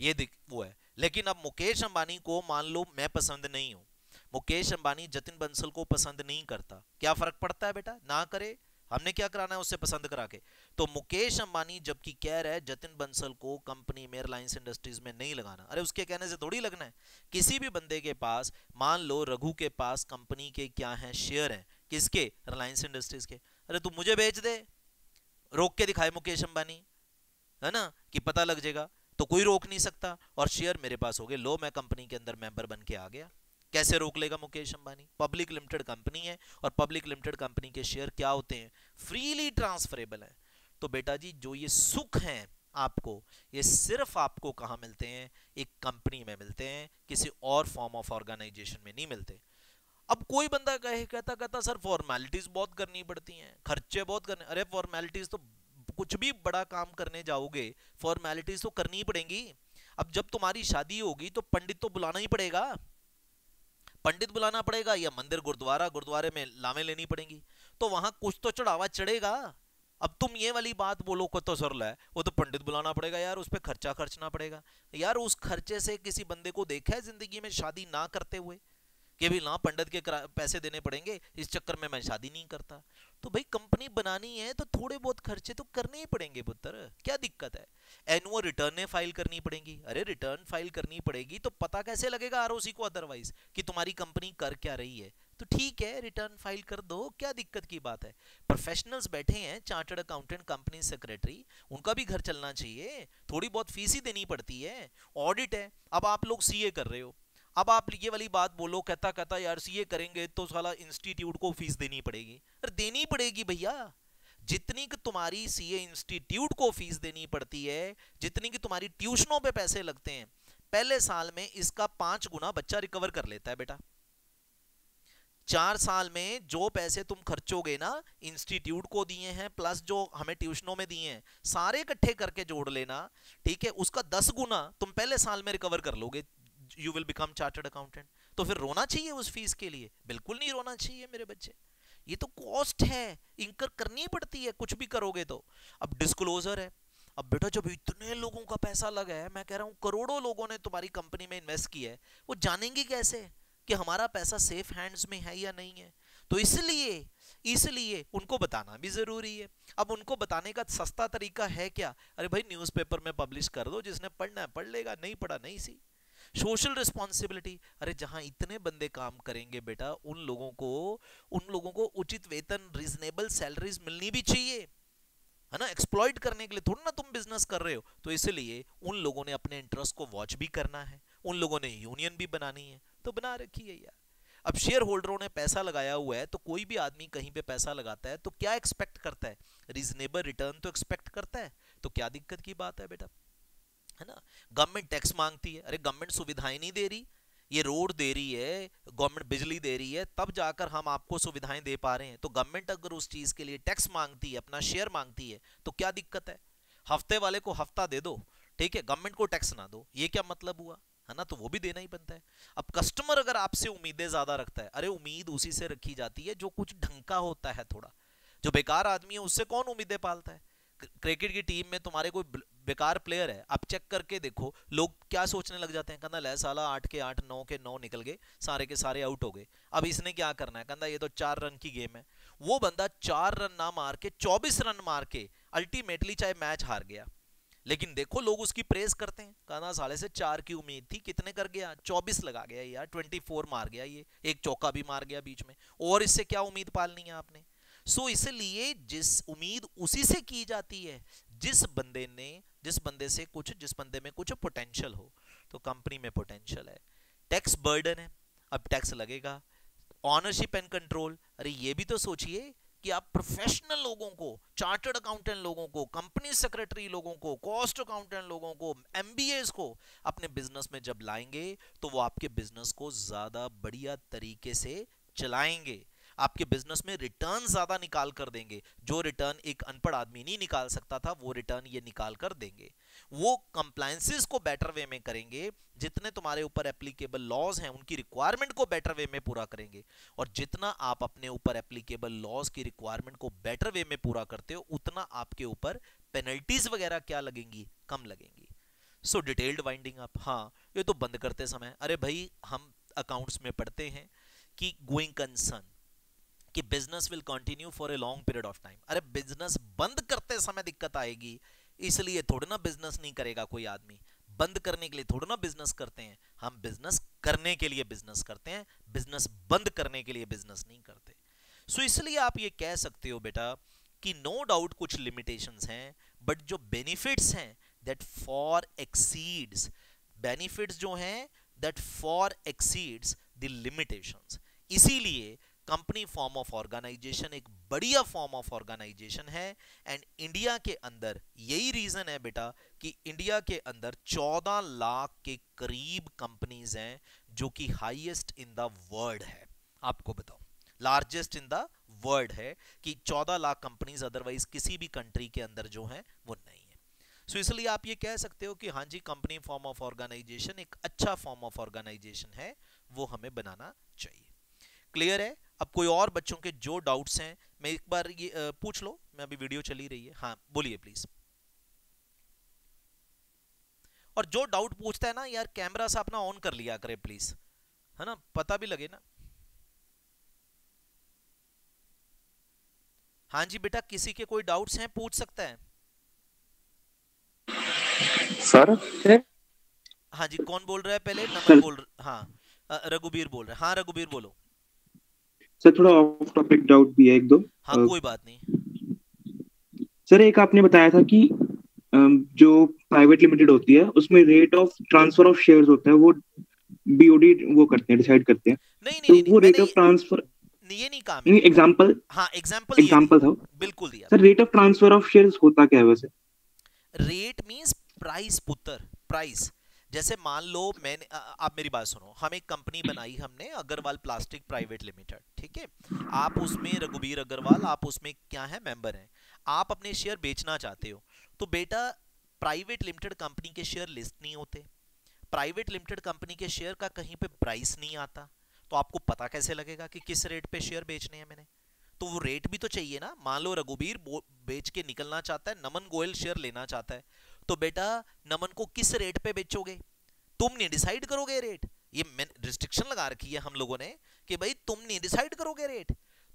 ये दिख, वो है। लेकिन अब मुकेश अंबानी को मान लो मैं पसंद नहीं हूँ। मुकेश अंबानी जतिन बंसल को पसंद नहीं करता। क्या फ़र्क पड़ता है बेटा? ना करे हमने क्या कराना है उससे पसंद करा के? तो मुकेश अंबानी जबकि कह रहा है, जतिन बंसल को कंपनी में रिलायंस इंडस्ट्रीज़ में नहीं लगाना। अरे, उसके कहने से थोड़ी लगना है। किसी भी बंदे के पास, मान लो रघु के पास कंपनी के क्या है शेयर है, किसके? रिलायंस इंडस्ट्रीज़ के। अरे, तू मुझे बेच दे। रोक के दिखाए मुकेश अंबानी। है ना? कि पता लग जाएगा। तो कोई रोक नहीं सकता। और शेयर मेरे पास हो गए। लो, मैं कंपनी के अंदर मेंबर बन के आ गया। कैसे रोक लेगा Mukesh Ambani? Public limited company है और पब्लिक लिमिटेड कंपनी के शेयर क्या होते हैं? फ्रीली ट्रांसफरेबल है। तो बेटा जी, जो ये सुख है आपको, ये सिर्फ़ आपको कहा मिलते हैं? एक कंपनी में मिलते हैं, किसी और फॉर्म ऑफ़ ऑर्गेनाइजेशन में नहीं मिलते। अब कोई बंदा कहे, कहता कहता, सर फॉर्मेलिटीज बहुत करनी पड़ती हैं, खर्चे बहुत करने अरे फॉर्मेलिटीज तो कुछ भी बड़ा काम करने जाओगे फॉर्मेलिटीज तो करनी पड़ेंगी। अब जब तुम्हारी शादी होगी तो पंडित तो बुलाना ही पड़ेगा। पंडित बुलाना पड़ेगा या मंदिर गुरुद्वारा, गुरुद्वारे में लामे लेनी पड़ेंगी। तो वहाँ कुछ तो चढ़ावा चढ़ेगा। अब तुम ये वाली बात बोलो, को तो सरल है वो तो पंडित बुलाना पड़ेगा यार, उस पर खर्चा खर्चना पड़ेगा। यार उस खर्चे से किसी बंदे को देखा है ज़िंदगी में शादी ना करते हुए? कि भी ना पंडित के पैसे देने पड़ेंगे, इस चक्कर में मैं शादी नहीं करता। तो भाई कंपनी बनानी है तो थोड़े बहुत खर्चे तो करने ही पड़ेंगे पुत्र। क्या दिक्कत है? एनुअल रिटर्न फ़ाइल करनी पड़ेगी। अरे रिटर्न फ़ाइल करनी पड़ेगी तो पता कैसे लगेगा आरओसी को अदरवाइज़ कि तुम्हारी कंपनी कर क्या रही है? तो ठीक है रिटर्न फ़ाइल कर दो, क्या दिक्कत की बात है? प्रोफेशनल्स बैठे हैं चार्टर्ड अकाउंटेंट कंपनी सेक्रेटरी उनका भी घर चलना चाहिए। थोड़ी बहुत फ़ीस ही देनी पड़ती है। ऑडिट है। अब आप लोग सीए कर रहे हो। अब आप ये वाली बात बोलो कहता कहता यार सीए करेंगे तो साला इंस्टीट्यूट को फ़ीस देनी पड़ेगी। अरे, देनी पड़ेगी भैया। जितनी कि तुम्हारी सीए इंस्टीट्यूट को फ़ीस देनी पड़ती है, जितनी कि तुम्हारी ट्यूशनों पे पैसे लगते हैं, पहले साल में इसका पाँच गुना बच्चा रिकवर कर लेता है बेटा। चार साल में जो पैसे तुम खर्चोगे ना इंस्टीट्यूट को दिए हैं प्लस जो हमें ट्यूशनों में दिए हैं, सारे इकट्ठे करके जोड़ लेना, ठीक है, उसका दस गुना तुम पहले साल में रिकवर कर लोगे। You will become chartered accountant तो फिर रोना चाहिए उस फ़ीस के लिए। बिल्कुल नहीं रोना चाहिए मेरे बच्चे। ये तो कॉस्ट है। इंकर करनी पड़ती है। कुछ भी करोगे तो। अब डिस्क्लोजर है। अब बेटा जब इतने लोगों का पैसा लगा है, मैं कह रहा हूँ करोड़ों लोगों ने तुम्हारी कंपनी में इन्वेस्ट किया है। वो जानेंगे कैसे कि हमारा पैसा सेफ़ हैंड्स में है या नहीं है? तो इसलिए इसलिए उनको बताना भी ज़रूरी है। अब उनको बताने का सस्ता तरीका है क्या? अरे भाई न्यूज़पेपर में पब्लिश कर दो। जिसने पढ़ना है, पढ़ लेगा। नहीं पढ़ा, नहीं सी। सोशल रिस्पॉन्सिबिलिटी अरे जहाँ इतने बंदे काम करेंगे बेटा, उन लोगों को, उन लोगों को उचित वेतन रीजनेबल सैलरीज मिलनी भी चाहिए। है ना? एक्सप्लॉइट करने के लिए थोड़ा ना तुम बिज़नेस कर रहे हो। तो इसलिए उन लोगों ने अपने इंटरेस्ट को वॉच भी करना है। उन लोगों ने यूनियन भी बनानी है। तो बना रखी है यार। अब शेयर होल्डरों ने पैसा लगाया हुआ है तो कोई भी आदमी कहीं पे पैसा लगाता है तो क्या एक्सपेक्ट करता है? रीजनेबल रिटर्न तो एक्सपेक्ट करता है। तो क्या दिक्कत की बात है बेटा? है ना? गवर्नमेंट टैक्स मांगती है। अरे गवर्नमेंट सुविधाएँ नहीं दे रही। ये रोड दे रही है गवर्नमेंट बिजली दे रही है, तब जाकर हम आपको सुविधाएँ दे पा रहे हैं। तो गवर्नमेंट अगर उस चीज़ के लिए टैक्स मांगती है, अपना शेयर मांगती है तो क्या दिक्कत है? हफ़्ते वाले को हफ़्ता दे दो, ठीक है? गवर्नमेंट को टैक्स ना दो। ये क्या मतलब हुआ? है ना? तो वो भी देना ही बनता है। अब कस्टमर अगर आपसे उम्मीदें ज़्यादा रखता है, अरे, उम्मीद उसी से रखी जाती है, जो कुछ ढंग का होता है थोड़ा। जो बेकार आदमी है, उससे कौन उम्मीदें पालता है? क्रिकेट की टीम में तुम्हारे कोई बेकार प्लेयर है। आप चेक करके देखो लोग क्या सोचने लग जाते हैं? कहना ले साला आठ के आठ नौ के नौ निकल गए सारे के सारे आउट हो गए। अब इसने क्या करना है? कहना ये तो चार रन की गेम है। वो बंदा चार रन ना मार के चौबीस रन मार के अल्टीमेटली चाहे मैच हार गया। लेकिन देखो लोग उसकी प्रेस करते हैं। कहना साले से चार की उम्मीद थी कितने कर गया? चौबीस लगा गया यार ट्वेंटी फोर मार गया ये। एक चौका भी मार गया बीच में। और इससे क्या उम्मीद पालनी है आपने? सो so, इसलिए जिस उम्मीद उसी से की जाती है जिस बंदे ने, जिस बंदे से कुछ, जिस बंदे में कुछ पोटेंशियल हो तो कंपनी में पोटेंशियल है। टैक्स बर्डन है, अब टैक्स लगेगा। ऑनरशिप एंड कंट्रोल अरे ये भी तो सोचिए कि आप प्रोफेशनल लोगों को चार्टर्ड अकाउंटेंट लोगों को कंपनी सेक्रेटरी लोगों को कॉस्ट अकाउंटेंट लोगों को एमबीए को अपने बिज़नेस में जब लाएँगे तो वो आपके बिज़नेस को ज़्यादा बढ़िया तरीके से चलाएँगे। आपके बिज़नेस में रिटर्न ज़्यादा निकाल कर देंगे। जो रिटर्न एक अनपढ़ आदमी नहीं निकाल सकता था, वो रिटर्न ये निकाल कर देंगे। वो कंप्लायंसेस को बेटर वे में करेंगे, जितने तुम्हारे ऊपर एप्लीकेबल लॉज हैं, उनकी रिक्वायरमेंट को बेटर वे में पूरा करेंगे। और जितना आप अपने ऊपर एप्लीकेबल लॉज की रिक्वायरमेंट को बेटर वे में पूरा करते हो, उतना आपके ऊपर पेनल्टीज वगैरह क्या लगेंगी? कम लगेंगी। सो डिटेल्ड वाइंडिंग अप हाँ ये तो बंद करते समय। अरे भाई, हम अकाउंट्स में पढ़ते हैं कि गोइंग कंसर्न कि business will continue for a long period of time अरे बिज़नेस बंद करते समय दिक्कत आएगी, इसलिए थोड़ा ना बिज़नेस नहीं करेगा कोई आदमी। बंद करने के लिए थोड़ा ना बिज़नेस करते हैं। हम बिज़नेस करने के लिए बिज़नेस करते हैं बिज़नेस बंद करने के लिए बिज़नेस नहीं करते। सो so इसलिए आप ये कह सकते हो बेटा कि नो no डाउट कुछ लिमिटेशंस हैं बट जो बेनिफिट्स हैं दैट फॉर एक्सीड्स बेनिफिट्स जो हैं that far exceeds the limitations इसीलिए कंपनी फॉर्म ऑफ़ ऑर्गेनाइजेशन एक बढ़िया फॉर्म ऑफ़ ऑर्गेनाइजेशन है एंड इंडिया के अंदर यही रीजन है बेटा कि इंडिया के अंदर 14 लाख के करीब कंपनीज़ हैं जो कि हाईएस्ट इन द वर्ल्ड है। आपको बताओ लार्जेस्ट इन द वर्ल्ड है कि 14 लाख कंपनीज़ अदरवाइज़ किसी भी कंट्री के अंदर जो है, वो नहीं है। सो so इसलिए आप ये कह सकते हो कि हाँ जी कंपनी फॉर्म ऑफ़ ऑर्गेनाइजेशन एक अच्छा फॉर्म ऑफ़ ऑर्गेनाइजेशन है, वो हमें बनाना चाहिए। क्लियर है? अब कोई और बच्चों के जो डाउट्स हैं मैं एक बार ये पूछ लो मैं अभी वीडियो चली रही है। हाँ बोलिए प्लीज़ और जो डाउट पूछता है ना यार कैमरा से अपना ऑन कर लिया करे प्लीज़ है ना? पता भी लगे ना। हाँ जी बेटा किसी के कोई डाउट्स हैं पूछ सकता है। सर? हाँ जी कौन बोल रहा है पहले? नमन बोल रहा हाँ। रघुबीर बोल रहा है। हाँ रघुबीर बोलो। सर थोड़ा ऑफ़ टॉपिक डाउट भी है एक दो। हाँ कोई बात नहीं। सर एक आपने बताया था कि जो प्राइवेट लिमिटेड होती है उसमें rate of transfer of shares होता है वो बीओडी वो करते हैं डिसाइड करते हैं। नहीं नहीं, तो नहीं वो रेट ऑफ़ ट्रांसफ़र ये नहीं काम नहीं एग्जांपल हाँ एग्जांपल एग्जांपल था। बिल्कुल दिया। Sir rate of transfer of shares होता क्या है वैसे? रेट मींस प्राइस पुत्र प्राइस जैसे मान लो मैंने आप मेरी बात सुनो। हम एक कंपनी बनाई हमने, अग्रवाल प्लास्टिक प्राइवेट लिमिटेड, ठीक है? आप उसमें रघुबीर अग्रवाल, आप उसमें क्या है, मेंबर हैं। आप अपने शेयर बेचना चाहते हो। तो बेटा, प्राइवेट लिमिटेड कंपनी के शेयर लिस्ट नहीं होते। प्राइवेट लिमिटेड कंपनी के शेयर का कहीं पे प्राइस नहीं आता। तो आपको पता कैसे लगेगा कि किस रेट पे शेयर बेचने हैं मैंने? तो वो रेट भी तो चाहिए ना। मान लो रघुबीर बेच के निकलना चाहता है, नमन गोयल शेयर लेना चाहता है। तो बेटा नमन को किस रेट पे बेचोगे? तुम नहीं डिसाइड करोगे रेट ये रिस्ट्रिक्शन लगा रखी है हम लोगों ने कि भाई तुम नहीं डिसाइड करोगे रेट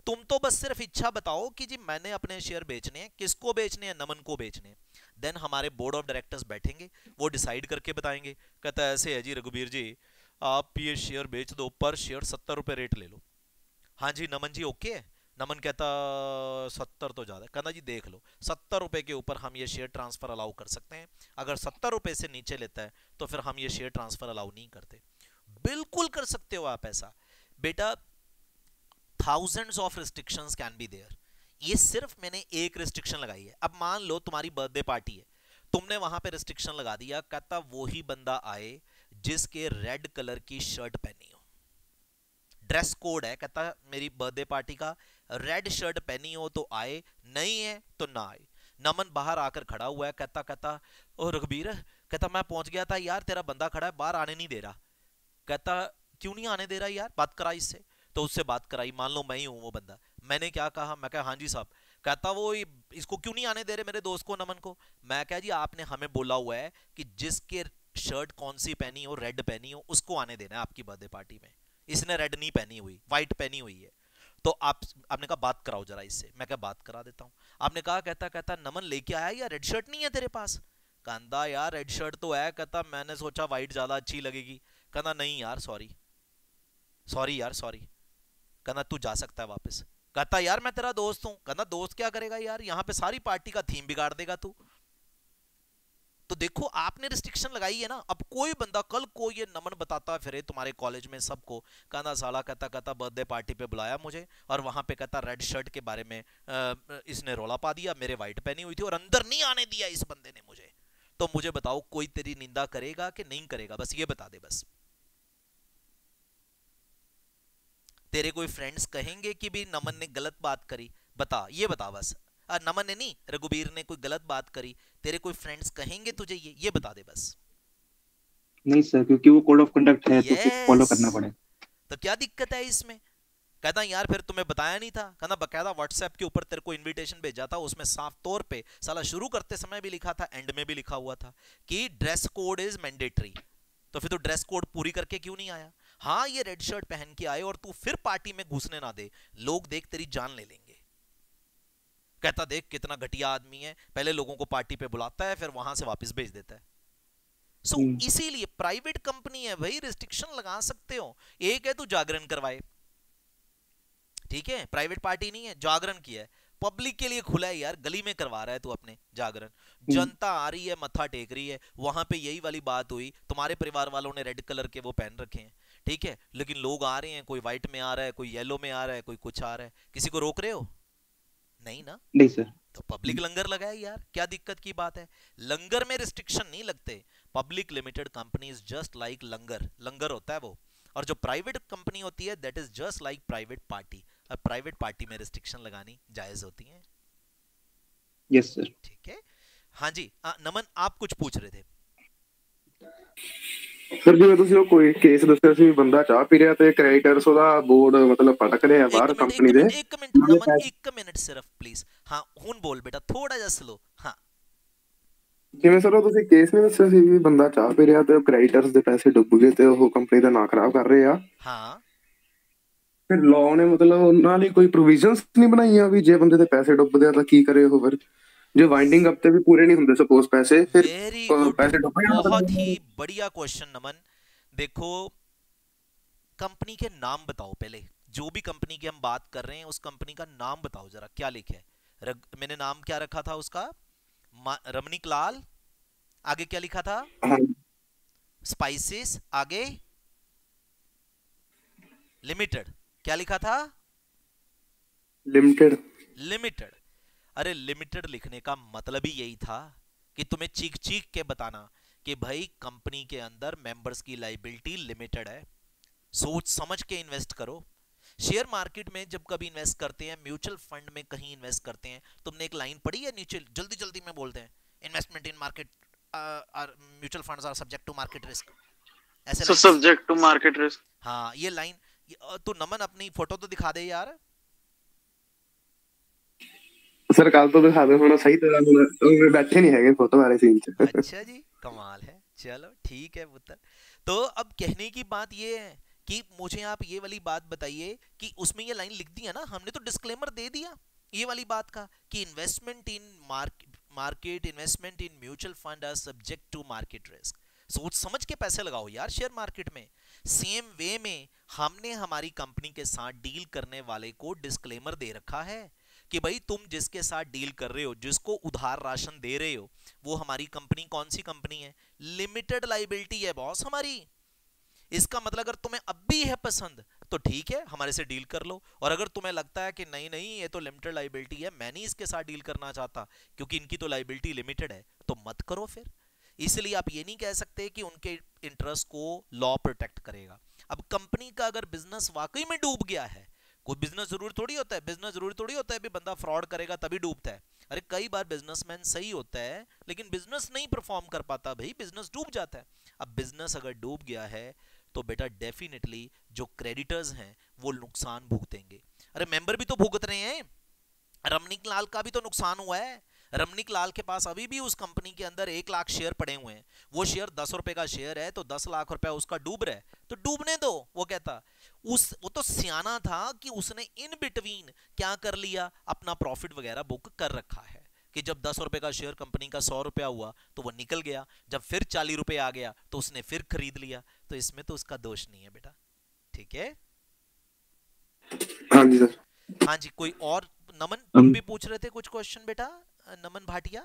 तुम तो बस सिर्फ़ इच्छा बताओ कि जी मैंने अपने शेयर बेचने हैं, किसको बेचने हैं, नमन को बेचने हैं। देन हमारे बोर्ड ऑफ़ डायरेक्टर्स बैठेंगे, वो डिसाइड करके बताएँगे। कहता है, ऐसे है जी रघुबीर जी, आप ये शेयर बेच दो, पर शेयर सत्तर रुपए रेट ले लो। हाँ जी, नमन जी ओके है? नमन कहता, सत्तर तो ज़्यादा कहना जी, देख लो, सत्तर रुपए के ऊपर हम ये शेयर ट्रांसफ़र अलाउ कर सकते हैं। अगर सत्तर रुपए से नीचे लेता है तो फिर हम ये शेयर ट्रांसफ़र अलाउ नहीं करते। बिल्कुल कर सकते हो आप ऐसा। बेटा thousands of restrictions can be there ये सिर्फ़ मैंने एक रिस्ट्रिक्शन लगाई है। अब मान लो तुम्हारी बर्थडे पार्टी है। तुमने वहाँ पे रिस्ट्रिक्शन लगा दिया। कहता, वही बंदा आए जिसके रेड कलर की शर्ट पहनी हो। ड्रेस कोड है। कहता, मेरी बर्थडे पार्टी का रेड शर्ट पहनी हो तो आए, नहीं है तो ना आए। नमन बाहर आकर खड़ा हुआ है, कहता कहता, ओ रघबीर कहता, मैं पहुँच गया था, यार तेरा बंदा खड़ा है, बाहर आने नहीं दे रहा। कहता, क्यों नहीं आने दे रहा यार, बात करा इससे? तो उससे बात कराई, मान लो मैं ही हूँ वो बंदा। मैंने क्या कहा, मैं कहा हाँ जी साहब। कहता, वो इसको क्यों नहीं आने दे रहे मेरे दोस्त को, नमन को? मैं कहा, जी आपने हमें बोला हुआ है कि जिसके शर्ट कौन सी पहनी हो रेड पहनी हो, उसको आने देना है आपकी बर्थडे पार्टी में। इसने रेड नहीं पहनी हुई व्हाइट पहनी हुई है। तो आप, आपने कहा, बात कराओ जरा इससे। मैं क्या बात करा देता हूँ। आपने कहा, कहता कहता, नमन लेके आया या रेड शर्ट नहीं है तेरे पास? कहता, यार रेड शर्ट तो है। कहता, मैंने सोचा वाइट ज़्यादा अच्छी लगेगी। कहना नहीं यार सॉरी सॉरी यार सॉरी कहना तू जा सकता है वापस। कहता, यार, मैं तेरा दोस्त हूँ। कहना दोस्त क्या करेगा यार? यहाँ पे सारी पार्टी का थीम बिगाड़ देगा तू। तो देखो, आपने रिस्ट्रिक्शन लगाई है ना, अब कोई बंदा कल को ये नमन बताता फिरे तुम्हारे कॉलेज में सबको कहना साला कहता कहता बर्थडे पार्टी पे बुलाया मुझे और वहाँ पे कहता रेड शर्ट के बारे में इसने रोला पा दिया, मेरे व्हाइट पहनी हुई थी और अंदर नहीं आने दिया इस बंदे ने मुझे। तो मुझे बताओ, कोई तेरी निंदा करेगा कि नहीं करेगा? बस ये बता दे बस। तेरे कोई फ्रेंड्स कहेंगे कि भी नमन ने गलत बात करी? बता, ये बता बस। नमन ने नहीं रघुबीर ने कोई गलत बात करी तेरे कोई फ्रेंड्स कहेंगे तुझे ये ये बता दे बस। नहीं सर क्योंकि वो कोड ऑफ़ कंडक्ट है yes. तो फॉलो करना पड़ेगा तो क्या दिक्कत है इसमें? कहता यार फिर तुम्हें बताया नहीं था। कहना बकायदा व्हाट्सएप के ऊपर तेरे को इनविटेशन भेजा था उसमें साफ़ तौर पे साला शुरू करते समय भी लिखा था एंड में भी लिखा हुआ था कि ड्रेस कोड इज़ मैंडेटरी तो फिर तो ड्रेस कोड पूरी करके क्यों नहीं आया? हाँ ये रेड शर्ट पहन के आए और तू फिर पार्टी में घुसने ना दे। लोग देख तेरी जान ले लेंगे। कहता देख कितना घटिया आदमी है पहले लोगों को पार्टी पे बुलाता है फिर वहाँ से वापस भेज देता है। सो so, हम्म। इसीलिए प्राइवेट कंपनी है भाई रिस्ट्रिक्शन लगा सकते हो। एक है तू जागरण करवाए। ठीक है? प्राइवेट पार्टी नहीं है जागरण किया है। पब्लिक के लिए खुला है यार गली में करवा रहा है तू अपने जागरण। जनता आ रही है मत्था टेक रही है वहाँ पे यही वाली बात हुई। तुम्हारे परिवार वालों ने रेड कलर के वो पहन रखे हैं। ठीक है? लेकिन लोग आ रहे हैं कोई व्हाइट में आ रहा है कोई येलो में आ रहा है कोई कुछ आ रहा है। किसी को रोक रहे हो? नहीं ना? नहीं सर। तो पब्लिक लंगर लगाए यार क्या दिक्कत की बात है? लंगर में रिस्ट्रिक्शन नहीं लगते। Public limited company is just like langar. Langar होता है वो। और जो प्राइवेट कंपनी होती है that is just like private party अब प्राइवेट पार्टी में रिस्ट्रिक्शन लगानी जायज़ होती है? यस सर ठीक है? हाँ जी। आ, नमन आप कुछ पूछ रहे थे। ਸਰ ਜਿਵੇਂ ਤੁਸੀਂ ਉਹ ਕੋਈ ਕੇਸ ਦੱਸਿਆ ਸੀ ਬੰਦਾ ਚਾਹ ਪੀ ਰਿਹਾ ਤੇ ਕ੍ਰੈਡਿਟਰਸ ਉਹਦਾ ਬੋਰਡ ਮਤਲਬ ਪਟਕ ਰਿਹਾ ਬਾਹਰ ਕੰਪਨੀ ਦੇ। ਇੱਕ ਮਿੰਟ ਰਮਨ ਇੱਕ ਮਿੰਟ ਸਿਰਫ ਪਲੀਜ਼ ਹਾਂ ਹੁਣ ਬੋਲ ਬੇਟਾ ਥੋੜਾ ਜਿਹਾ ਸਲੋ ਹਾਂ। ਜਿਵੇਂ ਸਰ ਤੁਸੀਂ ਕੇਸ ਨਹੀਂ ਦੱਸਿਆ ਸੀ ਵੀ ਬੰਦਾ ਚਾਹ ਪੀ ਰਿਹਾ ਤੇ ਉਹ ਕ੍ਰੈਡਿਟਰਸ ਦੇ ਪੈਸੇ ਡੁੱਬ ਗਏ ਤੇ ਉਹ ਕੰਪਨੀ ਦਾ ਨਾਂ ਖਰਾਬ ਕਰ ਰਹੇ ਆ? ਹਾਂ। ਫਿਰ ਲਾਅ ਨੇ ਮਤਲਬ ਉਹਨਾਂ ਲਈ ਕੋਈ ਪ੍ਰੋਵੀਜ਼ਨਸ ਨਹੀਂ ਬਣਾਈਆਂ ਵੀ ਜੇ ਬੰਦੇ ਦੇ ਪੈਸੇ ਡੁੱਬਦੇ ਆ ਤਾਂ ਕੀ ਕਰੇ ਉਹ ਫਿਰ? जो वाइंडिंग अप तक भी पूरे नहीं होंगे सपोज़ पैसे। फिर पैसे तो बहुत ही बढ़िया क्वेश्चन नमन। देखो कंपनी के नाम बताओ पहले। जो भी कंपनी की हम बात कर रहे हैं उस कंपनी का नाम बताओ जरा क्या लिखे है? रग, मैंने नाम क्या रखा था उसका? रमणीक लाल। आगे क्या लिखा था? हाँ। स्पाइसेस आगे। लिमिटेड क्या लिखा था? लिमिटेड लिमिटेड अरे लिमिटेड लिखने का मतलब ही यही था कि तुम्हें चीख चीख के बताना कि भाई कंपनी के अंदर मेंबर्स की लाइबिलिटी लिमिटेड है। सोच समझ के इन्वेस्ट करो। शेयर मार्केट में जब कभी इन्वेस्ट करते हैं म्यूचुअल फंड में कहीं इन्वेस्ट करते हैं तुमने एक लाइन पढ़ी है नीचे? जल्दी जल्दी में बोलते हैं investment in market mutual funds are subject to market risk ऐसे सब्जेक्ट टू मार्केट रिस्क हाँ ये लाइन तो नमन अपनी फ़ोटो तो दिखा दे यार। ਸਰ ਕੱਲ ਤੋਂ ਦਿਖਾ ਦਿਓ ਹੁਣ ਸਹੀ ਤਰ੍ਹਾਂ ਹੁਣ ਉਹ ਬੈਠੇ ਨਹੀਂ ਹੈਗੇ ਫੋਟੋ ਵਾਲੇ ਸੀਨ 'ਚ अच्छा जी कमाल है चलो ठीक है पुत्र तो अब कहने की बात ये है कि मुझे आप ये वाली बात बताइए कि उसमें ये लाइन लिख दी है ना हमने तो डिस्क्लेमर दे दिया ये वाली बात का कि investment in market investment in mutual fund are subject to market risk सोच समझ के पैसे लगाओ यार शेयर मार्केट में सेम वे में हमने हमारी कंपनी के साथ डील करने वाले को डिस्क्लेमर दे रखा है कि भाई तुम जिसके साथ डील कर रहे हो, जिसको उधार राशन दे रहे हो, वो हमारी कंपनी कौन सी कंपनी है? लिमिटेड लाइबिलिटी है बॉस हमारी। इसका मतलब अगर तुम्हें अब भी है पसंद तो ठीक है, हमारे से डील कर लो। और अगर तुम्हें लगता है कि नहीं नहीं, ये तो लिमिटेड लाइबिलिटी है, मैं नहीं इसके साथ डील करना चाहता, क्योंकि इनकी तो लाइबिलिटी लिमिटेड है तो मत करो फिर। इसलिए आप ये नहीं कह सकते कि उनके इंटरेस्ट को लॉ प्रोटेक्ट करेगा। अब कंपनी का अगर बिज़नेस वाकई में डूब गया है कोई बिज़नेस ज़रूरी थोड़ी होता है? बिज़नेस ज़रूरी थोड़ी होता है भी बंदा फ्रॉड करेगा तभी डूबता है? अरे, कई बार बिजनेसमैन सही होता है, लेकिन बिज़नेस नहीं परफॉर्म कर पाता भाई बिज़नेस डूब जाता है। अब बिज़नेस अगर डूब गया है तो बेटा डेफिनेटली जो क्रेडिटर्स हैं, वो नुकसान भुगतेंगे। अरे मेंबर भी तो भुगत रहे हैं। रमनीक लाल का भी तो नुकसान हुआ है। रमनिक लाल के पास अभी भी उस कंपनी के अंदर एक लाख शेयर पड़े हुए हैं। वो शेयर दस रुपए का शेयर है तो दस लाख रुपया उसका डूब रहा है। तो डूबने दो वो कहता। उस वो तो सियाना था कि उसने इन बिटवीन क्या कर लिया? अपना प्रॉफिट वगैरह बुक कर रखा है। कि जब दस रुपए का शेयर कंपनी का सौ रुपया हुआ तो वो निकल गया। जब फिर चालीस रुपए आ गया तो उसने फिर खरीद लिया। तो इसमें तो उसका दोष नहीं है बेटा। ठीक है? हाँ जी सर। हाँ जी कोई और नमन तुम भी पूछ रहे थे कुछ क्वेश्चन बेटा? Naman Bhatia?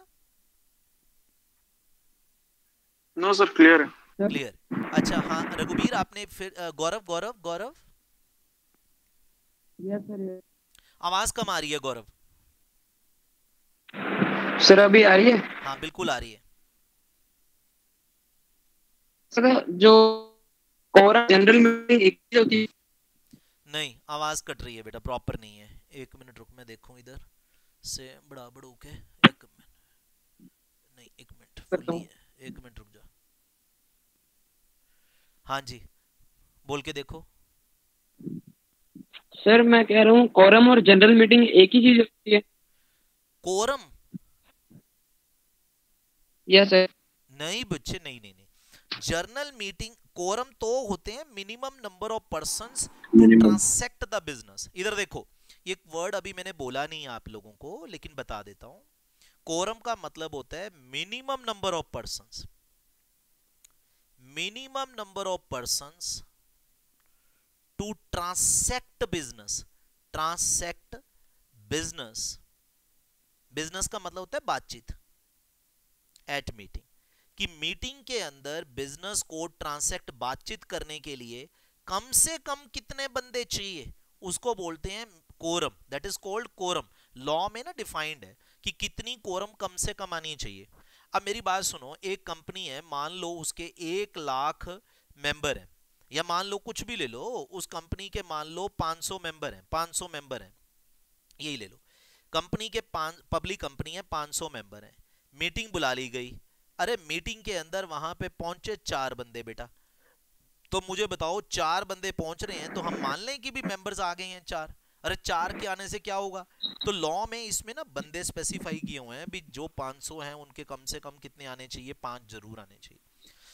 No sir clear है। क्लियर अच्छा हाँ रघुवीर आपने फिर गौरव गौरव गौरव? यस सर आवाज़ कम आ रही है गौरव। सर अभी आ रही है? हाँ बिल्कुल आ रही है। सर जो कोरा जनरल मीटिंग एक होती है। नहीं आवाज़ कट रही है बेटा प्रॉपर नहीं है। एक मिनट रुक मैं देखूँ इधर। से बड़ा बड़ू के एक मिनट। नहीं एक मिनट है। एक मिनट रुक जा। हाँ जी बोल के देखो। सर मैं कह रहा हूँ कोरम और जनरल मीटिंग एक ही चीज़ होती है। कोरम यस सर नहीं बच्चे नहीं नहीं नहीं। जर्नल मीटिंग कोरम तो होते हैं minimum number of person to transact the business इधर देखो एक वर्ड अभी मैंने बोला नहीं आप लोगों को, लेकिन बता देता हूँ। कोरम का मतलब होता है minimum number of person minimum number of person to transact business transact business business का मतलब होता है बातचीत। एट मीटिंग कि मीटिंग के अंदर बिज़नेस को ट्रांसेक्ट बातचीत करने के लिए कम से कम कितने बंदे चाहिए, उसको बोलते हैं quorum that is called quorum. Law में ना डिफाइंड है कि कितनी कोरम कम से कम आनी चाहिए। अब मेरी बात सुनो, एक कंपनी है, मान लो उसके एक लाख मेंबर हैं, या मान लो कुछ भी ले लो, उस कंपनी के मान लो 500 मेंबर हैं 500 मेंबर हैं, यही ले लो। कंपनी के पाँच पब्लिक कंपनी है 500 मेंबर हैं। मीटिंग बुला ली गई। अरे मीटिंग के अंदर वहाँ पे पहुँचे चार बंदे बेटा। तो मुझे बताओ, चार बंदे पहुँच रहे हैं तो हम मान लें कि भी मेंबर्स आ गए हैं चार? अरे चार के आने से क्या होगा? तो लॉ में इसमें ना बंदे स्पेसिफाई किए हुए हैं, भी जो 500 हैं, उनके कम से कम कितने आने चाहिए? पाँच ज़रूर आने चाहिए।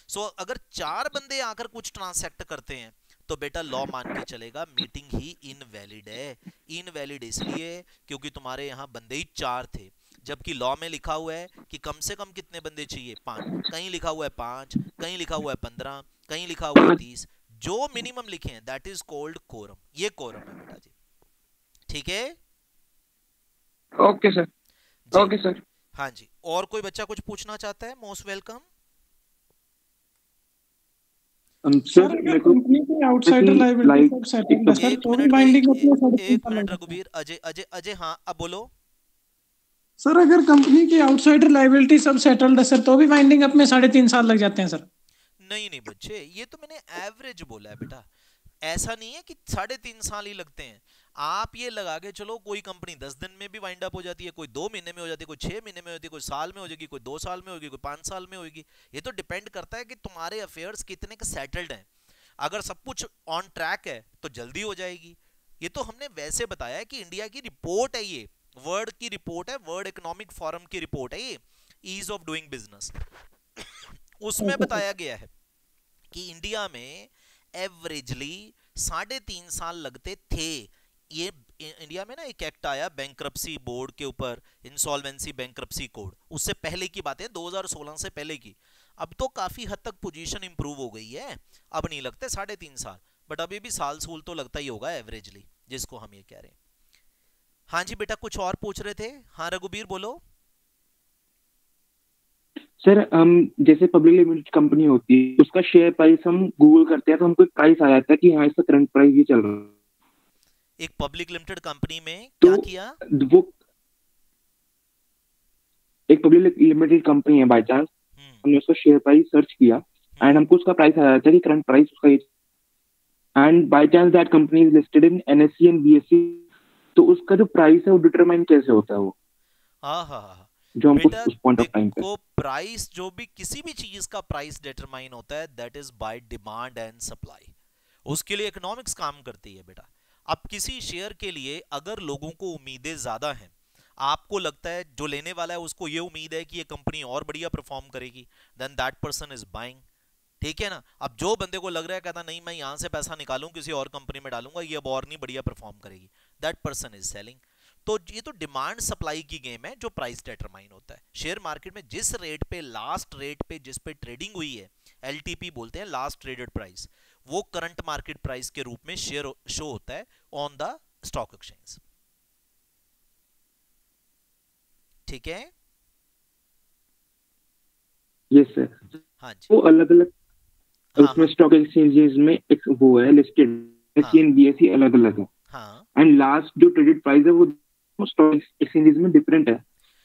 सो अगर चार बंदे आकर कुछ ट्रांसैक्ट करते हैं तो बेटा लॉ मान के चलेगा मीटिंग ही इनवैलिड है। इनवैलिड इसलिए क्योंकि तुम्हारे यहाँ बंदे ही चार थे। जबकि लॉ में लिखा हुआ है कि कम से कम कितने बंदे चाहिए? पाँच। कहीं लिखा हुआ है पाँच, कहीं लिखा हुआ है पंद्रह, कहीं लिखा हुआ है तीस। जो मिनिमम लिखे हैं दैट इज़ कोल्ड कोरम ये कोरम है बेटा जी। ठीक है? ओके सर ओके सर हाँ जी। और कोई बच्चा कुछ पूछना चाहता है? मोस्ट वेलकम सर अगर कंपनी के आउटसाइडर है तो हाँ लायबिलिटी सब सेटल्ड है सर तो भी बाइंडिंग अप में साढ़े तीन साल लग जाते हैं सर नहीं नहीं बच्चे ये तो मैंने एवरेज बोला है बेटा। ऐसा नहीं है कि साढ़े तीन साल ही लगते हैं। आप ये लगा के चलो कोई कंपनी दस दिन में भी वाइंड अप हो जाती है कोई दो महीने में हो जाती है कोई छह महीने में होती है कोई साल में हो जाएगी कोई दो साल में होगी कोई पाँच साल में होगी। ये तो डिपेंड करता है कि तुम्हारे अफेयर्स कितने का सेटल्ड हैं। अगर सब कुछ ऑन ट्रैक है तो जल्दी हो जाएगी। ये तो हमने वैसे बताया कि इंडिया की रिपोर्ट है ये। वर्ड की रिपोर्ट है वर्ल्ड इकोनॉमिक फोरम की रिपोर्ट है ये। ईज ऑफ़ डूइंग बिज़नेस उसमें बताया गया है कि इंडिया में एवरेजली साढ़े तीन साल लगते थे। ये इंडिया में ना एक एक्ट आया बैंक्रप्सी बोर्ड के ऊपर इंसॉल्वेंसी बैंक्रप्सी कोड उससे पहले की बात है 2016 से पहले की। अब तो काफ़ी हद तक पोजीशन इंप्रूव हो गई है। अब नहीं लगते साढ़े तीन साल। बट अभी भी साल सूल तो लगता ही होगा एवरेजली जिसको हम ये कह रहे हैं। हाँ जी बेटा, कुछ और पूछ रहे थे? हाँ रघुबीर, बोलो। सर हम जैसे पब्लिक लिमिटेड कंपनी होती है, उसका शेयर प्राइस हम गूगल करते हैं तो हमको प्राइस आ जाता है कि हाँ इसका करंट प्राइस ये चल रहा है। एक पब्लिक लिमिटेड कंपनी में तो क्या किया? वो एक पब्लिक लिमिटेड कंपनी है बाय चांस हम्म, हमने उसका शेयर प्राइस सर्च किया एंड हमको उसका प्राइस आ जाता है कि करंट प्राइस उसका and by chance that company is listed in NSC and BSC तो उसका जो प्राइस है वो डिटरमाइन कैसे होता है वो? हाँ हाँ हाँ जो हमको उस पॉइंट ऑफ़ टाइम पे। प्राइस जो भी किसी भी चीज़ का प्राइस डिटरमाइन होता है that is by demand and supply उसके लिए इकोनॉमिक्स काम करती है बेटा। अब किसी शेयर के लिए अगर लोगों को उम्मीदें ज़्यादा हैं, आपको लगता है जो लेने वाला है उसको ये उम्मीद है कि ये कंपनी और बढ़िया परफॉर्म करेगी then that person is buying ठीक है ना? अब जो बंदे को लग रहा है, कहता नहीं, मैं यहाँ से पैसा निकालूं, किसी और कंपनी में डालूँगा, ये अब और नहीं बढ़िया परफॉर्म करेगी. दैट पर्सन इज़ सेलिंग तो ये तो डिमांड सप्लाई की गेम है, जो प्राइस डिटरमाइन होता है। शेयर मार्केट में जिस रेट पे लास्ट रेट पे जिस पे ट्रेडिंग हुई है एल बोलते हैं लास्ट ट्रेडेड प्राइस वो करंट मार्केट प्राइस के रूप में शेयर शो होता है ऑन द स्टॉक एक्सचेंज ठीक है? यस सर हाँ जी. वो अलग अलग हाँ, उसमें स्टॉक एक्सचेंजेस में एक वो है लिस्टेड एंड बीएससी अलग अलग है. हाँ. एंड लास्ट जो ट्रेडेड प्राइस है वो स्टॉक एक्सचेंजेस में डिफरेंट है.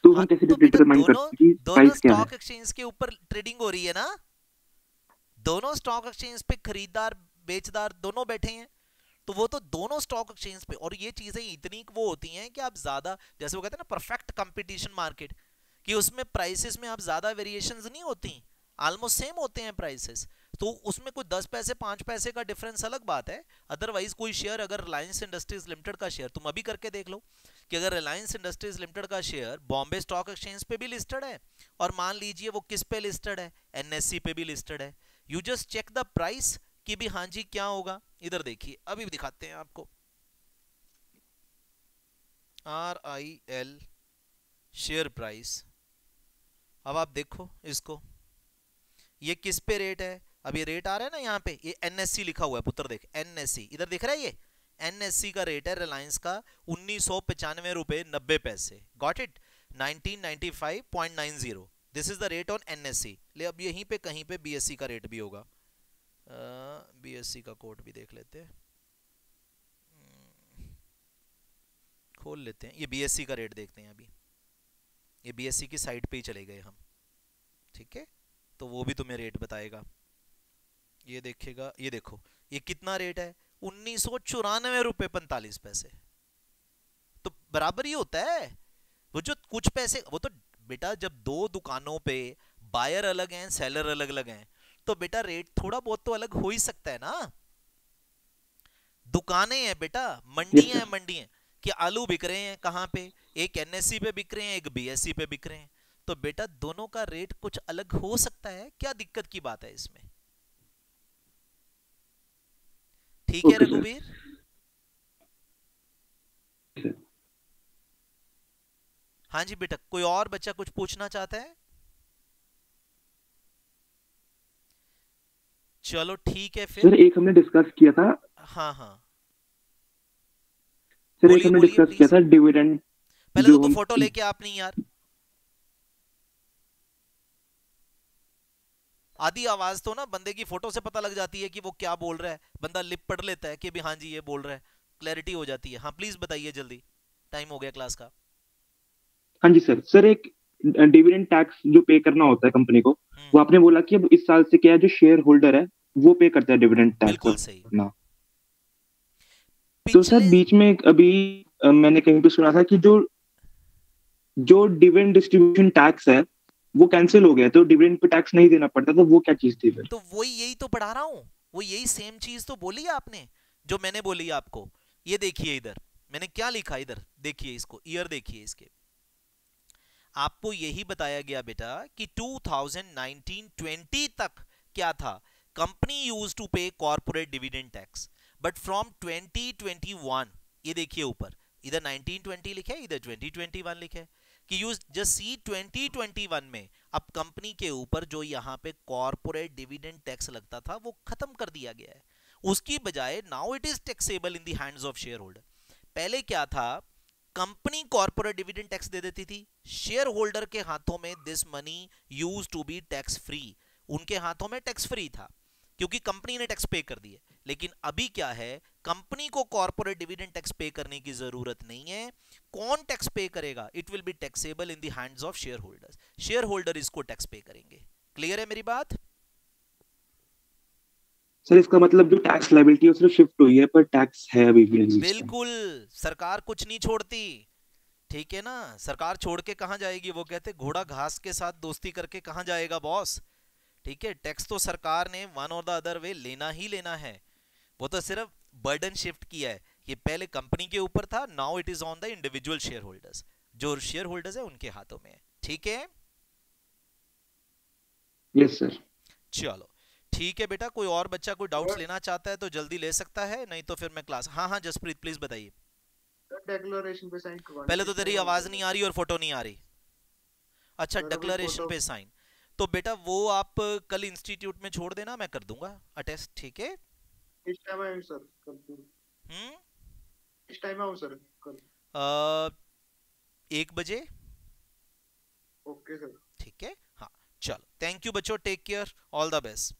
तो हाँ, हम कैसे तो डिटरमाइन करते हैं प्राइस क्या है? स्टॉक एक्सचेंज के ऊपर ट्रेडिंग हो रही है ना? दोनों स्टॉक एक्सचेंज पे खरीदार, बेचदार दोनों बैठे हैं तो वो तो दोनों स्टॉक एक्सचेंज पे, और ये चीज़ें इतनी वो होती हैं कि आप ज़्यादा, जैसे वो कहते हैं ना परफेक्ट कंपटीशन मार्केट कि उसमें प्राइसेस में आप ज़्यादा वेरिएशंस नहीं होती ऑलमोस्ट सेम होते हैं प्राइसेस तो उसमें कोई दस पैसे, पाँच पैसे का डिफरेंस अलग बात है अदरवाइज़ कोई शेयर अगर रिलायंस इंडस्ट्रीज़ लिमिटेड का शेयर तुम अभी करके देख लो, कि अगर रिलायंस इंडस्ट्रीज़ लिमिटेड का शेयर बॉम्बे स्टॉक एक्सचेंज पे भी लिस्टेड है, और मान लीजिए वो किस पे लिस्टेड है एनएससी पे भी लिस्टेड है you just check the price कि भी हाँ जी क्या होगा। इधर देखिए, अभी दिखाते हैं आपको। R I L share price अब आप देखो इसको। ये किस पे रेट है? अब ये रेट आ रहा है ना यहाँ पे, ये एनएससी लिखा हुआ है, पुत्र देख एनएससी इधर दिख रहा है ये? एनएससी का रेट है रिलायंस का उन्नीस सौ पचानवे रुपए नब्बे पैसे। Got it 1995.90 this is the rate on NSC ले अब यहीं पे कहीं पे बीएससी का रेट भी होगा। बीएससी का कोड भी देख लेते हैं। हम्म, खोल लेते हैं। ये बीएससी का रेट देखते हैं अभी। ये बीएससी की साइट पे ही चले गए हम। ठीक है? तो वो भी तुम्हें रेट बताएगा। ये देखेगा ये देखो। ये कितना रेट है? उन्नीस सौ चौरानवे रुपए पैंतालीस पैसे। तो बराबर ही होता है। वो जो कुछ पैसे वो तो बेटा जब दो दुकानों पे बायर अलग हैं सेलर अलग अलग हैं तो बेटा रेट थोड़ा बहुत तो अलग हो ही सकता है ना? दुकानें हैं बेटा मंडियाँ हैं मंडियाँ कि आलू बिक रहे हैं कहाँ पे? एक एनएससी पे बिक रहे हैं एक बीएससी पे बिक रहे हैं। तो बेटा दोनों का रेट कुछ अलग हो सकता है? क्या दिक्कत की बात है इसमें? ठीक है रघुवीर? हाँ जी बेटा कोई और बच्चा कुछ पूछना चाहता है? चलो ठीक है सर फिर एक हमने डिस्कस किया था। हाँ हाँ। सर एक हमने डिस्कस किया था डिविडेंड पहले तो फ़ोटो लेके आप नहीं यार। आधी आवाज़ तो ना बंदे की फ़ोटो से पता लग जाती है कि वो क्या बोल रहा है। बंदा लिप पढ़ लेता है कि भी हाँ जी ये बोल रहा है। क्लैरिटी हो जाती है। हाँ प्लीज़ बताइए जल्दी। टाइम हो गया क्लास का। हाँ जी सर। सर एक डिविडेंड टैक्स जो पे करना होता है कंपनी को हम्म, वो आपने बोला कि अब इस साल से क्या है जो शेयर होल्डर है वो पे करता है डिविडेंड टैक्स सही। ना तो सर बीच में अभी अ, मैंने कहीं पे सुना था कि जो जो डिविडेंड डिस्ट्रीब्यूशन टैक्स है वो कैंसिल हो गया तो डिविडेंड पे टैक्स नहीं देना पड़ता तो वो क्या चीज़ थी फिर? तो वही यही तो पढ़ा रहा हूँ। वो यही सेम चीज़ तो बोली आपने जो मैंने बोली आपको। ये देखिए इधर। मैंने क्या लिखा इधर? देखिए इसको ईयर देखिए इसके। आपको यही बताया गया बेटा कि 2019-20 तक क्या था? Company use to pay corporate dividend tax but from 2021 ये देखिए ऊपर, इधर 1920 लिखे है इधर 2021 लिखे है कि यूज़ जस्ट सी 2021 में अब कंपनी के ऊपर जो यहाँ पे कॉर्पोरेट डिविडेंड टैक्स लगता था, वो खत्म कर दिया गया है। उसकी बजाय now it is taxable in the of share holder पहले क्या था? कंपनी कॉर्पोरेट डिविडेंड टैक्स दे देती थी। शेयर होल्डर के हाथों में this money use to be tax free उनके हाथों में टैक्स फ्री था, क्योंकि कंपनी ने टैक्स पे कर दिए लेकिन अभी क्या है, कंपनी को कॉर्पोरेट डिविडेंड टैक्स पे करने की ज़रूरत नहीं है। कौन टैक्स पे करेगा? It will be taxable in the hands of share holders share holder इसको टैक्स पे करेंगे। क्लियर है मेरी बात? सर इसका मतलब जो टैक्स लाइबिलिटी है सिर्फ़ शिफ्ट हुई है पर टैक्स है अभी भी बिल्कुल सरकार कुछ नहीं छोड़ती। ठीक है ना? सरकार छोड़ के कहाँ जाएगी? वो कहते घोड़ा घास के साथ दोस्ती करके कहाँ जाएगा बॉस ठीक है? टैक्स तो सरकार ने वन और द अदर वे लेना ही लेना है। वो तो सिर्फ़ बर्डन शिफ्ट किया है। ये पहले कंपनी के ऊपर था now it is on the individual share holders share share holders है उनके हाथों में ठीक है? यस सर चलो। ठीक है बेटा कोई और बच्चा कोई डाउट्स लेना चाहता है तो जल्दी ले सकता है नहीं तो फिर मैं क्लास हाँ हाँ जसप्रीत प्लीज़ बताइए। डिक्लेरेशन पे साइन पहले तो तेरी आवाज़ नहीं आ रही और फ़ोटो नहीं आ रही। अच्छा डिक्लेरेशन पे साइन तो बेटा वो आप कल इंस्टीट्यूट में छोड़ देना मैं कर दूँगा अटेस्ट ठीक है? इस टाइम सर कर दूँ हम्म? इस टाइम आऊँ सर कर अ, एक बजे। ओके सर ठीक है? हाँ चलो। थैंक यू बच्चों। Take care all the best